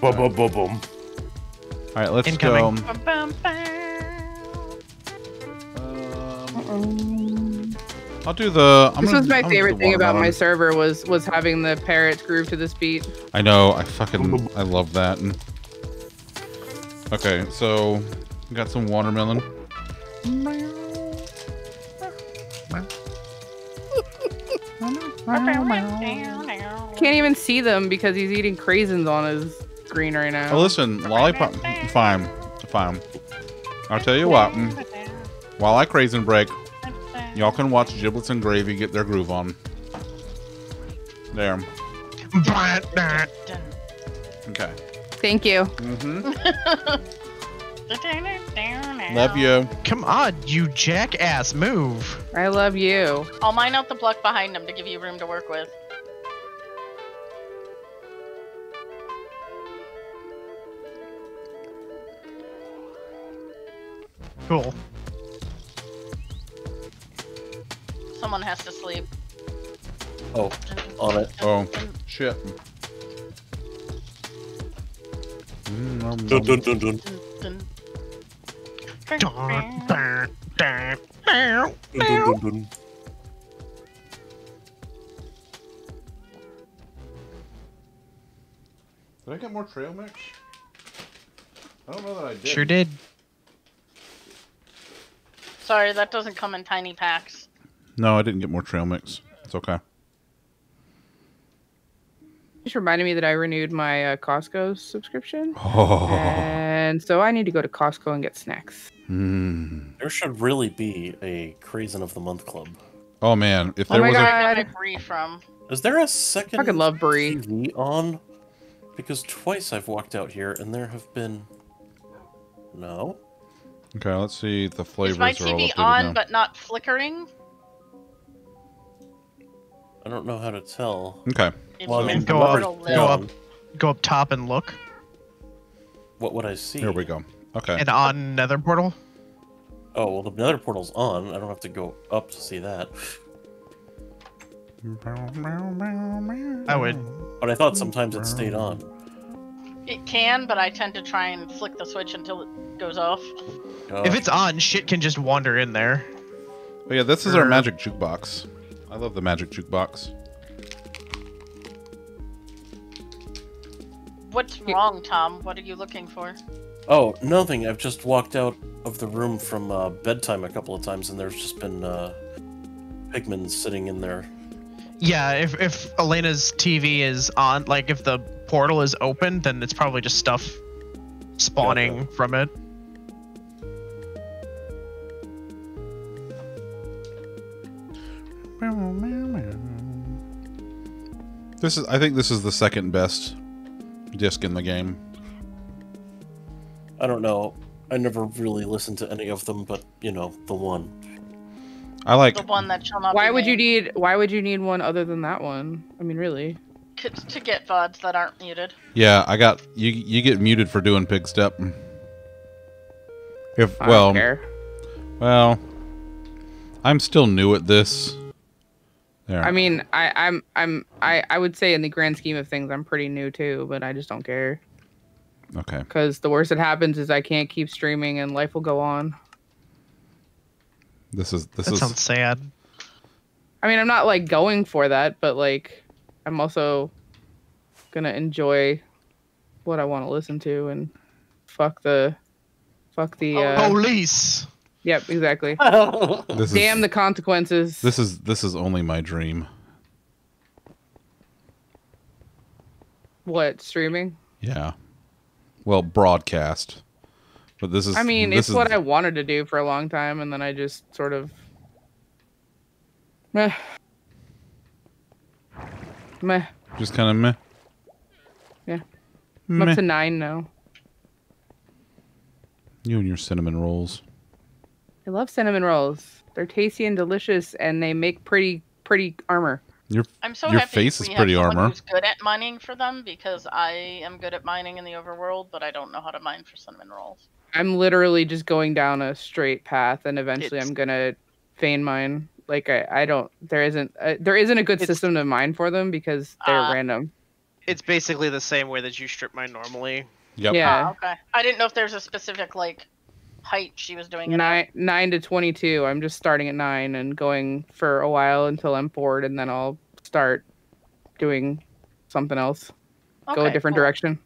boom, boom, boom. All right, let's Incoming. go. Bum, bum, bum. Um, I'll do the. I'm This gonna- was my I'm favorite thing about my server was was having the parrots groove to this beat. I know. I fucking. I love that. Okay, so got some watermelon. Can't even see them because he's eating craisins on his screen right now. Oh, listen, lollipop. Fine, fine. I'll tell you what. mm, While I craisin break, y'all can watch giblets and gravy get their groove on. There. Blah, blah. Okay. Thank you. Mm-hmm. Love you. Come on, you jackass! Move. I love you. I'll mine out the block behind him to give you room to work with. Cool. Someone has to sleep. Oh, on it. Oh, shit. Mm, nom, Dun, nom. dun, dun, dun. Dun, Dun, dun. dun, dun, dun. Dun, dun, dun, dun. Did I get more trail mix? I don't know that I did. Sure did. Sorry, that doesn't come in tiny packs. No, I didn't get more trail mix. It's okay. Just reminded me that I renewed my uh, Costco subscription, Oh. and so I need to go to Costco and get snacks. Mm. There should really be a Craisin of the Month club. Oh man, if Oh there my was Where a did I God. brie from? Is there a second Fucking love Brie. TV on? Because twice I've walked out here and there have been. No. Okay, let's see if the flavors Is my TV on now. but not flickering? I don't know how to tell. Okay. If Well, I mean, go up- go up. Go up top and look, What would I see? Here we go. Okay. and on Nether portal. Oh well, the nether portal's on. I don't have to go up to see that. I would. But I thought sometimes it stayed on. It can, but I tend to try and flick the switch until it goes off. Uh, If it's on, shit can just wander in there. Oh yeah, this is our magic jukebox. I love the magic jukebox. What's wrong, Tom? What are you looking for? oh, nothing. I've just walked out of the room from uh, bedtime a couple of times, and there's just been uh, pigmen sitting in there. Yeah, if if Elena's TV is on, like if the portal is open, then it's probably just stuff spawning from it. This is I think this is the second best disc in the game. I don't know. I never really listened to any of them, but you know, the one. I like The one that shall not Why be would you need? Why would you need one other than that one? I mean, really? C- to get VODs that aren't muted? Yeah, I got you you get muted for doing Pigstep. If I well don't care. well I'm still new at this. There. I mean, I, I'm, I'm, I, I would say in the grand scheme of things, I'm pretty new too, but I just don't care okay. because the worst that happens is I can't keep streaming and life will go on. This is this That is sounds sad. I mean, I'm not like going for that, but like, I'm also gonna enjoy what I want to listen to and fuck the, fuck the. Oh, Uh, Police. Yep, exactly. this Damn is the consequences. this is this is only my dream. What streaming? Yeah. Well, broadcast. But this is I mean, this it's is, what I wanted to do for a long time, and then I just sort of. Meh. Meh. just kind of meh. Yeah. I'm up to nine now. You and your cinnamon rolls. I love cinnamon rolls. They're tasty and delicious, and they make pretty, pretty armor. Your I'm so Your happy face we is pretty someone armor. Who's good at mining for them because I am good at mining in the overworld, but I don't know how to mine for cinnamon rolls. I'm literally just going down a straight path, and eventually It's- I'm gonna vein mine. Like I, I don't. There isn't. Uh, there isn't a good system to mine for them because they're Ah. random. It's basically the same way that you strip mine normally. Yep. Yeah. Ah, okay. I didn't know if there's a specific like height she was doing it. at. nine nine to 22 i'm just starting at nine and going for a while until i'm bored and then i'll start doing something else go a different cool. direction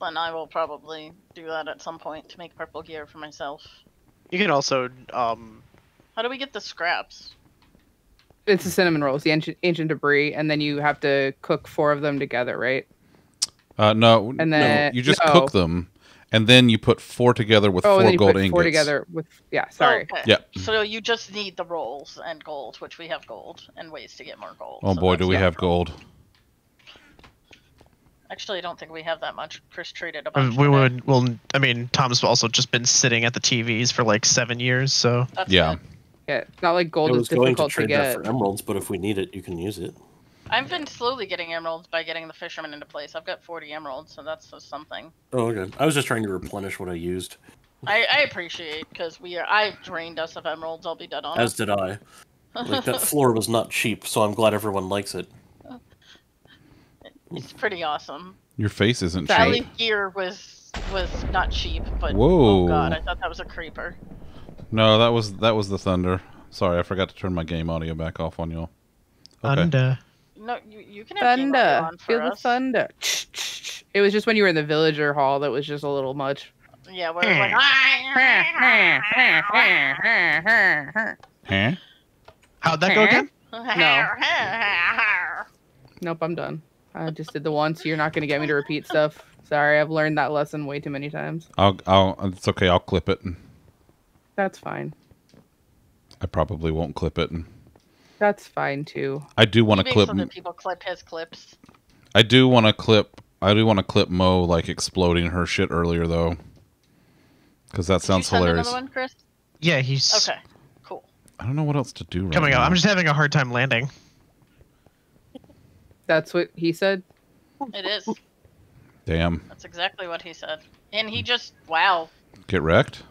Then I will probably do that at some point to make purple gear for myself. You can also um How do we get the scraps? it's the cinnamon rolls the ancient, ancient debris and then you have to cook four of them together right Uh, no, And no, then- you just no. cook them, and then you put four together with oh and four then you gold put ingots. four together with yeah sorry Okay. Yeah. So you just need the rolls and gold, which we have gold, and ways to get more gold. Oh so boy, do we not- have gold! Actually, I don't think we have that much. Chris traded a Uh, bunch. We today. would. Well, I mean, Tom's also just been sitting at the TVs for like seven years, so That's Yeah. good. yeah it's not like gold is was going to difficult to, trade that get for emeralds, but if we need it, you can use it. I've been slowly getting emeralds by getting the fisherman into place. I've got 40 emeralds, so that's just something. Oh, okay. I was just trying to replenish what I used, I, I appreciate because we are. I drained us of emeralds. I'll be dead on. as did I. Like that floor was not cheap, so I'm glad everyone likes it. it's pretty awesome. Your face isn't Sorry. cheap. Valley gear was was not cheap, but oh Whoa. oh god, I thought that was a creeper. No, that was that was the thunder. Sorry, I forgot to turn my game audio back off on y'all. Okay. Thunder. No, you, you can have game thunder on for feel the us. thunder it was just when you were in the villager hall that was just a little much Yeah, where it's like. Huh? How'd that go again? No. Nope, I'm done. I just did the once. You're not gonna get me to repeat stuff. Sorry, I've learned that lesson way too many times. I'll I'll it's okay. I'll clip it. That's fine. I probably won't clip it. That's fine too. I do want to clip. so that people clip his clips. I do want to clip. I do want to clip Mo like exploding her shit earlier though, because that Did sounds you send hilarious. Another one, Chris? Yeah, he's Okay, cool. I don't know what else to do. Right coming now. up. I'm just having a hard time landing. That's what he said. It is. Damn. That's exactly what he said. And he just wow. Get wrecked.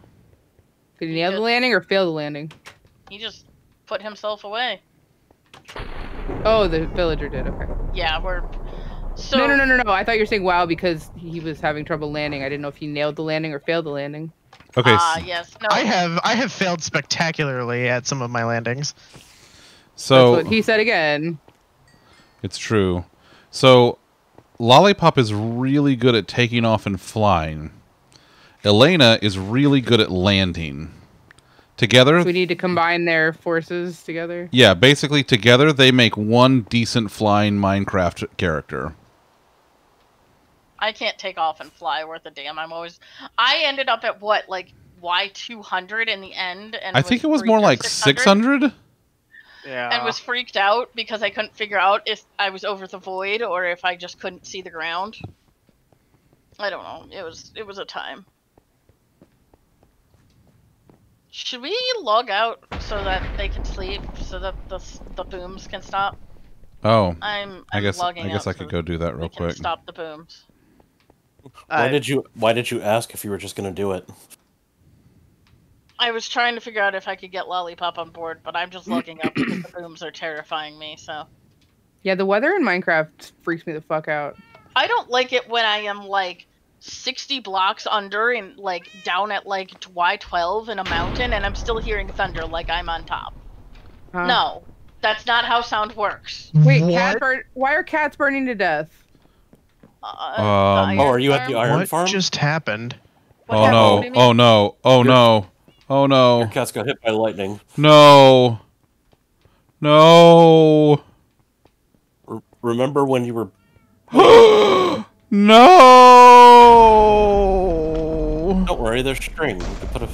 Did he nail the landing or fail the landing? He just put himself away. Oh, the villager did. Okay. Yeah, we're so no, no, no, no, no. I thought you were saying wow because he was having trouble landing. I didn't know if he nailed the landing or failed the landing. Okay. Ah, s- yes. No. I have I have failed spectacularly at some of my landings. so That's what he said again. It's true. So, Lollipop is really good at taking off and flying. Elena is really good at landing. Together, We need to combine their forces together. yeah, basically together they make one decent flying Minecraft character. I can't take off and fly worth a damn. I'm always. I ended up at what like Y two hundred in the end, and I think it was more like 600. Yeah. and was freaked out because I couldn't figure out if I was over the void or if I just couldn't see the ground. I don't know. It was it was a time. Should we log out so that they can sleep, so that the the booms can stop? Oh, I'm. I I'm guess I guess out I so could go do that real can quick. Stop the booms. Why Uh, did you Why did you ask if you were just gonna do it? I was trying to figure out if I could get Lollipop on board, but I'm just logging out because the booms are terrifying me. So Yeah, the weather in Minecraft freaks me the fuck out. I don't like it when I am like 60 blocks under and like down at like Y12 in a mountain and I'm still hearing thunder like I'm on top. Huh? No, that's not how sound works. Wait, cat burn- why are cats burning to death? Uh, Um, Oh, are you at the farm? iron what farm? just happened? What Oh happened? no! What do you Oh mean? no! Oh no! Oh Your no! cat's got hit by lightning. No! No! R- remember when you were? no! Don't worry, there's string. You can put a.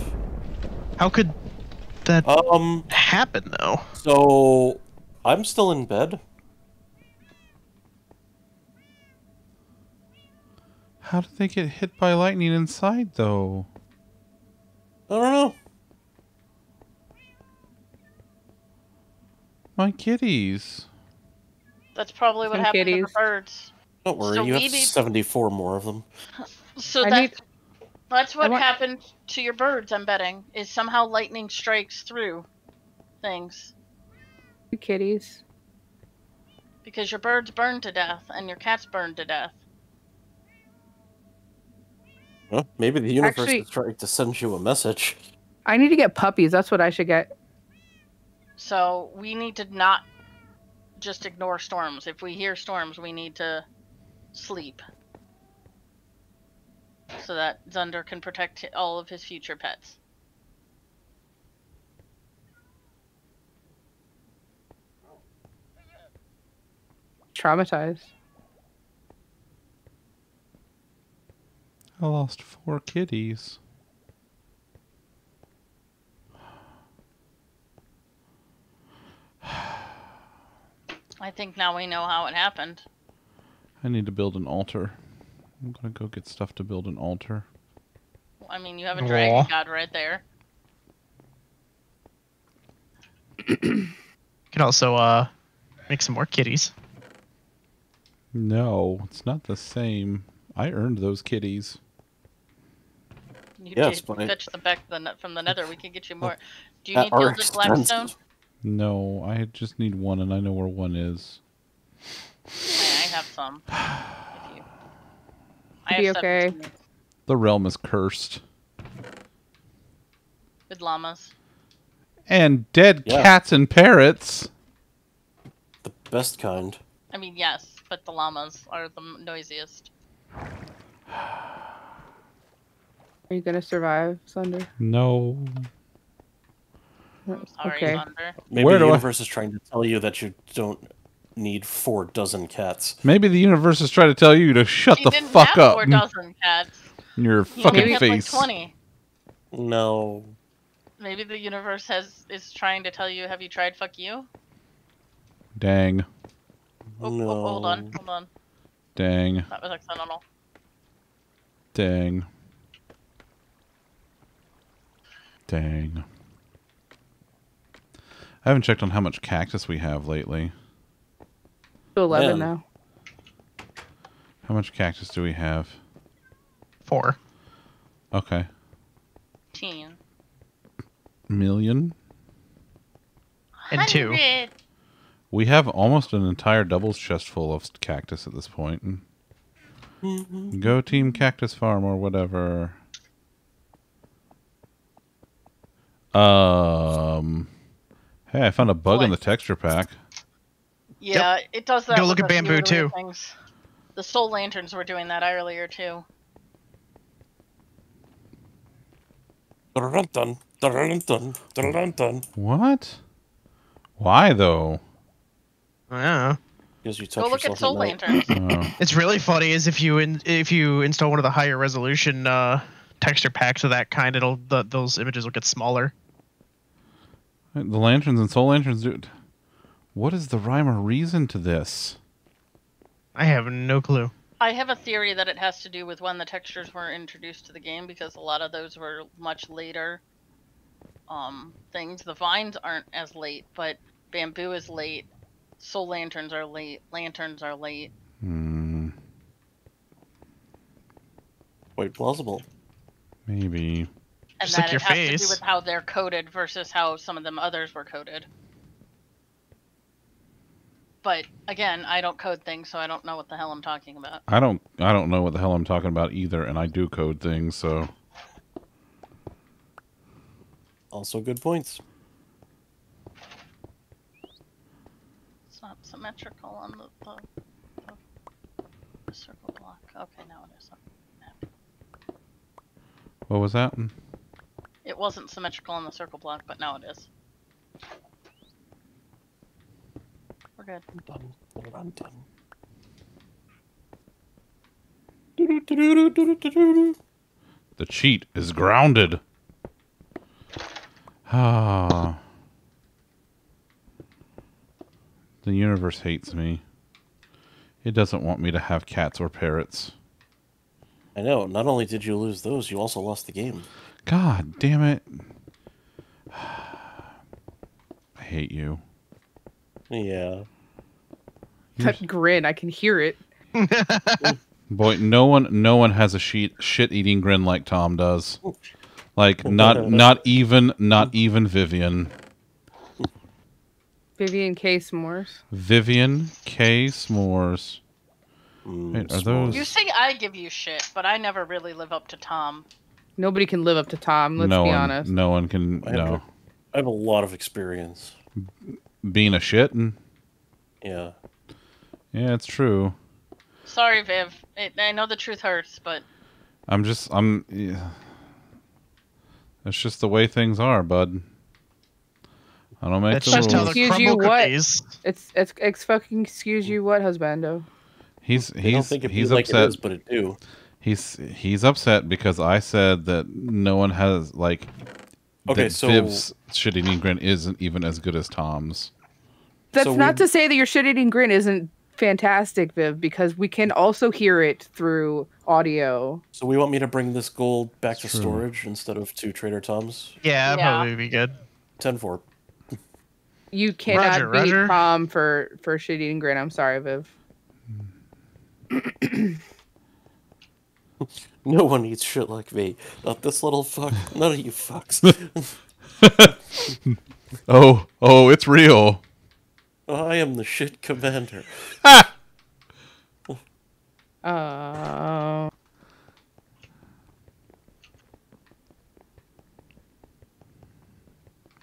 How could that Um. happen though? So, I'm still in bed. How did they get hit by lightning inside, though? I don't know. My kitties. That's probably what Some happened to the birds. Don't worry, So you have need- 74 more of them. So I that, need- that's what want- happened to your birds, I'm betting, is somehow lightning strikes through things. You kitties. Because your birds burn to death and your cats burn to death. Huh? Maybe the universe Actually- is trying to send you a message. I need to get puppies. That's what I should get. So we need to not just ignore storms. If we hear storms, we need to sleep. So that Zunder can protect all of his future pets. Traumatized. I lost four kitties. I think now we know how it happened. I need to build an altar. I'm gonna go get stuff to build an altar. I mean, you have a Aw. dragon god right there. you can also uh make some more kitties. No, it's not the same. I earned those kitties. You Yeah, did fetch the back the from the nether. We could get you more. Do you At need our gilded blackstone? No, I just need one, and I know where one is. I I have some. If you... I Be okay. 17 The realm is cursed. with llamas. And dead Yeah. cats and parrots. The best kind. I mean, yes, but the llamas are the noisiest. Are you gonna survive, Zunder? No. I'm sorry, Okay. Thunder. Maybe Where the do I- universe is trying to tell you that you don't need four dozen cats. Maybe the universe is trying to tell you to shut He the didn't fuck have up four in dozen cats. In your He fucking only had face. like twenty. No. Maybe the universe has is trying to tell you, have you tried fuck you? Dang. Oh, no. oh, hold on, hold on. Dang. That was accidental. Dang. Dang. I haven't checked on how much cactus we have lately. To 11 Yeah. now. How much cactus do we have? Four. Okay. Teen. Million? And two. We have almost an entire doubles chest full of cactus at this point. Go Team Cactus Farm or whatever. Um. Hey, I found a bug in the texture pack. Yeah, it does that. Go look at bamboo, too. Things. The soul lanterns were doing that earlier too. What? Why though? Yeah. Because you touch Go look at soul lanterns. Oh. It's really funny is if you in, if you install one of the higher resolution uh, texture packs of that kind, it'll the, those images will get smaller. the lanterns and soul lanterns, dude. What is the rhyme or reason to this? I have no clue. I have a theory that it has to do with when the textures were introduced to the game because a lot of those were much later um things. The vines aren't as late, but bamboo is late. Soul lanterns are late. Lanterns are late. Hmm. Quite plausible. Maybe. And Just that like it your has to do with how they're coded versus how some of them others were coded. But again, I don't code things, so I don't know what the hell I'm talking about. I don't. I don't know what the hell I'm talking about either, and I do code things, so. Also good points. It's not symmetrical on the, the, the, the circle block. Okay, now it is. What was that? It wasn't symmetrical on the circle block, but now it is. We're good. Dun. The cheat is grounded. Ah. the universe hates me. It doesn't want me to have cats or parrots. I know. Not only did you lose those, you also lost the game. God damn it. I hate you. Yeah. You're- That grin, I can hear it. Boy, no one no one has a shit shit eating grin like Tom does. Like not not even not even Vivian. Vivian K. S'mores. Vivian K. S'mores. Mm, Wait, are those- You say I give you shit, but I never really live up to Tom. Nobody can live up to Tom, let's no be one, honest. No one can I have, no. a, I have a lot of experience. Being a shit and Yeah. yeah, it's true. Sorry, Viv. It, I know the truth hurts, but I'm just I'm yeah. That's just the way things are, bud. I don't make That's the just how rules. the Excuse you, crumble what? cookies. It's it's it's fucking excuse you what, husbando? He's I don't he's think it he's be like it upset. but it do. He's he's upset because I said that no one has like Okay, that so- Viv's shit eating grin isn't even as good as Tom's. That's So not we- to say that your shit eating grin isn't fantastic, Viv, because we can also hear it through audio. So we want me to bring this gold back to true. storage instead of to Trader Tom's? Yeah, that'd Yeah. probably be good. 10 4. You cannot Roger, beat Roger. Tom for for shit eating grin. I'm sorry, Viv. No one eats shit like me. Not this little fuck. None of you fucks. Oh, oh, it's real. I am the shit commander. Ah! Uh,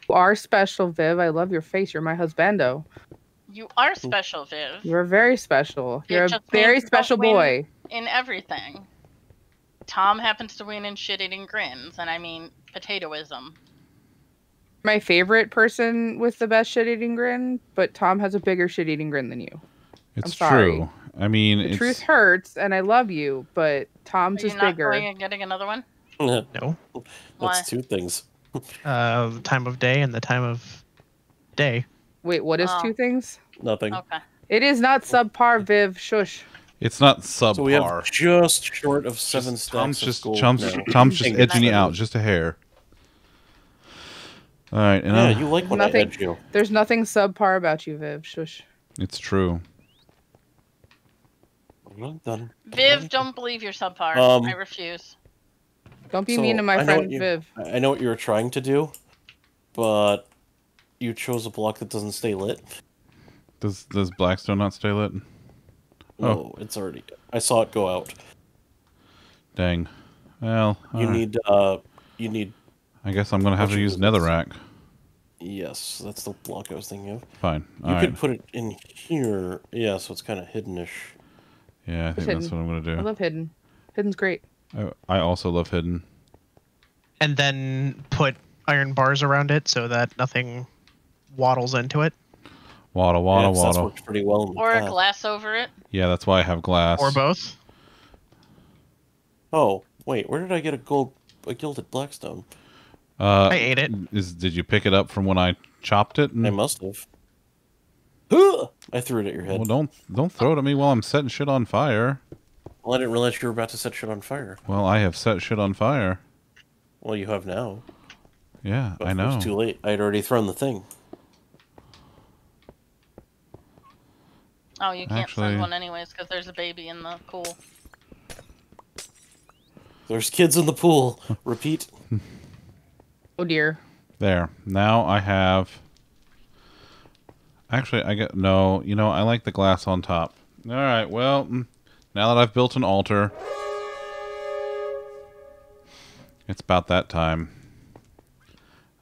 you are special, Viv. I love your face. You're my husbando. you are special, Viv. You're very special. It You're a very means you don't special boy. in everything. Tom happens to win in shit eating grins, and I mean potatoism. My favorite person with the best shit eating grin, but Tom has a bigger shit eating grin than you. It's sorry. true. I mean, The it's truth hurts, and I love you, but Tom's Are is you not bigger. going and getting another one? No. Why? That's two things. Uh, the time of day and the time of day. Wait, what is Oh. two things? Nothing. Okay. It is not subpar, Viv. Shush. It's not subpar. So we have just short of seven Just- stacks Tom's of just gold Tom's, now. Tom's just edging you you. out just a hair. All right, and Yeah, I- you like when I Nothing. edge you. There's nothing subpar about you, Viv. Shush. it's true. I'm not done. Viv, don't believe you're subpar. Um, I refuse. Don't be So, mean to my friend you- Viv. I I know what you were trying to do, but you chose a block that doesn't stay lit. Does does Blackstone not stay lit? Oh. No, it's already. I saw it go out. Dang. Well, You alright. need. uh You need. I guess I'm gonna have to use do is- Netherrack. Yes, that's the block I was thinking of. Fine. You All right. could put it in here. Yeah, so it's kind of hiddenish. Yeah, I think hidden. that's what I'm gonna do. I love Hidden. Hidden's great. I, I also love hidden. and then put iron bars around it so that nothing waddles into it, Waddle, Yeah, waddle, 'cause that's waddle. worked pretty well. Or a glass over it. Yeah, that's why I have glass. or both. Oh wait, where did I get a gold, a gilded blackstone? Uh, I ate it. Is did you pick it up from when I chopped it? I must have. Huh! I threw it at your head. well, don't don't throw it at me while I'm setting shit on fire. Well, I didn't realize you were about to set shit on fire. Well, I have set shit on fire. Well, you have now. Yeah, But I know. was too late. I had already thrown the thing. Oh, you can't Actually- send one anyways because there's a baby in the pool. There's kids in the pool. Repeat. Oh dear. There. Now I have. Actually, I get no. You know, I like the glass on top. All right. Well, mm, now that I've built an altar, it's about that time.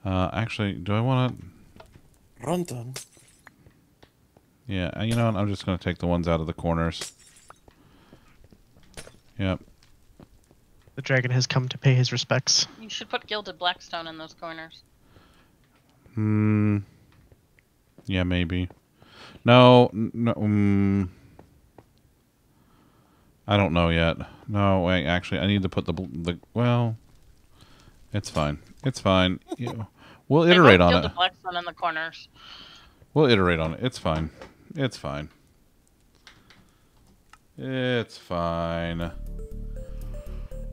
Uh, actually, do I want to? Run done. Yeah. You know, what? I'm just gonna take the ones out of the corners. Yep. The dragon has come to pay his respects. You should put gilded blackstone in those corners. Hmm. Yeah, maybe. No, no. Mm, I don't know yet. No, wait. Actually, I need to put the the. Well, it's fine. It's fine. You we'll They iterate both on gilded it. blackstone in the corners. We'll iterate on it. It's fine. It's fine. It's fine.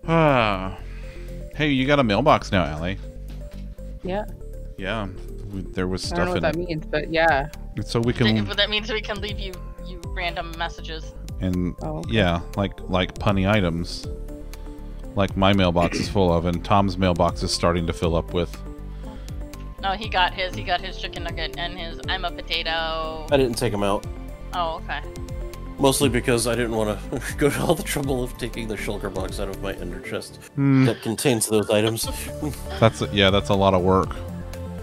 Ah. Hey, you got a mailbox now, Allie. Yeah. Yeah. We, there was stuff I don't know stuff what in that means, but yeah. it. So we can. But that means we can leave you you random messages. and Oh, okay. yeah, like like punny items, like my mailbox is full of, and Tom's mailbox is starting to fill up with. No, he got his. He got his chicken nugget and his I'm a potato. I didn't take him out. Oh, okay. Mostly because I didn't want to go to all the trouble of taking the shulker box out of my ender chest Hmm, that contains those items. that's yeah, that's a lot of work.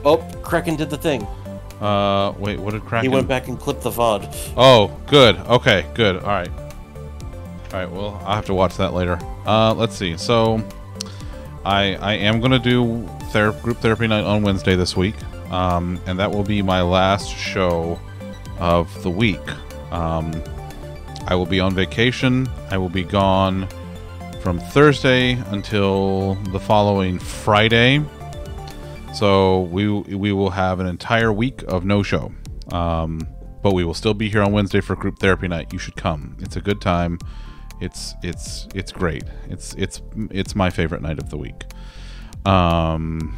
oh, Kraken did the thing. Uh, wait, what did Kraken? He went back and clipped the VOD. Oh, good. Okay, good. All right. All right. Well, I'll have to watch that later. Uh, let's see. So, I I am gonna do ther- group therapy night on Wednesday this week, um, and that will be my last show of the week. Um, I will be on vacation. I will be gone from Thursday until the following Friday. So we we will have an entire week of no show. Um, but we will still be here on Wednesday for group therapy night. You should come. It's a good time. It's it's it's great. It's it's it's my favorite night of the week. Um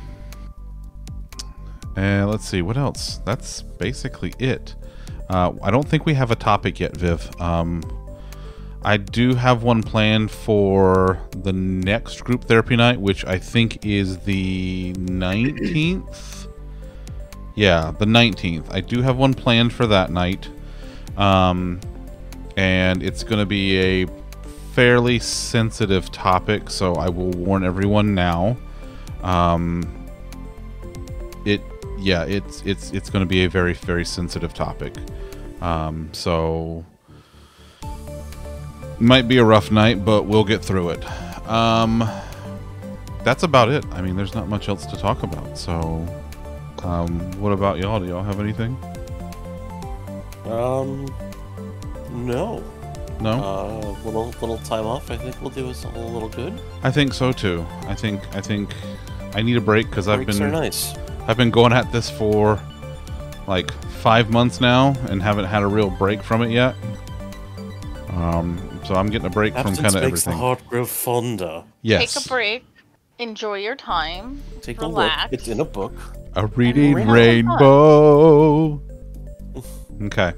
and let's see what else. That's basically it. Uh, I don't think we have a topic yet, Viv. Um, I do have one planned for the next group therapy night, which I think is the 19th. Yeah, the 19th. I do have one planned for that night. Um, and it's going to be a fairly sensitive topic, so I will warn everyone now. Um, it yeah, it's it's it's going to be a very very sensitive topic. Um, so might be a rough night, but we'll get through it. Um, that's about it. I mean, there's not much else to talk about. So, um, what about y'all? Do y'all have anything? Um, no. No, Uh, little little time off. I think we'll do us all a little good. I think so too. I think I think I need a break because I've Breaks been are nice. I've been going at this for like five months now and haven't had a real break from it yet. Um, so I'm getting a break from kind of makes the everything. heart grow fonder. Yes, Take a break. Enjoy your time. Take Relax. a look. It's in a book. a reading read rainbow. Okay.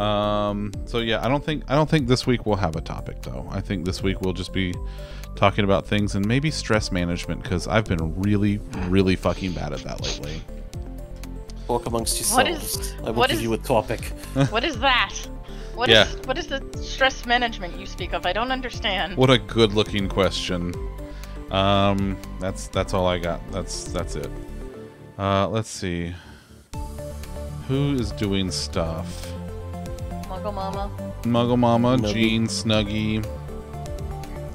Um. So yeah, I don't think I don't think this week we'll have a topic though. I think this week we'll just be talking about things and maybe stress management because I've been really, really fucking bad at that lately. Talk amongst What yourselves. is- I will what give is- you a topic. What is that? What is Yeah. what is the stress management you speak of? I don't understand. What a good-looking question. Um, that's that's all I got. That's that's it. Uh, let's see. Who is doing stuff? Muggle Mama. Muggle Mama, Nubby. Jean, Snuggy.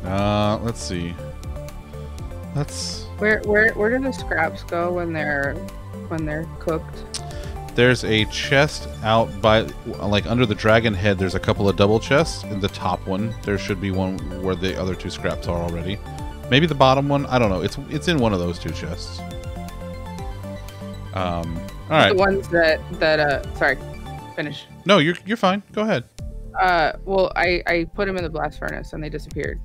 Uh, let's see. Let's. Where where where do the scraps go when they're when they're cooked? There's a chest out by, like under the dragon head. There's a couple of double chests. In the top one, there should be one where the other two scraps are already. Maybe the bottom one. I don't know. It's it's in one of those two chests. Um. All right. The ones that that uh sorry, finish. No, you're you're fine. Go ahead. Uh, well, I I put them in the blast furnace and they disappeared.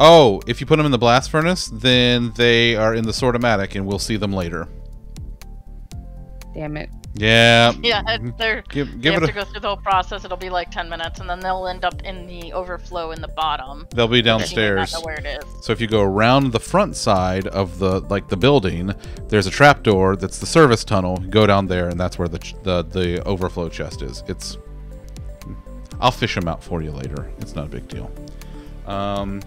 Oh, if you put them in the blast furnace, then they are in the sortomatic, and we'll see them later. Damn it. Yeah. Yeah, they're Give you give have it to a. go through the whole process. It'll be like ten minutes, and then they'll end up in the overflow in the bottom. They'll be that you may not downstairs. where it is. So if you go around the front side of the like the building, there's a trapdoor that's the service tunnel. Go down there, and that's where the ch- the the overflow chest is. It's. I'll fish them out for you later. It's not a big deal. Um,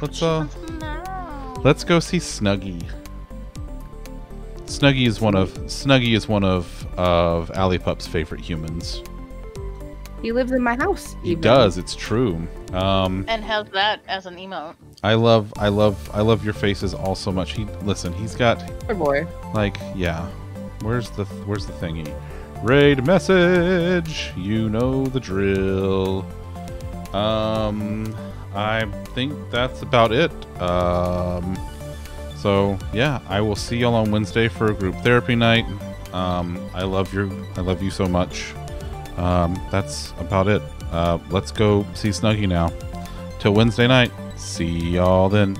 let's uh, let's go see Snuggy. Snuggy is one of Snuggy is one of of Allie Pup's favorite humans. He lives in my house. He even. does. It's true. Um, And has that as an emote. I love, I love, I love your faces all so much. He listen. He's got Good boy. like, yeah. Where's the Where's the thingy? Raid message. You know the drill. Um, I think that's about it. Um, so yeah, I will see y'all on Wednesday for a group therapy night. Um, I love you. I love you so much. Um, that's about it. Uh, let's go see Snuggy now. Till Wednesday night. See y'all then.